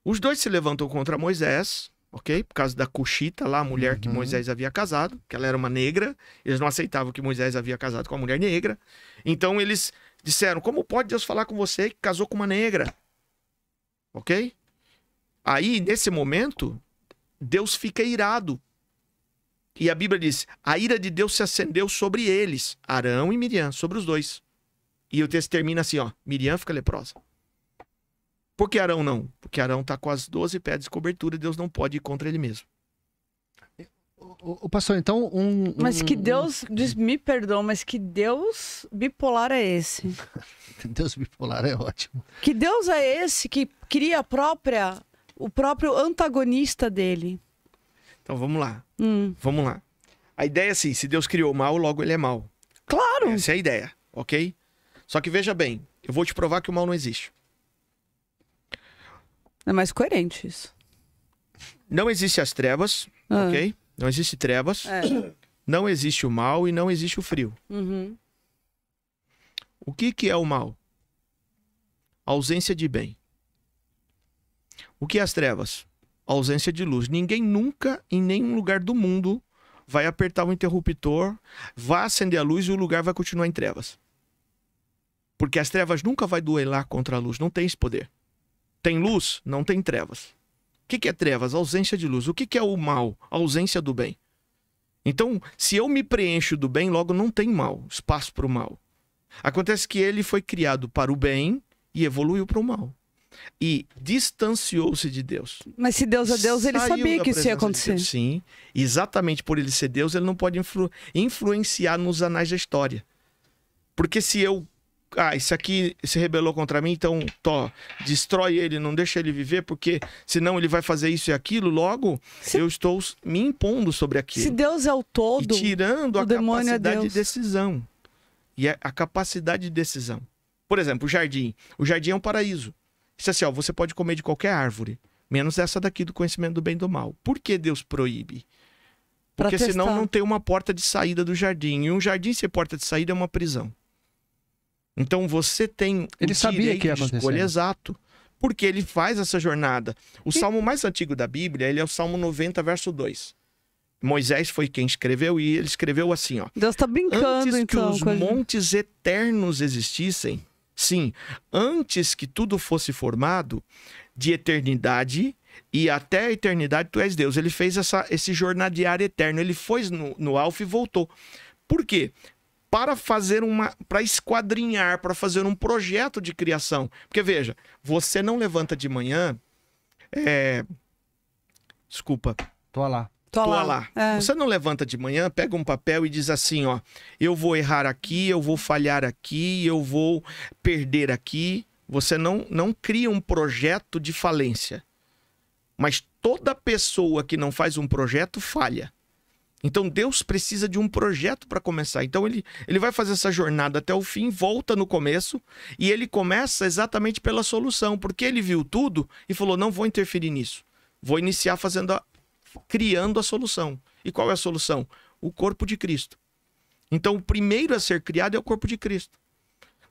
Os dois se levantam contra Moisés, ok? Por causa da Cuxita lá, a mulher uhum. que Moisés havia casado, que ela era uma negra. Eles não aceitavam que Moisés havia casado com uma mulher negra. Então eles disseram: Como pode Deus falar com você que casou com uma negra? Ok? Aí, nesse momento, Deus fica irado. E a Bíblia diz: a ira de Deus se acendeu sobre eles, Arão e Miriam, sobre os dois. E o texto termina assim: ó, Miriam fica leprosa. Por que Arão não? Porque Arão está com as 12 pedras de cobertura e Deus não pode ir contra ele mesmo. O, o pastor, então um, um, Mas que Deus, diz, me perdoa, mas que Deus bipolar é esse? Deus bipolar é ótimo. Que Deus é esse que cria a própria, o próprio antagonista dele? Então vamos lá. Hum. Vamos lá. A ideia é assim: se Deus criou mal, logo ele é mal. Claro. Essa é a ideia, ok? Só que veja bem, eu vou te provar que o mal não existe. É mais coerente isso. Não existe as trevas, ah. ok? Não existe trevas. É. Não existe o mal e não existe o frio. Uhum. O que, que é o mal? ausência de bem. O que é as trevas? ausência de luz. Ninguém nunca, em nenhum lugar do mundo, vai apertar o interruptor, vai acender a luz e o lugar vai continuar em trevas. Porque as trevas nunca vai duelar contra a luz, não tem esse poder. Tem luz, não tem trevas. O que, é trevas? ausência de luz. O que, é o mal? ausência do bem. Então, se eu me preencho do bem, logo não tem mal, espaço para o mal. Acontece que ele foi criado para o bem e evoluiu para o mal. E distanciou-se de Deus. Mas se Deus é Deus, ele Saiu sabia que isso ia acontecer. De Sim, exatamente por ele ser Deus, ele não pode influ influenciar nos anais da história. Porque se eu ah, esse aqui se rebelou contra mim, então, tó, destrói ele, não deixa ele viver, porque senão ele vai fazer isso e aquilo, logo se... eu estou me impondo sobre aquilo. Se Deus é o todo, e tirando a é capacidade é de decisão. E a, a, capacidade de decisão. Por exemplo, o jardim. O jardim é um paraíso. Isso é assim, ó, você pode comer de qualquer árvore, menos essa daqui do conhecimento do bem e do mal. Por que Deus proíbe? Porque senão não tem uma porta de saída do jardim. E um jardim sem porta de saída é uma prisão. Então você tem ele sabia que ia de escolha exato, porque ele faz essa jornada. O e... salmo mais antigo da Bíblia, ele é o Salmo 90, verso 2. Moisés foi quem escreveu e ele escreveu assim, ó. Deus está brincando antes então. que os montes eternos existissem, sim, antes que tudo fosse formado, de eternidade e até a eternidade tu és Deus. Ele fez essa, esse jornadear eterno. Ele foi no, no Alfa e voltou. Por quê? Para fazer uma. para esquadrinhar, para fazer um projeto de criação. Porque veja, você não levanta de manhã. É... Desculpa. Tô lá. Tô, Tô lá. lá. É. Você não levanta de manhã, pega um papel e diz assim: ó, eu vou errar aqui, eu vou falhar aqui, eu vou perder aqui. Você não, não cria um projeto de falência. Mas toda pessoa que não faz um projeto falha. Então Deus precisa de um projeto para começar. Então ele, ele vai fazer essa jornada até o fim, volta no começo e ele começa exatamente pela solução, porque ele viu tudo e falou: não vou interferir nisso. Vou iniciar fazendo a, criando a solução. E qual é a solução? O corpo de Cristo. Então o primeiro a ser criado é o corpo de Cristo.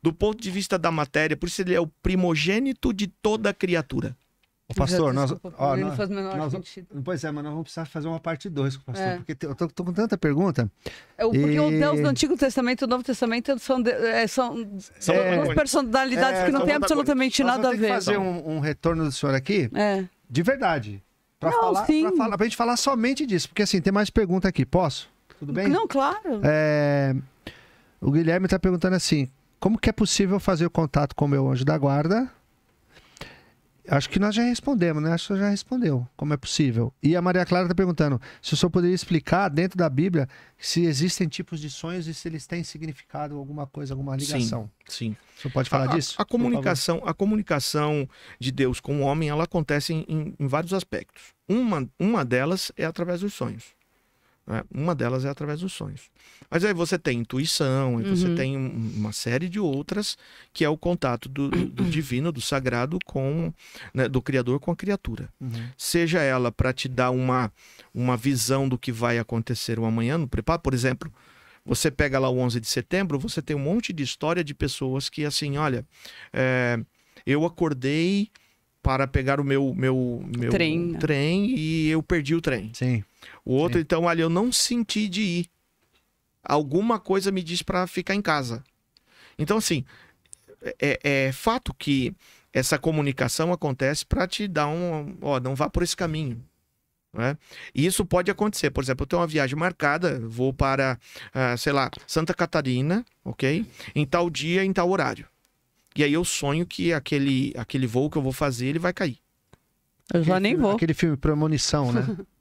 Do ponto de vista da matéria, por isso ele é o primogênito de toda criatura. Ô, pastor, nós, ó, nós, faz nós, Pois é, mas nós vamos precisar fazer uma parte 2 com o pastor, é. porque eu tô, tô, com tanta pergunta. É, porque e... o Deus do Antigo Testamento e o Novo Testamento são, de, é, são, são é, personalidades que não têm absolutamente nada a ver. Fazer um, um, retorno do senhor aqui, é. de verdade. Pra, não, falar, sim. Pra, falar, pra gente falar somente disso, porque assim, tem mais pergunta aqui. Posso? Tudo bem? Não, claro. É, o Guilherme está perguntando assim: como que é possível fazer o contato com o meu anjo da guarda Acho que nós já respondemos, né? Acho que já respondeu como é possível. E a Maria Clara está perguntando se o senhor poderia explicar dentro da Bíblia se existem tipos de sonhos e se eles têm significado, alguma coisa, alguma ligação. Sim. sim. O senhor pode falar a, disso? A, a comunicação, a comunicação de Deus com o homem, ela acontece em, em, em vários aspectos. Uma, uma delas é através dos sonhos. Né? Uma delas é através dos sonhos. Mas aí você tem intuição, aí você Uhum. tem um- uma série de outras, que é o contato do, do divino, do sagrado, com né, do Criador com a criatura. Uhum. Seja ela para te dar uma, uma visão do que vai acontecer o amanhã no preparo, por exemplo. Você pega lá o 11 de setembro, você tem um monte de história de pessoas que, assim, olha, é, eu acordei para pegar o meu, meu, meu Trem, né? trem e eu perdi o trem. Sim. O outro, Sim. então, olha, eu não senti de ir. Alguma coisa me diz para ficar em casa. Então, assim, é, é fato que essa comunicação acontece para te dar um. Ó, não vá por esse caminho. Né? E isso pode acontecer. Por exemplo, eu tenho uma viagem marcada, vou para, ah, sei lá, Santa Catarina, ok? Em tal dia, em tal horário. E aí eu sonho que aquele, aquele voo que eu vou fazer, ele vai cair. Eu já Aquele nem filme- vou. Aquele filme Premonição, né?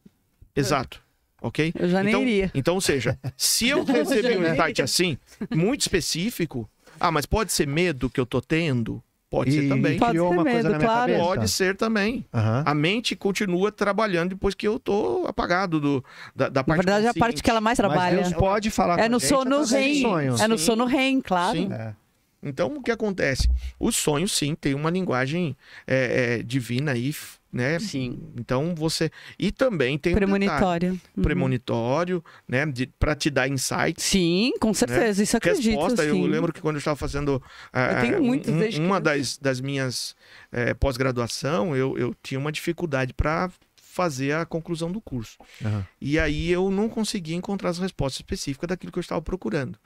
Exato. Ok? Eu já então, nem iria. Então, ou seja, se eu receber um insight assim, muito específico, ah, mas pode ser medo que eu tô tendo? Pode ser E- também. Pode criou ser uma coisa medo, na minha claro. cabeça. Pode ser também. Aham. A mente continua trabalhando depois que eu tô apagado do, da, da Na parte verdade, é a parte que ela mais Mas trabalha. Deus pode falar É com no a gente sono REM. sonhos. É no sono REM, claro. Sim. É. Então, o que acontece? Os sonhos, sim, tem uma linguagem é, é, divina aí, né? Sim. Então, você... E também tem um detalhe, Premonitório. Uhum. premonitório, né? De, pra te dar insights. Sim, com certeza. Isso eu acredito. resposta. sim. Eu lembro que quando eu estava fazendo ah, Eu tenho ah, muitos um- desde uma das, das minhas eh, pós-graduação, eu, eu tinha uma dificuldade para fazer a conclusão do curso. Aham. E aí eu não conseguia encontrar as respostas específicas daquilo que eu estava procurando.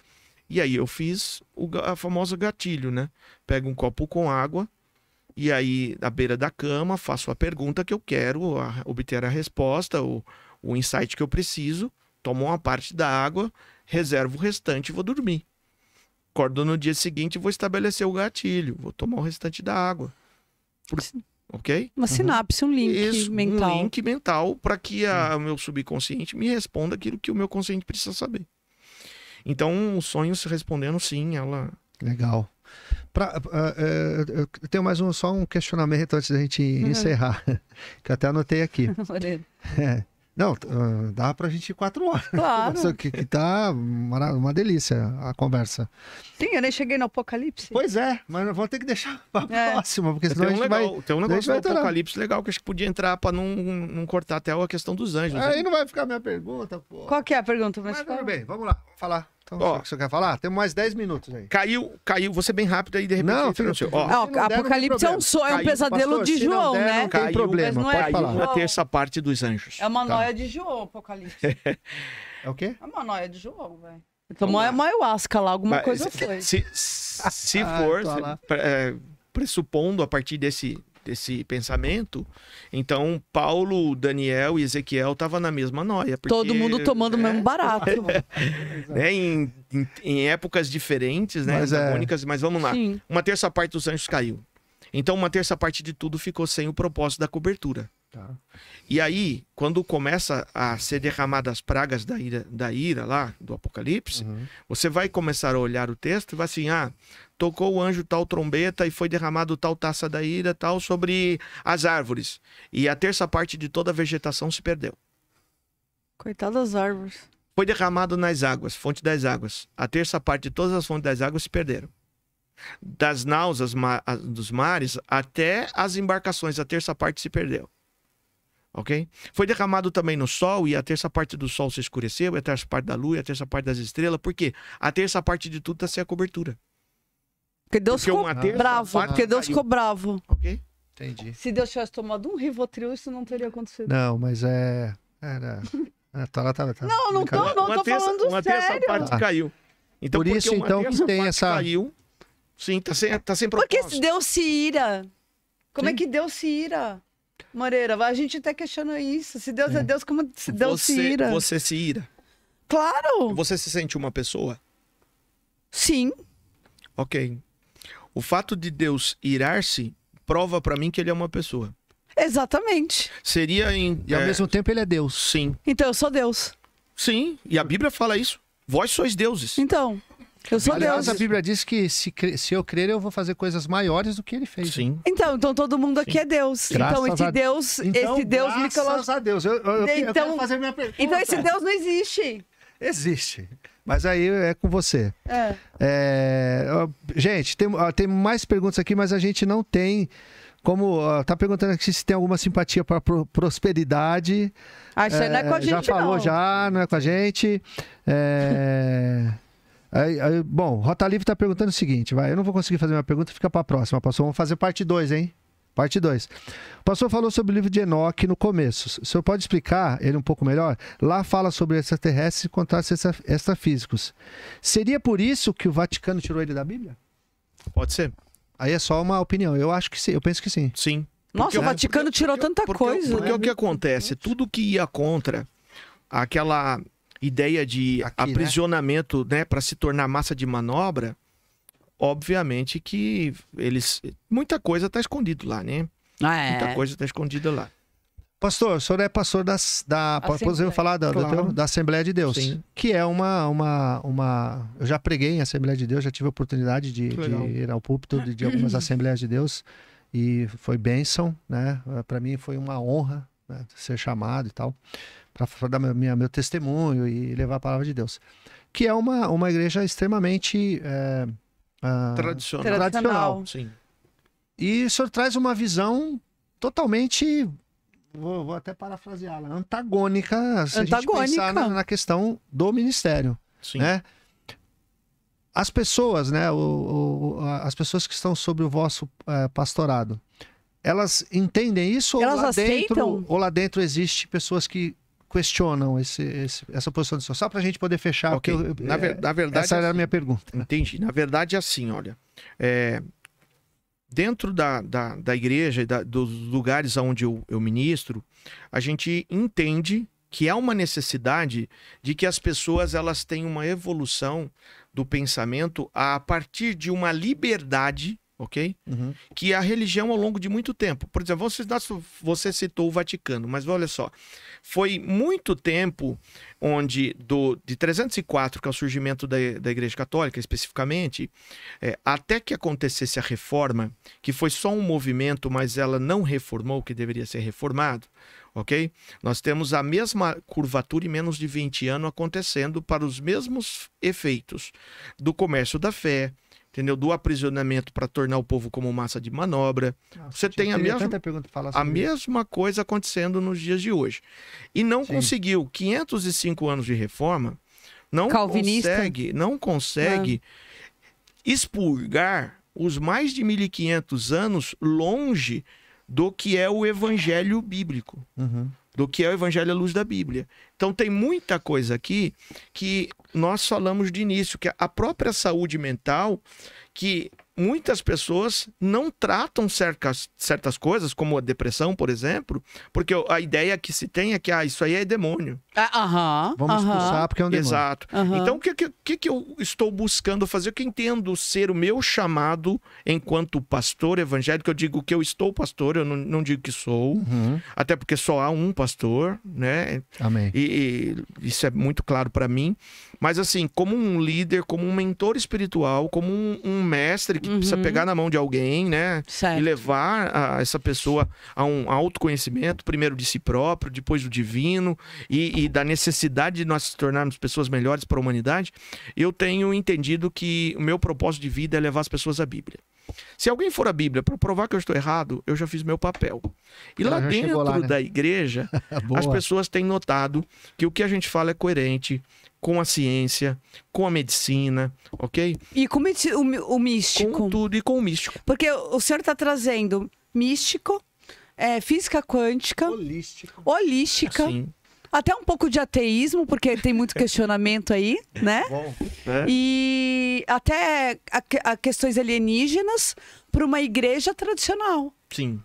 E aí eu fiz o, a famosa gatilho, né? Pego um copo com água e aí à beira da cama faço a pergunta que eu quero a- obter a resposta, o, o insight que eu preciso, tomo uma parte da água, reservo o restante e vou dormir. Acordo no dia seguinte e vou estabelecer o gatilho, vou tomar o restante da água. Por- Ok? Uma sinapse, um link Isso, mental. um link mental para que o meu subconsciente me responda aquilo que o meu consciente precisa saber. Então, os sonhos respondendo sim, ela. Legal. Pra, eh, eu tenho mais um, só um questionamento antes da gente Uhum. encerrar, que eu até anotei aqui. É. Não, ah, dá pra gente ir quatro horas. Claro. Isso aqui que tá mara- uma delícia a conversa. Sim, eu nem cheguei no Apocalipse. Pois é, mas vamos ter que deixar pra É. próxima, porque Tem senão a um, gente legal, vai. tem um negócio do apocalipse legal que acho que podia entrar para não, não cortar até a questão dos anjos. né? Aí não vai ficar minha pergunta, pô. Qual que é a pergunta? Mas Mas tudo bem, vamos lá, vamos falar. Então, Ó. o que você quer falar? Temos mais 10 minutos aí. Caiu, caiu, você bem rápido aí de repente. Não, entra no seu. Ó, Ah, não o der, não Apocalipse é um sonho, é um pesadelo pastor, de se não João, der, né? não tem Caiu, problema, mas não é falar. João. terça parte dos anjos. É uma Tá. noia de João, Apocalipse. É o quê? É uma noia de João, velho. Tomou uma ayahuasca lá, alguma Mas coisa se- foi. Se, se Ah, for, se- é, pressupondo a partir desse, desse pensamento, então Paulo, Daniel e Ezequiel estavam na mesma noia. porque, Todo mundo tomando o é, mesmo barato. né, em, em- em épocas diferentes, né? Mas é- mas vamos lá. Sim. Uma terça parte dos anjos caiu. Então, uma terça parte de tudo ficou sem o propósito da cobertura. Tá. E aí, quando começa a ser derramadas as pragas da ira, da ira lá, do Apocalipse, Uhum. você vai começar a olhar o texto e vai assim: ah, tocou o anjo tal trombeta e foi derramado tal taça da ira, tal, sobre as árvores. E a terça parte de toda a vegetação se perdeu. Coitado das árvores. Foi derramado nas águas, fonte das águas. A terça parte de todas as fontes das águas se perderam. Das naus, as ma- dos mares, até as embarcações, a terça parte se perdeu. Ok? Foi derramado também no sol, e a terça parte do sol se escureceu, e a terça parte da lua, e a terça parte das estrelas. Por quê? A terça parte de tudo está sem a cobertura. Porque Deus Porque ficou uma bravo. Porque Deus ficou bravo. Ok? Entendi. Se Deus tivesse tomado um Rivotril, isso não teria acontecido. Não, mas é. Era. é, tá lá, tá lá. Tá. Não, não tô, não, tô terça, falando uma sério. terça parte Tá. caiu. Então, Por porque isso, uma então, que tem parte essa- Caiu, sim, tá sem, tá sem Porque propósito. se Deus se ira. Como é Sim. que Deus se ira? Moreira, a gente até questiona isso. Se Deus é, É. Deus, como se Deus você, se ira? Você se ira. Claro! Você se sente uma pessoa? Sim. Ok. O fato de Deus irar-se prova pra mim que ele é uma pessoa. Exatamente. Seria em. E ao é, mesmo tempo ele é Deus. Sim. Então eu sou Deus. Sim. E a Bíblia fala isso. Vós sois deuses. Então, Eu sou Aliás, Deus. a Bíblia diz que se, se eu crer, eu vou fazer coisas maiores do que ele fez. Sim. Então, então todo mundo aqui Sim. é Deus. Graças então esse a- Deus, Então, esse Deus me graças colocou. a Deus. Eu, eu, eu, eu Então- quero fazer minha pergunta. Então esse Deus não existe. Existe. Mas aí é com você. É. É, ó, gente, tem, ó, tem mais perguntas aqui, mas a gente não tem. Como ó, tá perguntando aqui se tem alguma simpatia para prosperidade. Ah, isso aí não é com a gente, já falou não. já, não é com a gente. É, aí- aí, bom, Rota Livre tá perguntando o seguinte, vai, eu não vou conseguir fazer minha pergunta, fica para a próxima, pastor. Vamos fazer parte 2, hein? Parte 2. O pastor falou sobre o livro de Enoque no começo. O senhor pode explicar ele um pouco melhor? Lá fala sobre extraterrestres e contratos extra- extrafísicos. Seria por isso que o Vaticano tirou ele da Bíblia? Pode ser? Aí é só uma opinião. Eu acho que sim, eu penso que sim. Sim. Nossa, o né? Vaticano tirou tanta porque, coisa. Porque né? o que acontece? Tudo que ia contra aquela ideia de Aqui, né? aprisionamento, né, para se tornar massa de manobra, obviamente que eles. Muita coisa tá escondido lá, né? Ah, Muita é. coisa tá escondida lá. Pastor, o senhor é pastor das, da. Assembleia. Podemos falar da, Claro. teu- da Assembleia de Deus. Sim. Que é uma, uma, uma. Eu já preguei em Assembleia de Deus, já tive a oportunidade de, de ir ao púlpito de, de algumas Assembleias de Deus. E foi bênção, né? Para mim foi uma honra né, ser chamado e tal, para dar meu, minha, meu testemunho e levar a palavra de Deus. Que é uma, uma igreja extremamente. é, ah, Tradicional. tradicional. Sim. E o senhor traz uma visão totalmente. Vou, vou até parafraseá-la, antagônica, se a gente Antagônica. pensar na, na questão do ministério, Sim. né? As pessoas, né, o- o- as pessoas que estão sobre o vosso eh, pastorado, elas entendem isso ou Elas lá dentro, aceitam? ou lá dentro existe pessoas que questionam esse, esse- essa posição senhor? Só para a gente poder fechar, Ok. porque eu- Na, ver- na verdade. essa era a assim, minha pergunta. Entendi. Na verdade, é assim, olha. é, dentro da, da, da igreja e da- dos lugares onde eu, eu ministro, a gente entende que há uma necessidade de que as pessoas elas tenham uma evolução do pensamento a partir de uma liberdade, ok? Uhum. que a religião ao longo de muito tempo. Por exemplo, você, você citou o Vaticano, mas olha só, foi muito tempo onde do, de 304, que é o surgimento da, da Igreja Católica especificamente, é, até que acontecesse a reforma, que foi só um movimento, mas ela não reformou o que deveria ser reformado, ok? Nós temos a mesma curvatura em menos de 20 anos acontecendo para os mesmos efeitos do comércio da fé, entendeu? Do aprisionamento para tornar o povo como massa de manobra. Você Eu tem a mesma- A mesma coisa acontecendo nos dias de hoje. E não Sim. conseguiu 505 anos de reforma, não Calvinista. consegue, não consegue expurgar os mais de 1500 anos longe do que é o evangelho bíblico Uhum. Do que é o Evangelho à luz da Bíblia. Então tem muita coisa aqui que nós falamos de início, que a própria saúde mental, que muitas pessoas não tratam certas, certas coisas, como a depressão, por exemplo, porque a ideia que se tem é que ah, isso aí é demônio. Ah, Aham. Vamos aham, expulsar porque é um demônio. Exato. aham. Então, o que, que, que que eu estou buscando fazer? O que entendo ser o meu chamado enquanto pastor evangélico? Eu digo que eu estou pastor, eu não, não digo que sou, Uhum. até porque só há um pastor, né? Amém. E, e isso é muito claro para mim. Mas assim, como um líder, como um mentor espiritual, como um, um mestre que precisa Uhum. pegar na mão de alguém, né? E Certo. levar a- essa pessoa a um autoconhecimento, primeiro de si próprio, depois do divino, e, e da necessidade de nós nos tornarmos pessoas melhores para a humanidade, eu tenho entendido que o meu propósito de vida é levar as pessoas à Bíblia. Se alguém for à Bíblia para provar que eu estou errado, eu já fiz meu papel. E Ela lá dentro lá, né? da igreja, as pessoas têm notado que o que a gente fala é coerente com a ciência, com a medicina, ok? E como esse- o, o místico? Com tudo e com o místico. Porque o senhor está trazendo místico, é, física quântica, Holístico. holística, Sim. até um pouco de ateísmo, porque tem muito questionamento aí, né? Bom. né? E até a, a questões alienígenas para uma igreja tradicional. Sim.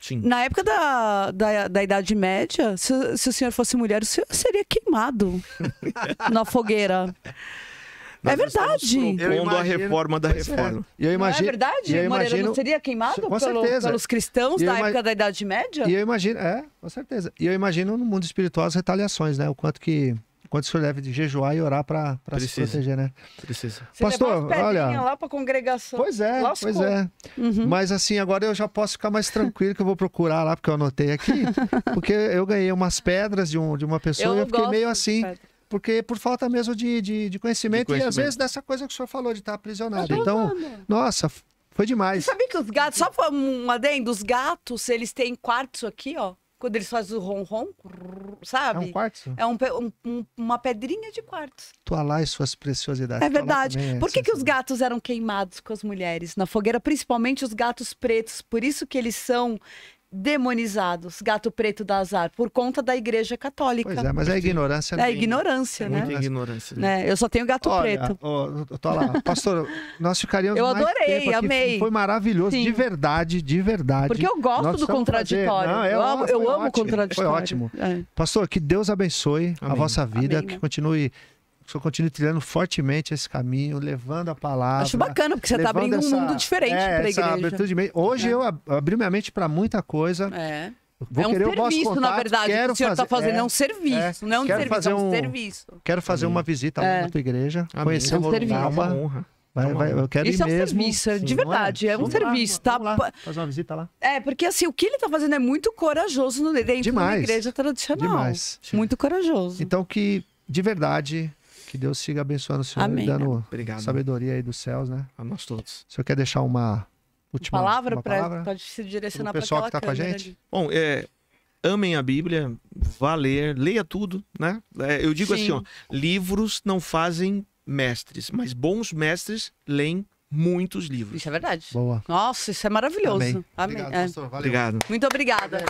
Sim. Na época da, da, da Idade Média, se, se o senhor fosse mulher, o senhor seria queimado na fogueira. Nós É verdade. propondo a imagino. reforma da é. reforma. E eu imagino, não é verdade? eu Moreira imagino- não seria queimado Com pelo- certeza. pelos cristãos da época da Idade Média? E eu imagino, é, com certeza. E eu imagino no mundo espiritual as retaliações, né? O quanto que Enquanto o senhor deve de jejuar e orar para se proteger, né? Precisa. Você Pastor, olha- lá pra congregação. Pois é, Lascou. pois é. Uhum. Mas assim, agora eu já posso ficar mais tranquilo que eu vou procurar lá, porque eu anotei aqui. Porque eu ganhei umas pedras de, um, de uma pessoa e eu fiquei meio assim, porque por falta mesmo de, de, de conhecimento, De e às conhecimento. vezes dessa coisa que o senhor falou, de estar aprisionado. Eu Então, nossa, foi Você demais. sabia que os gatos, só um adendo, os gatos, eles têm quartzo aqui, ó. Quando eles fazem o ronron, É sabe? um quartzo? É um um- um- uma pedrinha de quartzo. Tua lá e suas preciosidades. É verdade. também é Por que, que os gatos eram queimados com as mulheres na fogueira? Principalmente os gatos pretos. Por isso que eles são demonizados, gato preto da azar, por conta da igreja católica. Pois é, mas é ignorância. É né? ignorância, né? Muita ignorância. né? Eu só tenho gato Olha, preto. ó, eu tô lá. Pastor, nós ficaríamos Eu mais adorei, tempo aqui. amei. Foi maravilhoso, Sim. de verdade, de verdade. Porque eu gosto Nós do contraditório. Não, é eu amo, eu foi amo ótimo, contraditório. Foi ótimo. É. Pastor, que Deus abençoe a Amém. vossa vida, Amém, que né? continue, que o senhor continue trilhando fortemente esse caminho, levando a palavra. Acho bacana, porque você tá levando abrindo um essa- mundo diferente é, pra essa igreja. abertura de mente. Hoje É. eu ab- abri minha mente para muita coisa. É. Vou é um serviço, na contato, verdade, que o senhor está fazendo. É, é, um serviço, não é um quero serviço, fazer é um um- serviço. Quero fazer Amém. uma visita lá É. na tua igreja, Amém. conhecer É um o serviço. É uma honra. Vai, vai, eu quero Isso ir é um mesmo. serviço, é de Sim, verdade, não é um Vamos lá, serviço, tá? Vamos lá, fazer uma visita lá. É, porque assim, o que ele tá fazendo é muito corajoso no- dentro Demais. da igreja tradicional. Demais. Muito corajoso. Então que, de verdade, que Deus siga abençoando o senhor Amém. e dando Obrigado. sabedoria aí dos céus, né? A nós todos. O senhor quer deixar uma última palavra, uma pra, palavra? pode se direcionar para pessoal aquela que tá com a gente? ali. Bom, é, amem a Bíblia, vá ler, leia tudo, né? É, eu digo Sim. assim, ó, livros não fazem mestres, mas bons mestres leem muitos livros. Isso é verdade. Boa. Nossa, isso é maravilhoso. Amém. Amém. Obrigado, É. pastor. Valeu. Obrigado. Muito obrigada.